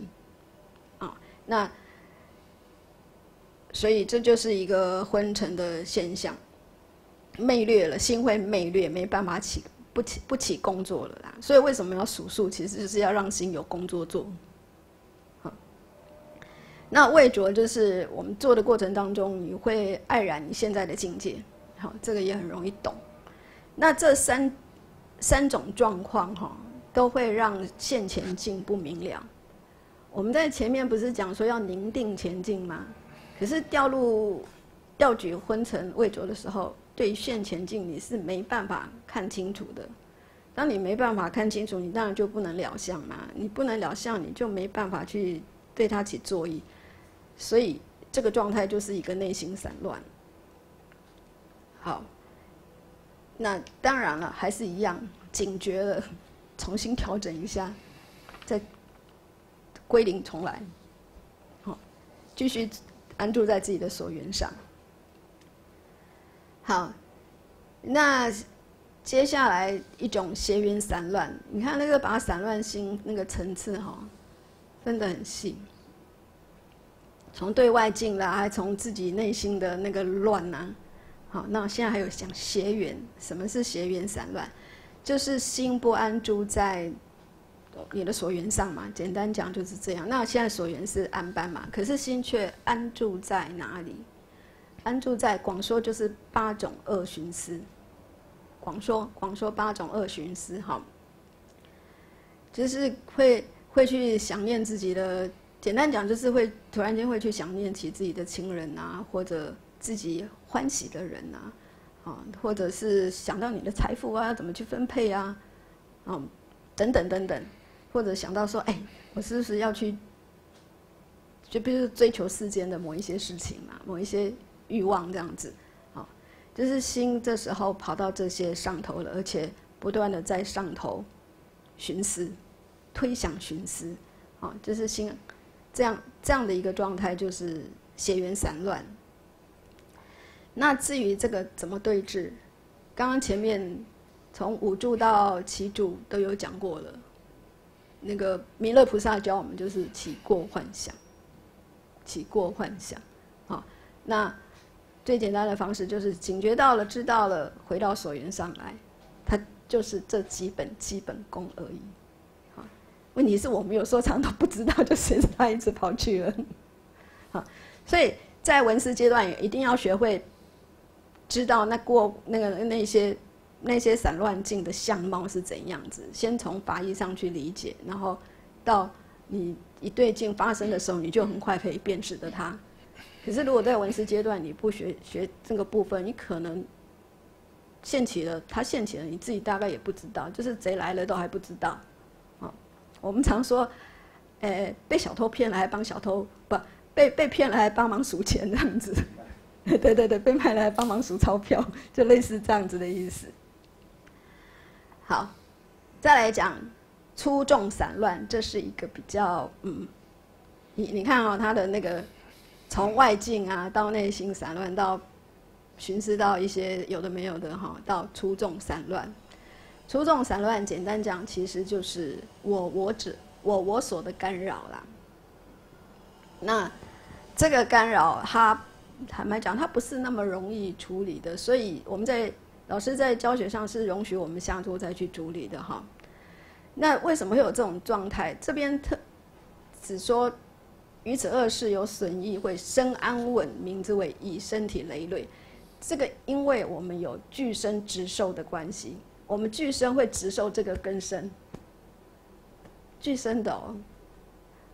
啊，那所以这就是一个昏沉的现象，昧略了，心会昧略，没办法起不起不起工作了啦。所以为什么要数数？其实就是要让心有工作做，好。那畏着就是我们做的过程当中，你会黯然你现在的境界，好，这个也很容易懂。那这三三种状况哈，都会让现前进不明了。我们在前面不是讲说要宁定前进吗？可是掉入掉举昏沉未着的时候，对线前进你是没办法看清楚的。当你没办法看清楚，你当然就不能了相嘛。你不能了相，你就没办法去对它起作意。所以这个状态就是一个内心散乱。好，那当然了，还是一样警觉了，重新调整一下，再归零重来。好，继续安住在自己的所缘上。好，那接下来一种邪缘散乱，你看那个把散乱心那个层次哈，分得很细。从对外境啦，还从自己内心的那个乱呐，好，那现在还有讲邪缘，什么是邪缘散乱？就是心不安住在你的所缘上嘛，简单讲就是这样。那现在所缘是安般嘛，可是心却安住在哪里？安住在广说就是八种恶寻思，广说广说八种恶寻思，哈，就是会会去想念自己的。简单讲，就是会突然间会去想念起自己的亲人啊，或者自己欢喜的人啊，啊，或者是想到你的财富啊，怎么去分配啊，啊，等等等等，或者想到说，哎，我是不是要去，就比如追求世间的某一些事情嘛，某一些欲望这样子，啊，就是心这时候跑到这些上头了，而且不断的在上头寻思、推想、寻思，啊，就是心。这样这样的一个状态就是血缘散乱。那至于这个怎么对治，刚刚前面从五住到七住都有讲过了。那个弥勒菩萨教我们就是起过幻想，起过幻想。好，那最简单的方式就是警觉到了，知道了，回到所缘上来，它就是这几本基本功而已。啊问题是我们有时候常都不知道，就随着他一直跑去了。好，所以在文思阶段一定要学会知道那过那个那些那些散乱境的相貌是怎样子，先从法义上去理解，然后到你一对境发生的时候，你就很快可以辨识的它。可是如果在文思阶段你不学学这个部分，你可能现起了，他现起了，你自己大概也不知道，就是贼来了都还不知道。啊我们常说，呃，被小偷骗了还帮小偷不被被骗了还帮忙数钱这样子，对对对，被卖了还帮忙数钞票，就类似这样子的意思。好，再来讲粗重散乱，这是一个比较嗯，你你看哦，他的那个从外境啊到内心散乱，到寻思到一些有的没有的哈，到粗重散乱。粗重散乱，简单讲，其实就是我我指我我所的干扰啦。那这个干扰，它坦白讲，它不是那么容易处理的。所以我们在老师在教学上是容许我们下周再去处理的哈。那为什么会有这种状态？这边特只说于此恶事有损益，会生安稳，名之为以身体累累。这个因为我们有具身直受的关系。我们具身会直受这个根身，具身的哦，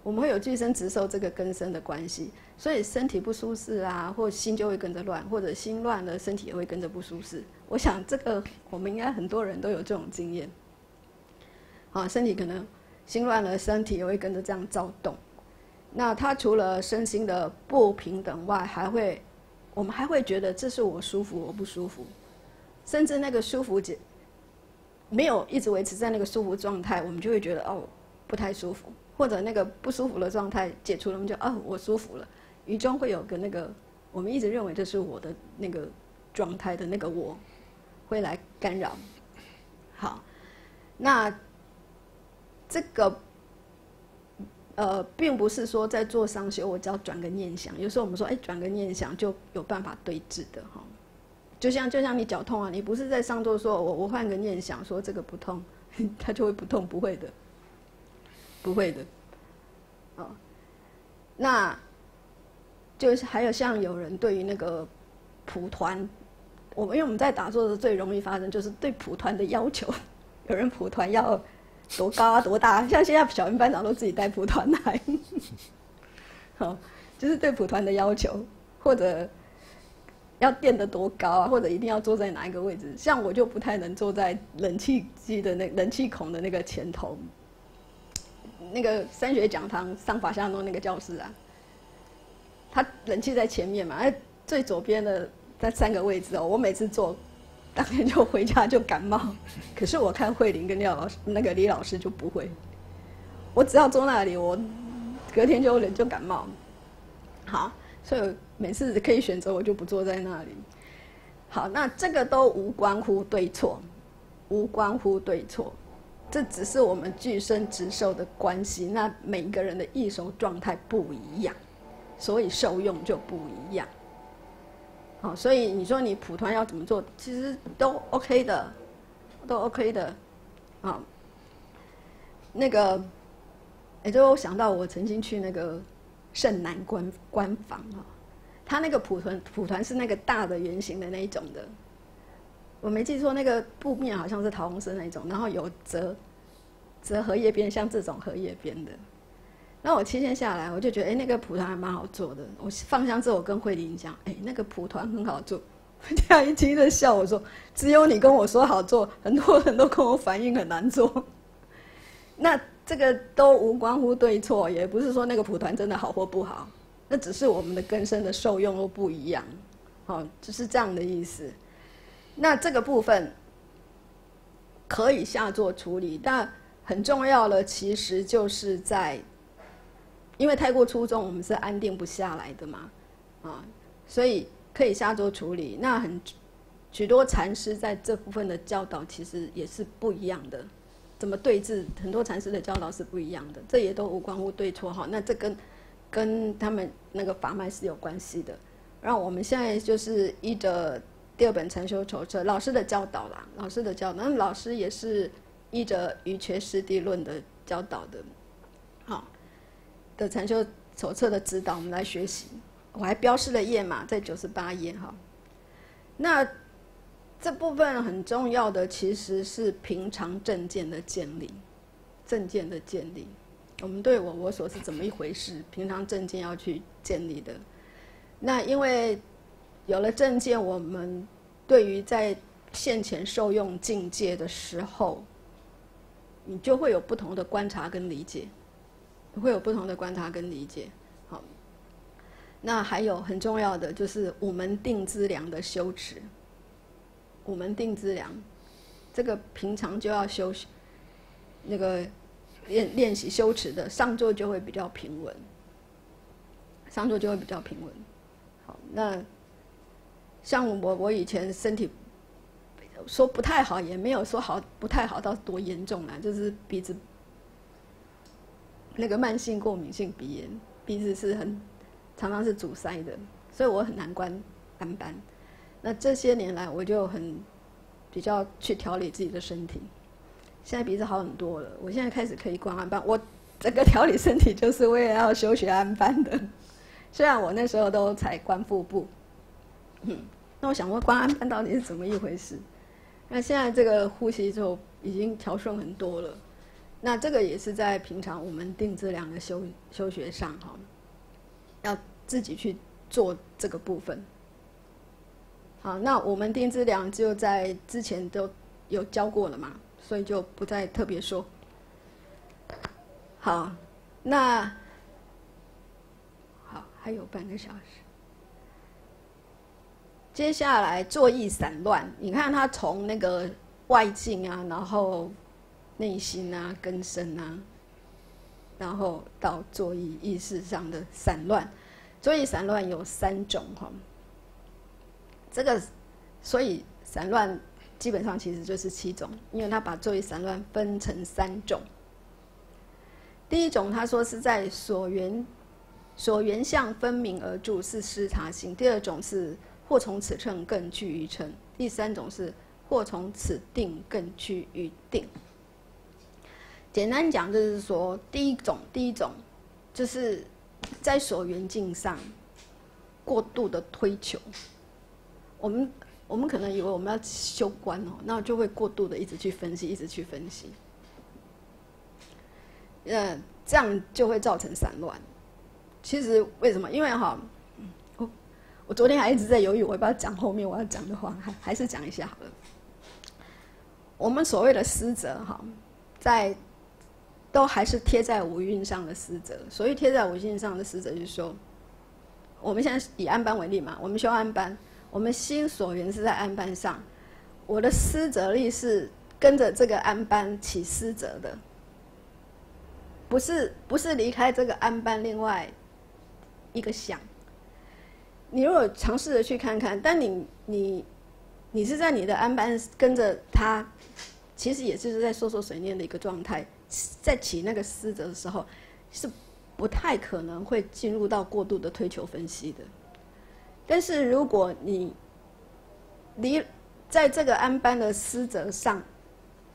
我们会有具身直受这个根身的关系，所以身体不舒适啊，或心就会跟着乱，或者心乱了，身体也会跟着不舒适。我想这个我们应该很多人都有这种经验，啊，身体可能心乱了，身体也会跟着这样躁动。那他除了身心的不平等外，还会，我们还会觉得这是我舒服，我不舒服，甚至那个舒服解。没有一直维持在那个舒服状态，我们就会觉得哦不太舒服，或者那个不舒服的状态解除了，我们就哦我舒服了。于中会有个那个我们一直认为这是我的那个状态的那个我，会来干扰。好，那这个呃并不是说在做上修，我只要转个念想。有时候我们说哎转个念想就有办法对治的哈。就像就像你脚痛啊，你不是在上座说，我我换个念想说这个不痛，它就会不痛，不会的，不会的，哦，那就是还有像有人对于那个蒲团，我们因为我们在打坐的时候最容易发生就是对蒲团的要求，有人蒲团要多高啊多大，像现在小云班长都自己带蒲团来，好，就是对蒲团的要求，或者要垫得多高啊，或者一定要坐在哪一个位置，像我就不太能坐在冷气机的那冷气孔的那个前头，那个三学讲堂上法下诺那个教室啊。他冷气在前面嘛，哎，最左边的那三个位置哦，我每次坐，当天就回家就感冒。可是我看慧玲跟廖老师那个李老师就不会，我只要坐那里，我隔天就人就感冒。好，所以每次可以选择，我就不坐在那里。好，那这个都无关乎对错，无关乎对错，这只是我们具身直受的关系。那每一个人的易手状态不一样。所以受用就不一样，哦，所以你说你蒲团要怎么做，其实都 OK 的，都 OK 的，啊，那个，也就我想到我曾经去那个圣南官官房啊，他那个蒲团蒲团是那个大的圆形的那一种的，我没记错，那个布面好像是桃红色那一种，然后有折折荷叶边，像这种荷叶边的。那我七天下来，我就觉得，哎，那个蒲团还蛮好做的。我放香之后，我跟慧玲讲，哎，那个蒲团很好做。这样一听就笑，我说，只有你跟我说好做，很多人都跟我反映很难做。那这个都无关乎对错，也不是说那个蒲团真的好或不好，那只是我们的根深的受用都不一样，好，就是这样的意思。那这个部分可以下做处理，但很重要的其实就是在。因为太过出众，我们是安定不下来的嘛，啊，所以可以下周处理。那很许多禅师在这部分的教导其实也是不一样的，怎么对治？很多禅师的教导是不一样的，这也都无关乎对错哈。那这跟跟他们那个法脉是有关系的。然后我们现在就是依着第二本禅修手册老师的教导啦，老师的教导，那老师也是依着《瑜伽师地论》的教导的，的禅修手册的指导，我们来学习。我还标示了页码，在九十八页哈。那这部分很重要的其实是平常正见的建立，正见的建立。我们对我我所是怎么一回事？平常正见要去建立的。那因为有了正见，我们对于在现前受用境界的时候，你就会有不同的观察跟理解。会有不同的观察跟理解，好。那还有很重要的就是五门定资粮的修持。五门定资粮，这个平常就要修，那个练练习修持的上座就会比较平稳，上座就会比较平稳。好，那像我我以前身体说不太好，也没有说好不太好到多严重啊，就是鼻子。那个慢性过敏性鼻炎，鼻子是很常常是阻塞的，所以我很难关安班。那这些年来，我就很比较去调理自己的身体。现在鼻子好很多了，我现在开始可以关安班。我整个调理身体就是为了要修学安班的。虽然我那时候都才关腹部，嗯，那我想问关安班到底是怎么一回事？那现在这个呼吸就已经调顺很多了。那这个也是在平常我们定制量的修修学上哈，要自己去做这个部分。好，那我们定制量就在之前都有教过了嘛，所以就不再特别说。好，那好还有半个小时，接下来坐意散乱，你看他从那个外境啊，然后。内心啊，根深啊，然后到作意意识上的散乱，作意散乱有三种哈。这个，所以散乱基本上其实就是七种，因为他把作意散乱分成三种。第一种他说是在所缘所缘相分明而住是失察心；第二种是或从此称更趋于称；第三种是或从此定更趋于定。简单讲就是说，第一种，第一种，就是在所缘境上，过度的推求。我们我们可能以为我们要修观哦，那就会过度的一直去分析，一直去分析。呃，这样就会造成散乱。其实为什么？因为哈，我我昨天还一直在犹豫，我要不要讲后面我要讲的话，还还是讲一下好了。我们所谓的师则哈，在都还是贴在五蕴上的师则。所以贴在五蕴上的师则，就是说，我们现在以安班为例嘛，我们修安班，我们心所缘是在安班上，我的师则力是跟着这个安班起师则的。不是不是离开这个安班，另外一个想。你如果尝试着去看看，但你你你是在你的安班跟着他，其实也就是在说说水念的一个状态，在起那个思则的时候，是不太可能会进入到过度的推求分析的。但是如果你离在这个安班的思则上，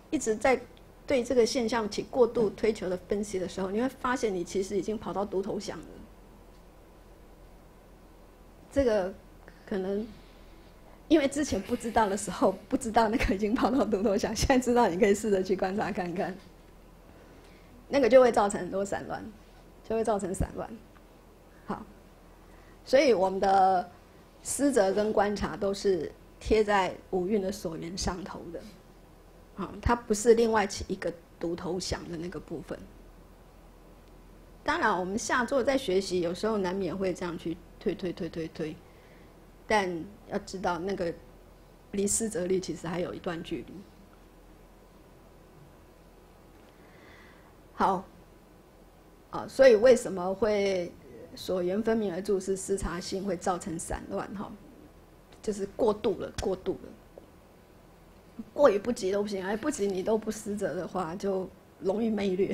一直在。对这个现象起过度推求的分析的时候，你会发现你其实已经跑到独头想了。这个可能因为之前不知道的时候，不知道那个已经跑到独头想，现在知道你可以试着去观察看看，那个就会造成很多散乱，就会造成散乱。好，所以我们的思则跟观察都是贴在五蕴的所缘上头的。啊，它不是另外起一个独头想的那个部分。当然，我们下座在学习，有时候难免会这样去推推推推推，但要知道那个离思则力其实还有一段距离。好，啊，所以为什么会所缘分明而注是失察性会造成散乱？哈，就是过度了，过度了。过也不及都不行，哎，不及你都不施责的话，就容易昧略。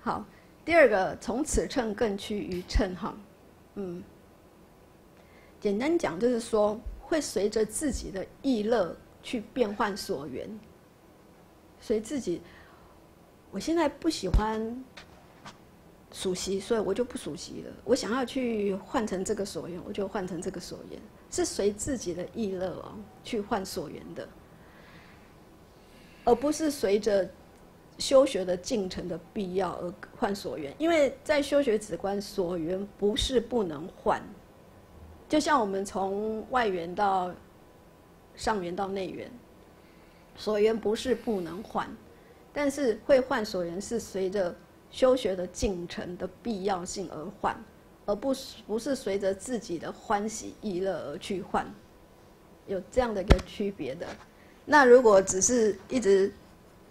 好，第二个从此称更趋于称哈，嗯，简单讲就是说会随着自己的意乐去变换所缘，随自己，我现在不喜欢熟悉，所以我就不熟悉了。我想要去换成这个所缘，我就换成这个所缘。是随自己的意乐哦去换所缘的，而不是随着修学的进程的必要而换所缘。因为在修学止观，所缘不是不能换，就像我们从外缘到上缘到内缘，所缘不是不能换，但是会换所缘是随着修学的进程的必要性而换。而不不是随着自己的欢喜意乐而去换，有这样的一个区别的。那如果只是一直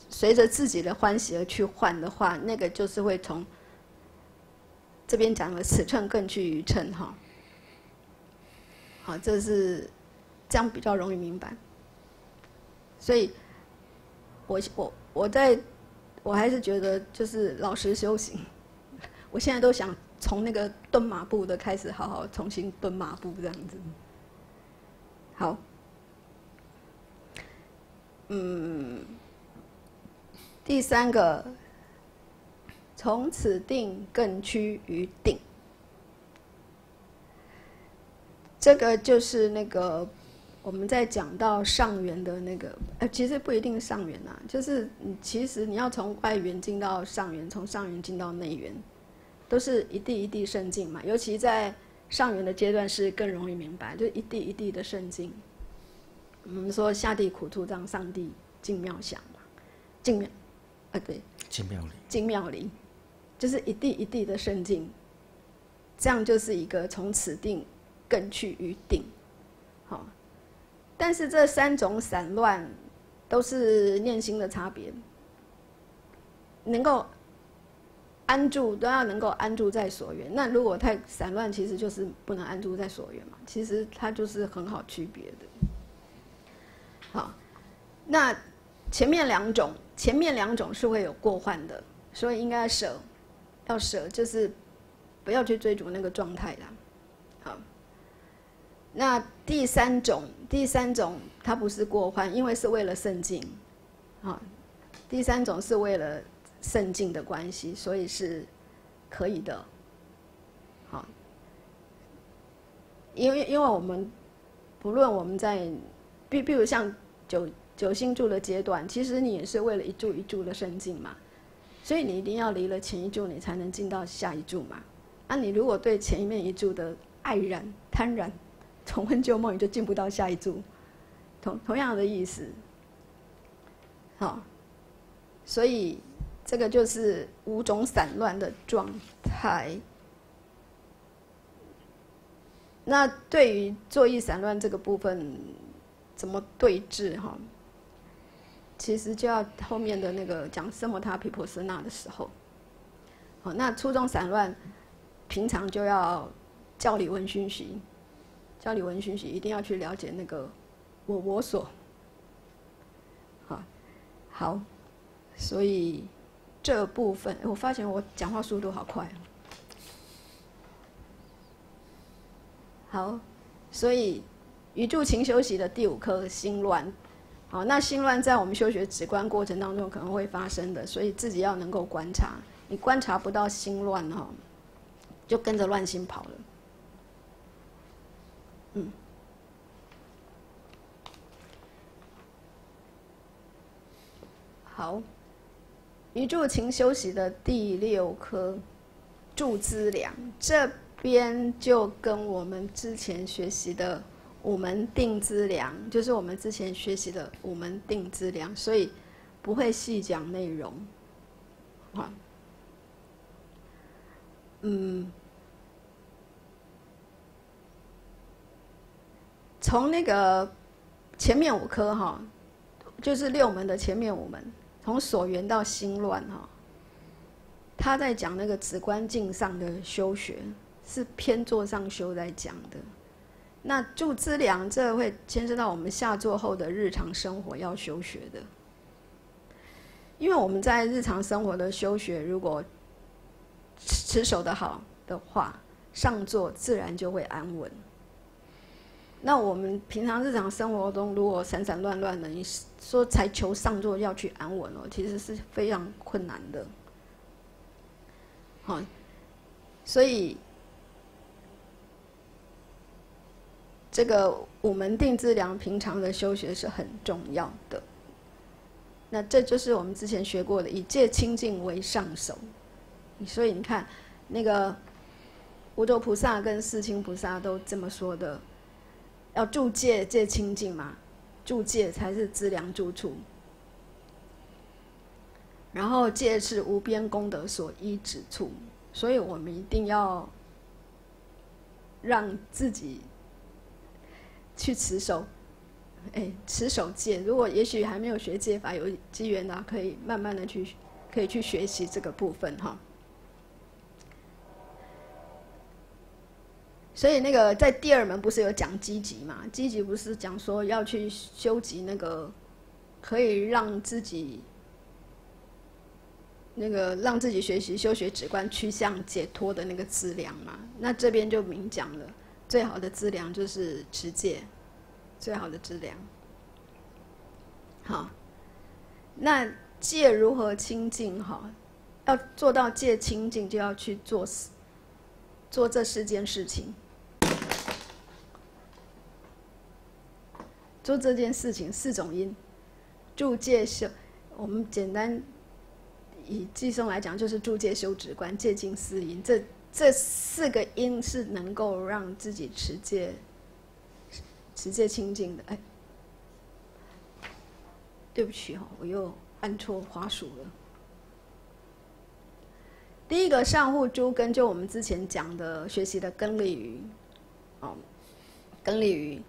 随着自己的欢喜而去换的话，那个就是会从这边讲的尺寸更趋于称哈。好，这是这样比较容易明白。所以，我我我在，我还是觉得就是老实修行。我现在都想。从那个蹲马步的开始，好好重新蹲马步这样子。好，嗯，第三个，从此定更趋于定，这个就是那个我们在讲到上元的那个，呃，其实不一定上元呐，就是你其实你要从外缘进到上元，从上元进到内缘。都是一地一地圣境嘛，尤其在上元的阶段是更容易明白，就一地一地的圣境。我们说下地苦处让上帝进妙想嘛，进妙，啊对，进妙里，进妙里，就是一地一地的圣境，这样就是一个从此定更去于定，好。但是这三种散乱都是念心的差别，能够。安住都要能够安住在所缘，那如果太散乱，其实就是不能安住在所缘嘛。其实它就是很好区别的。好，那前面两种，前面两种是会有过患的，所以应该舍，要舍，就是不要去追逐那个状态啦。那第三种，第三种它不是过患，因为是为了圣境。好，第三种是为了。圣境的关系，所以是可以的。好，因为因为我们不论我们在，比比如像九九星柱的阶段，其实你也是为了一柱一柱的升进嘛，所以你一定要离了前一柱，你才能进到下一柱嘛。啊，你如果对前面一柱的爱染贪染，重温旧梦，你就进不到下一柱。同同样的意思，好，所以这个就是五种散乱的状态。那对于作意散乱这个部分，怎么对治哈？其实就要后面的那个讲色摩他皮婆斯那的时候，好，那初中散乱。平常就要教理文熏习，教理文熏习一定要去了解那个我我所，好，好，所以这部分我发现我讲话速度好快好，所以宇宙勤修习的第五颗心乱，好，那心乱在我们修学直观过程当中可能会发生的，所以自己要能够观察，你观察不到心乱哈。就跟着乱心跑了，嗯，好，宇宙勤休息的第六颗助资粮，这边就跟我们之前学习的五门定资粮，就是我们之前学习的五门定资粮，所以不会细讲内容，啊，嗯。从那个前面五科哈，就是六门的前面五门，从所缘到心乱哈，他在讲那个直观境上的修学，是偏坐上修在讲的。那助资粮这会牵涉到我们下座后的日常生活要修学的，因为我们在日常生活的修学，如果持守的好的话，上座自然就会安稳。那我们平常日常生活中，如果散散乱乱的，你说才求上座要去安稳哦，其实是非常困难的。好，所以这个五门定资粮平常的修学是很重要的。那这就是我们之前学过的，以戒清净为上首。所以你看，那个无斗菩萨跟世亲菩萨都这么说的。要住戒戒清净嘛，住戒才是资粮住处。然后戒是无边功德所依止处，所以我们一定要让自己去持守，哎，持守戒。如果也许还没有学戒法，有机缘的可以慢慢的去，可以去学习这个部分哈。所以那个在第二门不是有讲积极嘛？积极不是讲说要去修集那个可以让自己那个让自己学习修学止观趋向解脱的那个资粮嘛？那这边就明讲了，最好的资粮就是持戒，最好的资粮。好，那戒如何清净？哈，要做到戒清净，就要去做做这四件事情。做这件事情四种因，助戒修，我们简单以寄送来讲，就是助戒修止观、戒净思因，这这四个因是能够让自己持戒、持戒清净的。哎，对不起哈，我又按错滑鼠了。第一个上户诸根，就我们之前讲的学习的根利于，哦，根利于。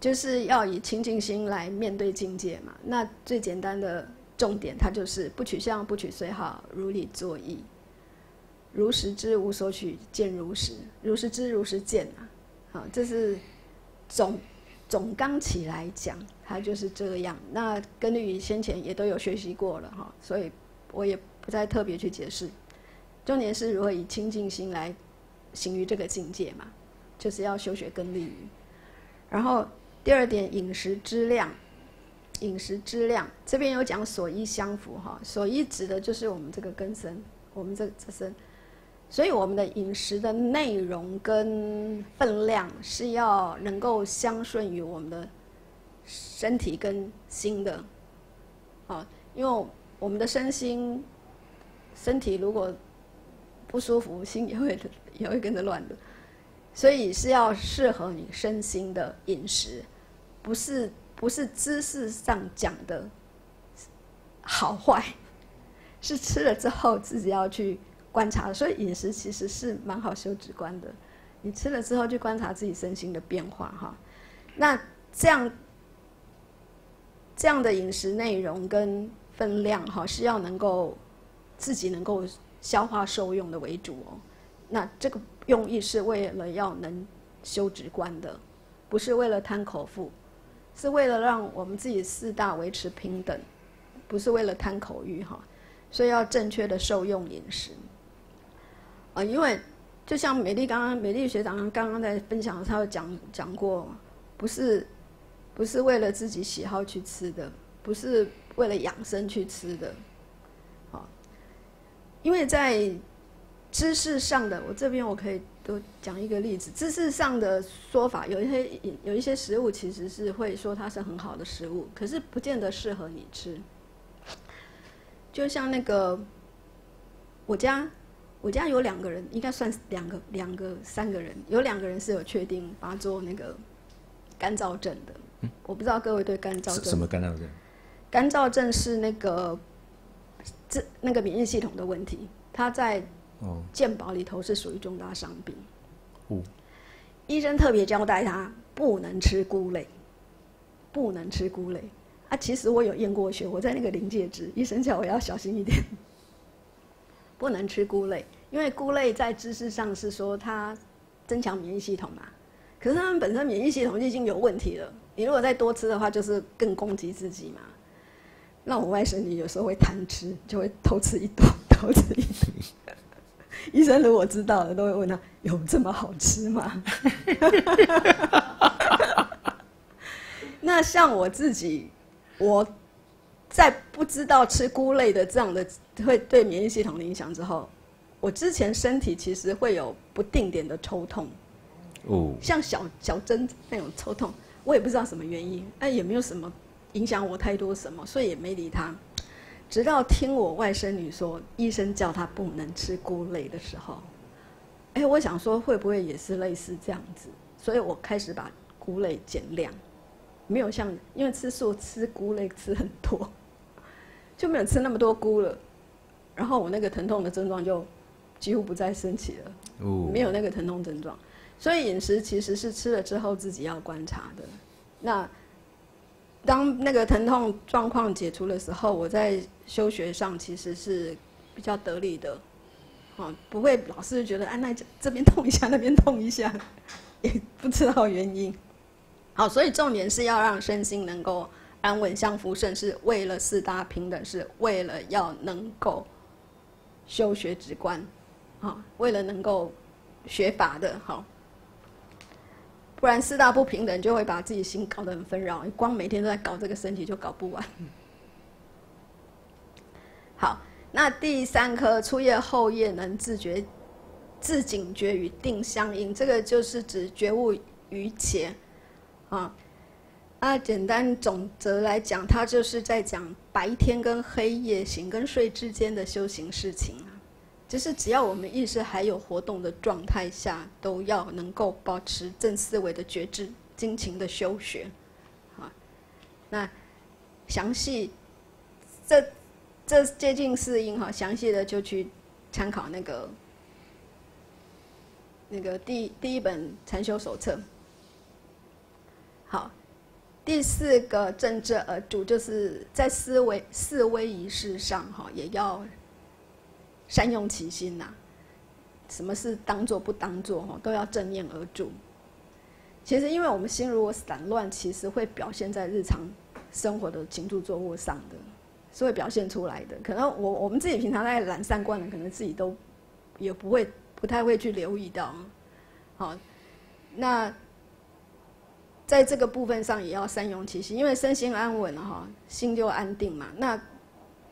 就是要以清净心来面对境界嘛。那最简单的重点，它就是不取相，不取随好，如理作意，如实知，无所取，见如实，如实知，如实见啊。好，这是总总纲起来讲，它就是这样。那根据先前也都有学习过了哈，所以我也不再特别去解释。重点是如何以清净心来行于这个境界嘛，就是要修学根利于，然后。第二点，饮食质量，饮食质量。这边有讲所依相符哈，所依指的就是我们这个根身，我们这这身，所以我们的饮食的内容跟分量是要能够相顺于我们的身体跟心的，啊，因为我们的身心，身体如果不舒服，心也会也会跟着乱的，所以是要适合你身心的饮食，不是不是知识上讲的好坏，是吃了之后自己要去。观察，所以饮食其实是蛮好修直观的。你吃了之后，去观察自己身心的变化，哈。那这样这样的饮食内容跟分量，哈，是要能够自己能够消化受用的为主哦。那这个用意是为了要能修直观的，不是为了贪口腹，是为了让我们自己四大维持平等，不是为了贪口欲，哈。所以要正确的受用饮食。啊，因为就像美丽刚刚，美丽学长刚刚在分享，他有讲讲过，不是不是为了自己喜好去吃的，不是为了养生去吃的，好，因为在知识上的，我这边我可以多讲一个例子，知识上的说法，有一些有一些食物其实是会说它是很好的食物，可是不见得适合你吃，就像那个我家。我家有两个人，应该算两个、两个、三个人，有两个人是有确定发作那个干燥症的。嗯，我不知道各位对干燥症什么干燥症？干燥症是那个这那个免疫系统的问题，它在健保里头是属于重大伤病。哦，医生特别交代他不能吃菇类，不能吃菇类。啊，其实我有验过血，我在那个临界值，医生叫我要小心一点。不能吃菇类，因为菇类在知识上是说它增强免疫系统嘛。可是他们本身免疫系统就已经有问题了，你如果再多吃的话，就是更攻击自己嘛。那我外甥女有时候会贪吃，就会偷吃一朵，偷吃一朵。医生如果知道了，都会问他有这么好吃吗？那像我自己，我。在不知道吃菇类的这样的会对免疫系统的影响之后，我之前身体其实会有不定点的抽痛，哦，像小小针那种抽痛，我也不知道什么原因，哎，也没有什么影响我太多什么，所以也没理他。直到听我外甥女说医生叫她不能吃菇类的时候，哎，我想说会不会也是类似这样子，所以我开始把菇类减量，没有像因为吃素吃菇类吃很多。就没有吃那么多菇了，然后我那个疼痛的症状就几乎不再升起了，哦，没有那个疼痛症状。所以饮食其实是吃了之后自己要观察的。那当那个疼痛状况解除的时候，我在修学上其实是比较得力的，哦，不会老是觉得哎那这边痛一下那边痛一下，也不知道原因。好，所以重点是要让身心能够。安稳相扶盛是为了四大平等，是为了要能够修学直观，啊，为了能够学法的，好，不然四大不平等就会把自己心搞得很纷扰，光每天都在搞这个身体就搞不完。好，那第三颗初夜后夜能自觉、自警觉与定相应，这个就是指觉悟于前，啊。那，简单总则来讲，它就是在讲白天跟黑夜、醒跟睡之间的修行事情。就是只要我们意识还有活动的状态下，都要能够保持正思维的觉知、精勤的修学。啊，那详细这这接近四音哈，详细的就去参考那个那个第第一本禅修手册。好。第四个政治而主，就是在思维思维仪式上，哈，也要善用其心呐。什么事当做不当做，哈，都要正念而住。其实，因为我们心如果散乱，其实会表现在日常生活的行住坐卧上的，是会表现出来的。可能我我们自己平常在懒散惯了，可能自己都也不会不太会去留意到。好，那。在这个部分上也要善用其心，因为身心安稳了哈，心就安定嘛。那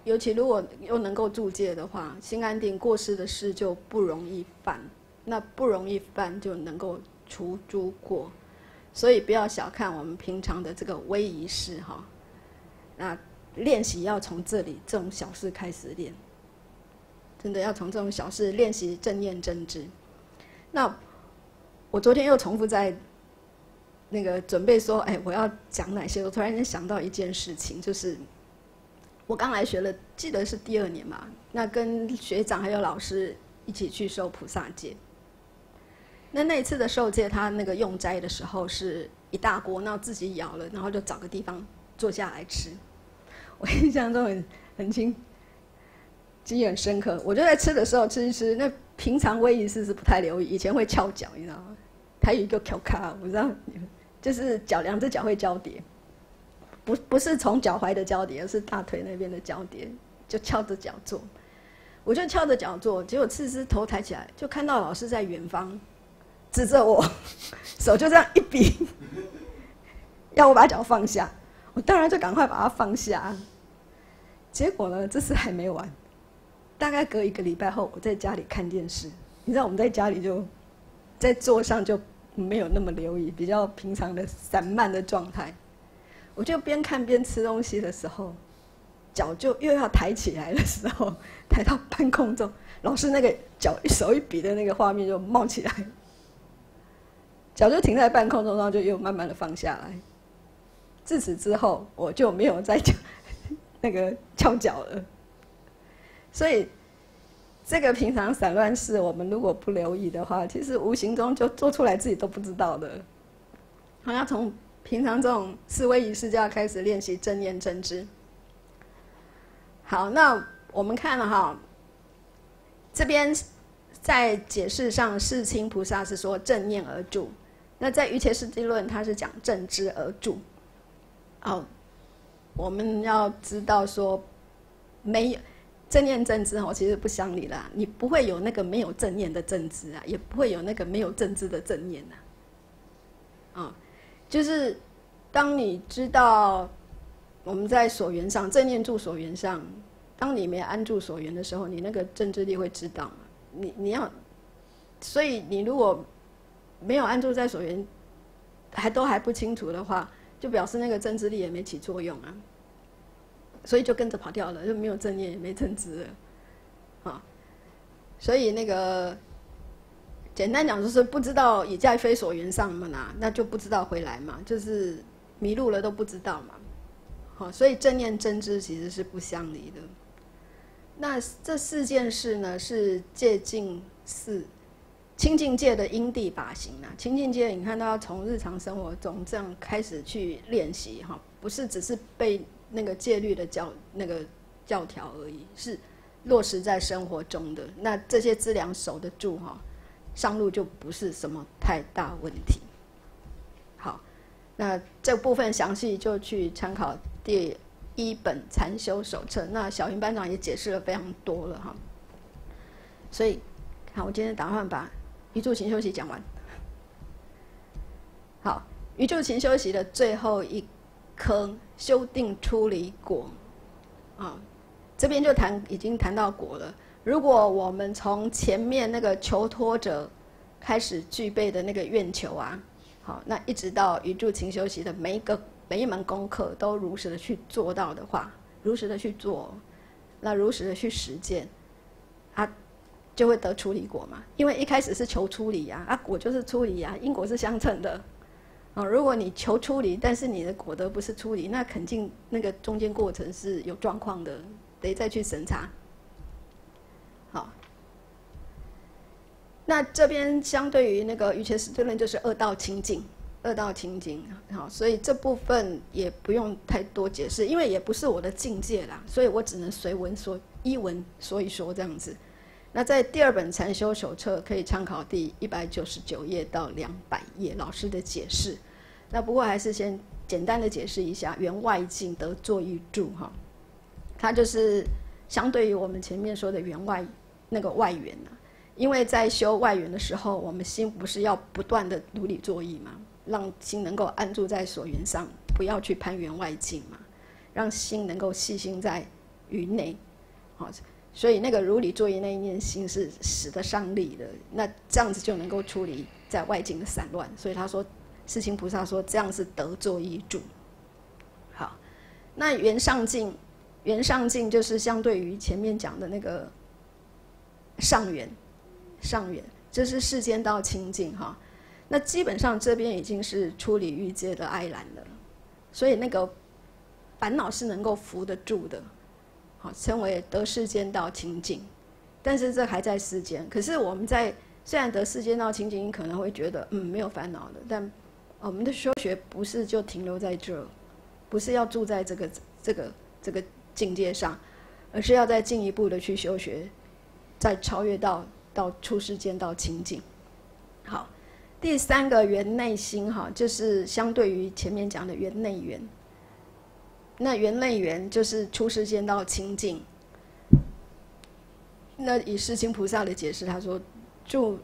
尤其如果又能够住戒的话，心安定过失的事就不容易犯，那不容易犯就能够除诸过，所以不要小看我们平常的这个微仪式哈。那练习要从这里这种小事开始练，真的要从这种小事练习正念正知。那我昨天又重复在那个准备说，哎，我要讲哪些？我突然间想到一件事情，就是我刚来学了，记得是第二年嘛，那跟学长还有老师一起去受菩萨戒。那那一次的受戒，他那个用斋的时候是一大锅，那自己舀了，然后就找个地方坐下来吃。我印象中很很清，记忆很深刻。我就在吃的时候吃一吃，那平常微仪式是不太留意，以前会翘脚，你知道吗？还有一个翘卡，我知道，就是脚两只脚会交叠，不不是从脚踝的交叠，而是大腿那边的交叠，就翘着脚坐。我就翘着脚坐，结果次次头抬起来，就看到老师在远方指着我，手就这样一比，要我把脚放下。我当然就赶快把它放下。结果呢，这事还没完。大概隔一个礼拜后，我在家里看电视。你知道我们在家里就在桌上就没有那么留意，比较平常的散漫的状态。我就边看边吃东西的时候，脚就又要抬起来的时候，抬到半空中，老师那个脚一手一比的那个画面就冒起来，脚就停在半空中，然后就又慢慢的放下来。自此之后，我就没有再 那个翘脚了。所以，这个平常散乱事，我们如果不留意的话，其实无形中就做出来，自己都不知道的。好像从平常这种思维仪式就要开始练习正念正知。好，那我们看了哈，这边在解释上，世亲菩萨是说正念而住；那在瑜伽师地论，他是讲正知而住。哦，我们要知道说，没有正念正知哦，其实不相离啦。你不会有那个没有正念的正知啊，也不会有那个没有正知的正念呐。啊，就是当你知道我们在所缘上正念住所缘上，当你没安住所缘的时候，你那个正知力会知道嘛。你你要，所以你如果没有安住在所缘，还都还不清楚的话。就表示那个政治力也没起作用啊，所以就跟着跑掉了，就没有正念也没正知了，啊，所以那个简单讲就是不知道已在非所缘上嘛啦，那就不知道回来嘛，就是迷路了都不知道嘛，好，所以正念真知其实是不相离的。那这四件事呢，是借近四。清净界的因地法行啊，清净界你看都要从日常生活中这样开始去练习哈，不是只是背那个戒律的教那个教条而已，是落实在生活中的。那这些资粮守得住哈，上路就不是什么太大问题。好，那这部分详细就去参考第一本禅修手册。那小云班长也解释了非常多了哈，所以看我今天打算把。一住勤休息讲完，好，一住勤休息的最后一颗修定出离果，啊，这边就谈已经谈到果了。如果我们从前面那个求托者开始具备的那个愿求啊，好，那一直到一住勤修习的每一个每一门功课都如实的去做到的话，如实的去做，那如实的去实践，啊。就会得出离果嘛，因为一开始是求出离呀，啊果就是出离呀，因果是相称的，啊如果你求出离，但是你的果德不是出离，那肯定那个中间过程是有状况的，得再去审查。好，那这边相对于那个瑜伽师这论就是二道清净，二道清净，好，所以这部分也不用太多解释，因为也不是我的境界啦，所以我只能随文说一文说一说这样子。那在第二本禅修手册可以参考第一百九十九页到两百页老师的解释。那不过还是先简单的解释一下，缘外境得作一住哈，它就是相对于我们前面说的缘外那个外缘呐。因为在修外缘的时候，我们心不是要不断的努力作意嘛，让心能够安住在所缘上，不要去攀缘外境嘛，让心能够细心在于内，好，所以那个如理作意那一念心是使得上力的，那这样子就能够处理在外境的散乱。所以他说，世亲菩萨说这样是得作意住。好，那缘上境，缘上境就是相对于前面讲的那个上缘，上缘，这是世间道清净哈。那基本上这边已经是出离欲界的爱兰了，所以那个烦恼是能够扶得住的，好称为得世间道清净。但是这还在世间，可是我们在虽然得世间道清净，你可能会觉得嗯没有烦恼的，但我们的修学不是就停留在这，不是要住在这个这个这个境界上，而是要再进一步的去修学，再超越到到出世间道清净。好。第三个缘内心哈，就是相对于前面讲的缘内缘。那缘内缘就是出世间到清净。那以世亲菩萨的解释，他说：住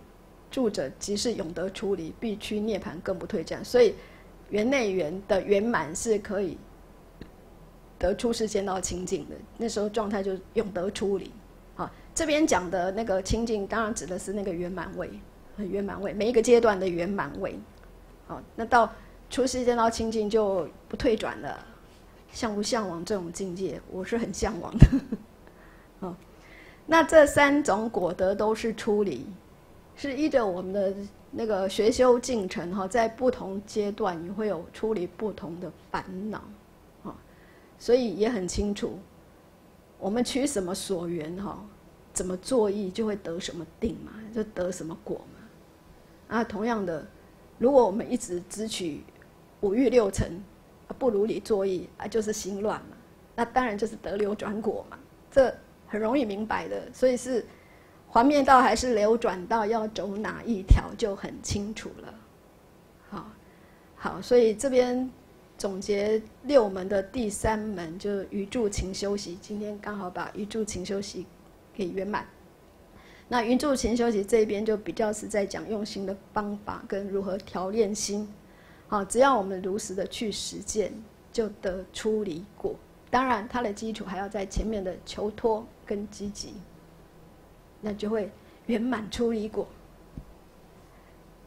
住者即是永得出离，必趋涅盘，更不退转。所以缘内缘的圆满是可以得出世间到清净的。那时候状态就是永得出离。这边讲的那个清净，当然指的是那个圆满位。圆满位，每一个阶段的圆满位，好，那到出世间到清净就不退转了。向不向往这种境界？我是很向往的。好，那这三种果德都是出离，是依着我们的那个学修进程哈，在不同阶段你会有处理不同的烦恼，啊，所以也很清楚，我们取什么所缘哈，怎么作意就会得什么定嘛，就得什么果嘛。啊，同样的，如果我们一直只取五欲六尘，不如理作意啊，就是心乱嘛。那当然就是得流转果嘛，这很容易明白的。所以是环面道还是流转道，要走哪一条就很清楚了。好，好，所以这边总结六门的第三门就是余住勤修习，今天刚好把余住勤修习可以圆满。那云住勤修习这边就比较是在讲用心的方法跟如何调练心，好，只要我们如实的去实践，就得出离果。当然，它的基础还要在前面的求托跟积极，那就会圆满出离果。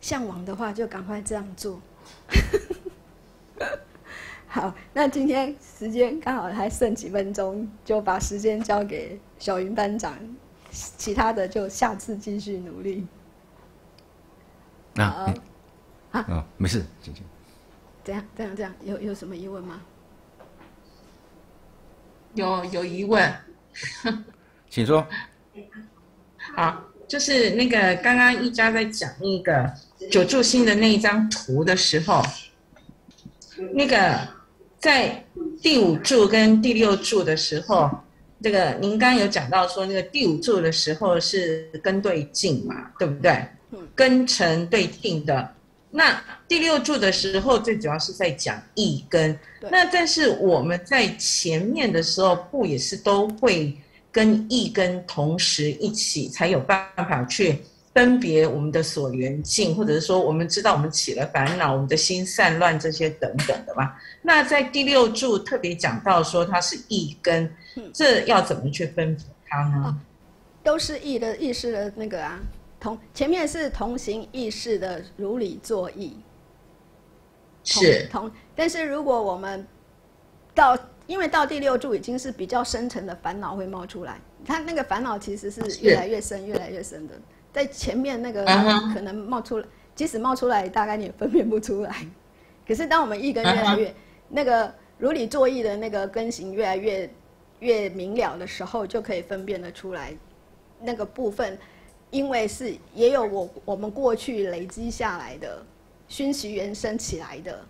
向往的话，就赶快这样做。好，那今天时间刚好还剩几分钟，就把时间交给小云班长。其他的就下次继续努力。啊，啊，没事，请请。这样，这样，这样，有有什么疑问吗？有有疑问，请说。好，就是那个刚刚一家在讲那个九柱星的那一张图的时候，那个在第五柱跟第六柱的时候。这个您刚刚有讲到说，那个第五柱的时候是根对境嘛，对不对？根成对定的。那第六柱的时候，最主要是在讲一根。那但是我们在前面的时候，不也是都会跟一根同时一起，才有办法去分别我们的所缘境，或者是说我们知道我们起了烦恼，我们的心散乱这些等等的嘛。那在第六柱特别讲到说，它是意根。这要怎么去分它呢？都是意的意识的那个啊，同前面是同行意识的如理作意，是同。但是如果我们到，因为到第六柱已经是比较深层的烦恼会冒出来，它那个烦恼其实是越来越深、越来越深的，在前面那个可能冒出来，即使冒出来，大概你也分辨不出来。可是当我们一根越来越那个如理作意的那个根型越来越。越明了的时候，就可以分辨得出来，那个部分，因为是也有我我们过去累积下来的熏习原生起来的，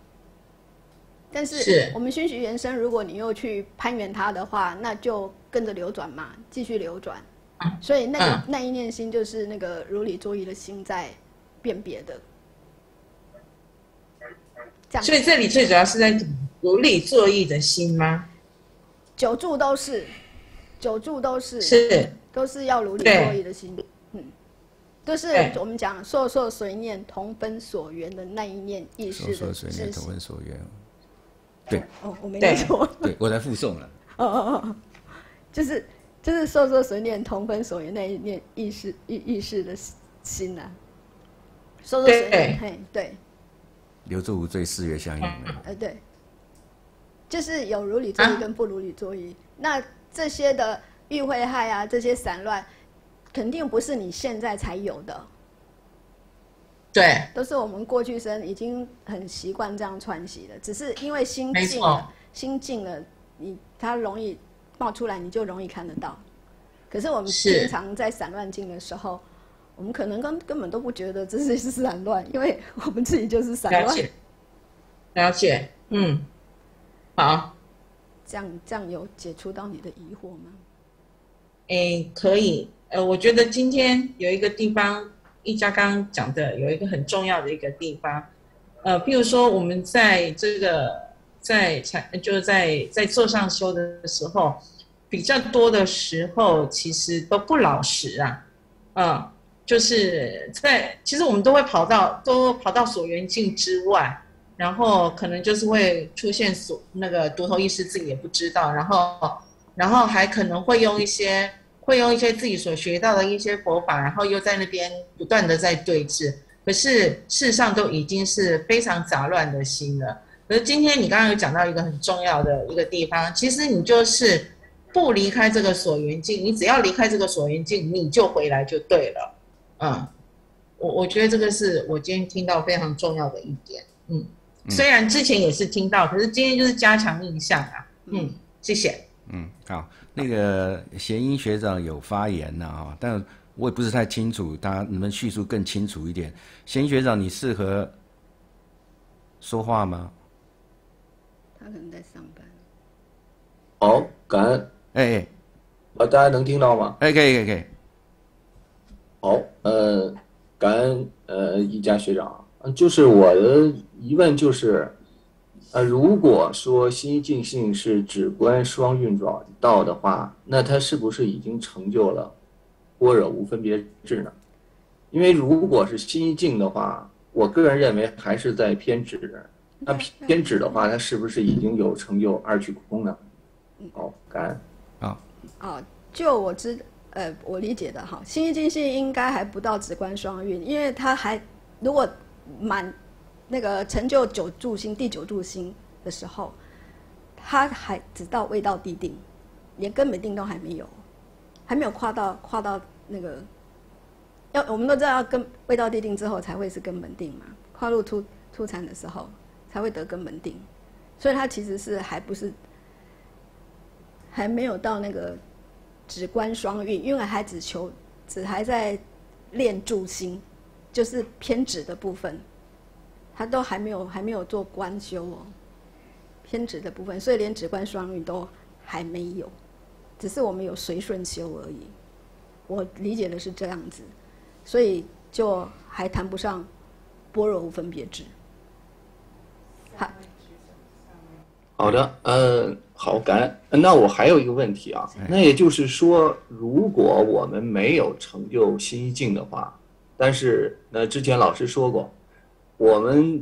但是我们熏习原生，如果你又去攀援它的话，那就跟着流转嘛，继续流转，所以那个那一念心就是那个如理作意的心在辨别的，这样。所以这里最主要是在如理作意的心吗？九柱都是，九柱都是，是。都是要如理作意的心，嗯，就是我们讲烁烁随念同分所缘的那一念意识的随念同分所缘，对，哦，我没念错，对我在附送了，哦哦哦，就是就是受作随念同分所缘那一念意识意意识的心啊，受作随念，嘿，对，留住无罪，四月相应。呃，对，就是有如理作意跟不如理作意。那这些的欲会害啊，这些散乱，肯定不是你现在才有的。对，都是我们过去生已经很习惯这样串习了，只是因为心静了，心静了，你它容易冒出来，你就容易看得到。可是我们平常在散乱境的时候，我们可能根根本都不觉得这是是散乱，因为我们自己就是散乱。了解，了解，嗯，好，这样这样有解除到你的疑惑吗？哎，可以，呃，我觉得今天有一个地方。一家刚刚讲的有一个很重要的一个地方，呃，譬如说我们在这个在才就是在在座上修的时候，比较多的时候其实都不老实啊，嗯，就是在其实我们都会跑到都跑到所缘境之外，然后可能就是会出现所那个独头意识自己也不知道，然后然后还可能会用一些。会用一些自己所学到的一些佛法，然后又在那边不断的在对峙，可是事实上都已经是非常杂乱的心了。可是今天你刚刚有讲到一个很重要的一个地方，其实你就是不离开这个所缘境，你只要离开这个所缘境，你就回来就对了。嗯，我我觉得这个是我今天听到非常重要的一点。嗯，虽然之前也是听到，可是今天就是加强印象啊。嗯，谢谢。嗯，好。那个贤英学长有发言呢啊，但我也不是太清楚，他能不能叙述更清楚一点？贤英学长，你适合说话吗？他可能在上班。好，感恩。哎，啊，大家能听到吗？哎，可以，可以，可以。好，呃，感恩呃一家学长，就是我的疑问就是。呃，如果说心一净性是指观双运转道的话，那他是不是已经成就了般若无分别智呢？因为如果是心一净的话，我个人认为还是在偏执。那偏执的话，他是不是已经有成就二取空呢？哦，感恩。啊。哦，就我知，呃，我理解的哈，新一净性应该还不到直观双运，因为他还如果满。那个成就九柱心第九柱心的时候，他还只到未到地定，连根本定都还没有，还没有跨到跨到那个，要我们都知道要跟未到地定之后才会是根本定嘛，跨入出出产的时候才会得根本定，所以他其实是还不是还没有到那个止观双运，因为还只求只还在练住心，就是偏执的部分。他都还没有还没有做观修哦，偏执的部分，所以连止观双运都还没有，只是我们有随顺修而已。我理解的是这样子，所以就还谈不上般若无分别智。好，好的，嗯，好，感恩。那我还有一个问题啊，那也就是说，如果我们没有成就心一境的话，但是那之前老师说过。我们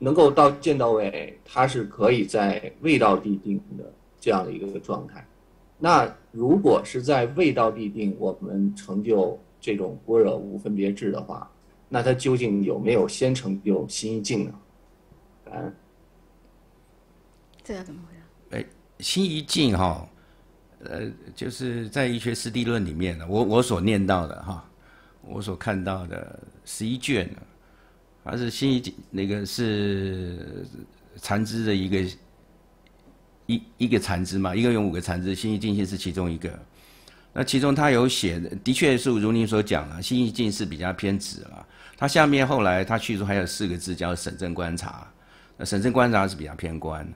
能够到见到位，它是可以在未到地定的这样的一个状态。那如果是在未到地定，我们成就这种般若无分别智的话，那它究竟有没有先成就心一境呢？嗯，这要怎么回答？哎，心一静哈，呃，就是在医学四谛论里面呢，我我所念到的哈，我所看到的十一卷呢。它是心一那个是残肢的一个一一个残肢嘛，一个有五个残肢，心一境性是其中一个。那其中他有写的，的确是如您所讲了，心一境是比较偏执了。他下面后来他叙述还有四个字叫审正观察，审慎观察是比较偏观。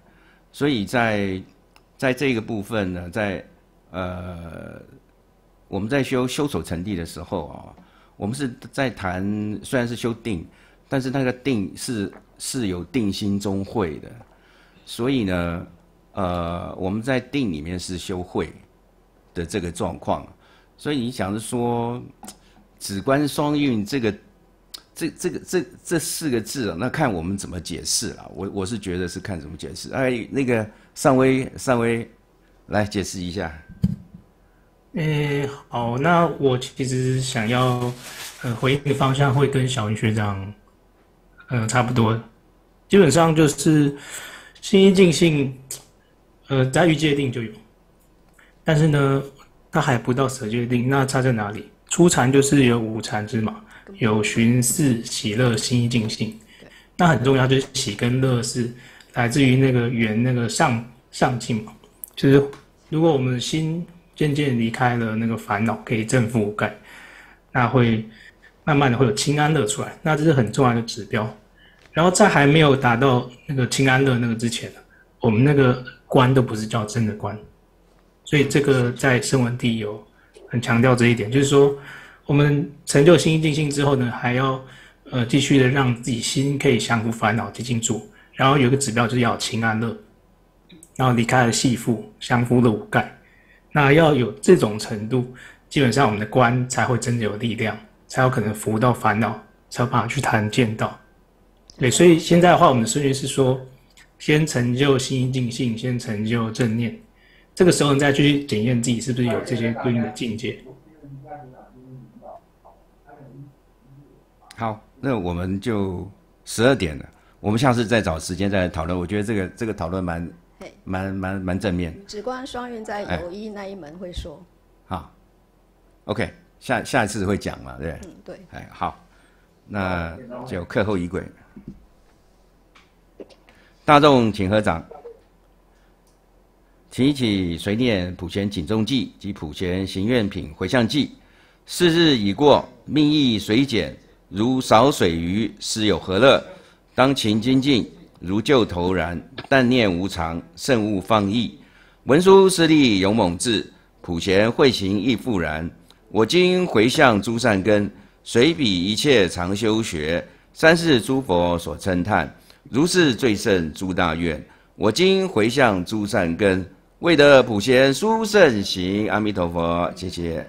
所以在在这个部分呢，在呃我们在修修守成地的时候啊，我们是在谈虽然是修定。但是那个定是是有定心中会的，所以呢，呃，我们在定里面是修会的这个状况，所以你想着说，止观双运这个，这这个这这四个字啊，那看我们怎么解释了。我我是觉得是看怎么解释。哎，那个尚威尚威来解释一下。诶，好，那我其实想要，呃，回应的方向会跟小云学长，呃，差不多。基本上就是心一尽性，呃，在欲界定就有，但是呢，它还不到舍界定，那差在哪里？初禅就是有五禅之嘛，有寻四喜乐心一尽性，那很重要，就是喜跟乐是来自于那个缘那个上上境嘛，就是如果我们心渐渐离开了那个烦恼，可以正覆盖，那会慢慢的会有清安乐出来，那这是很重要的指标。然后在还没有达到那个清安乐那个之前呢，我们那个观都不是叫真的观，所以这个在声闻地有很强调这一点，就是说我们成就心定性之后呢，还要呃继续的让自己心可以降服烦恼，接近住。然后有一个指标就是要清安乐，然后离开了系缚，降服了五盖，那要有这种程度，基本上我们的观才会真的有力量，才有可能服到烦恼，才有办法去谈见到。对，所以现在的话，我们的顺序是说，先成就心一净性，先成就正念，这个时候你再去检验自己是不是有这些对应的境界。好，那我们就十二点了，我们下次再找时间再来讨论。我觉得这个这个讨论蛮蛮蛮蛮正面。只观双运在有一那一门会说。好，OK，下下一次会讲嘛，对嗯，对。哎，好，那就课后仪轨。大众请合掌，请一起随念普贤警钟记及普贤行愿品回向记。四日已过，命亦随减，如少水鱼，斯有何乐？当勤精进，如旧头然。但念无常，慎勿放逸。文殊师利勇猛智，普贤慧行亦复然。我今回向诸善根，随彼一切常修学，三世诸佛所称叹。如是最胜诸大愿，我今回向诸善根，为得普贤殊胜行。阿弥陀佛，谢谢。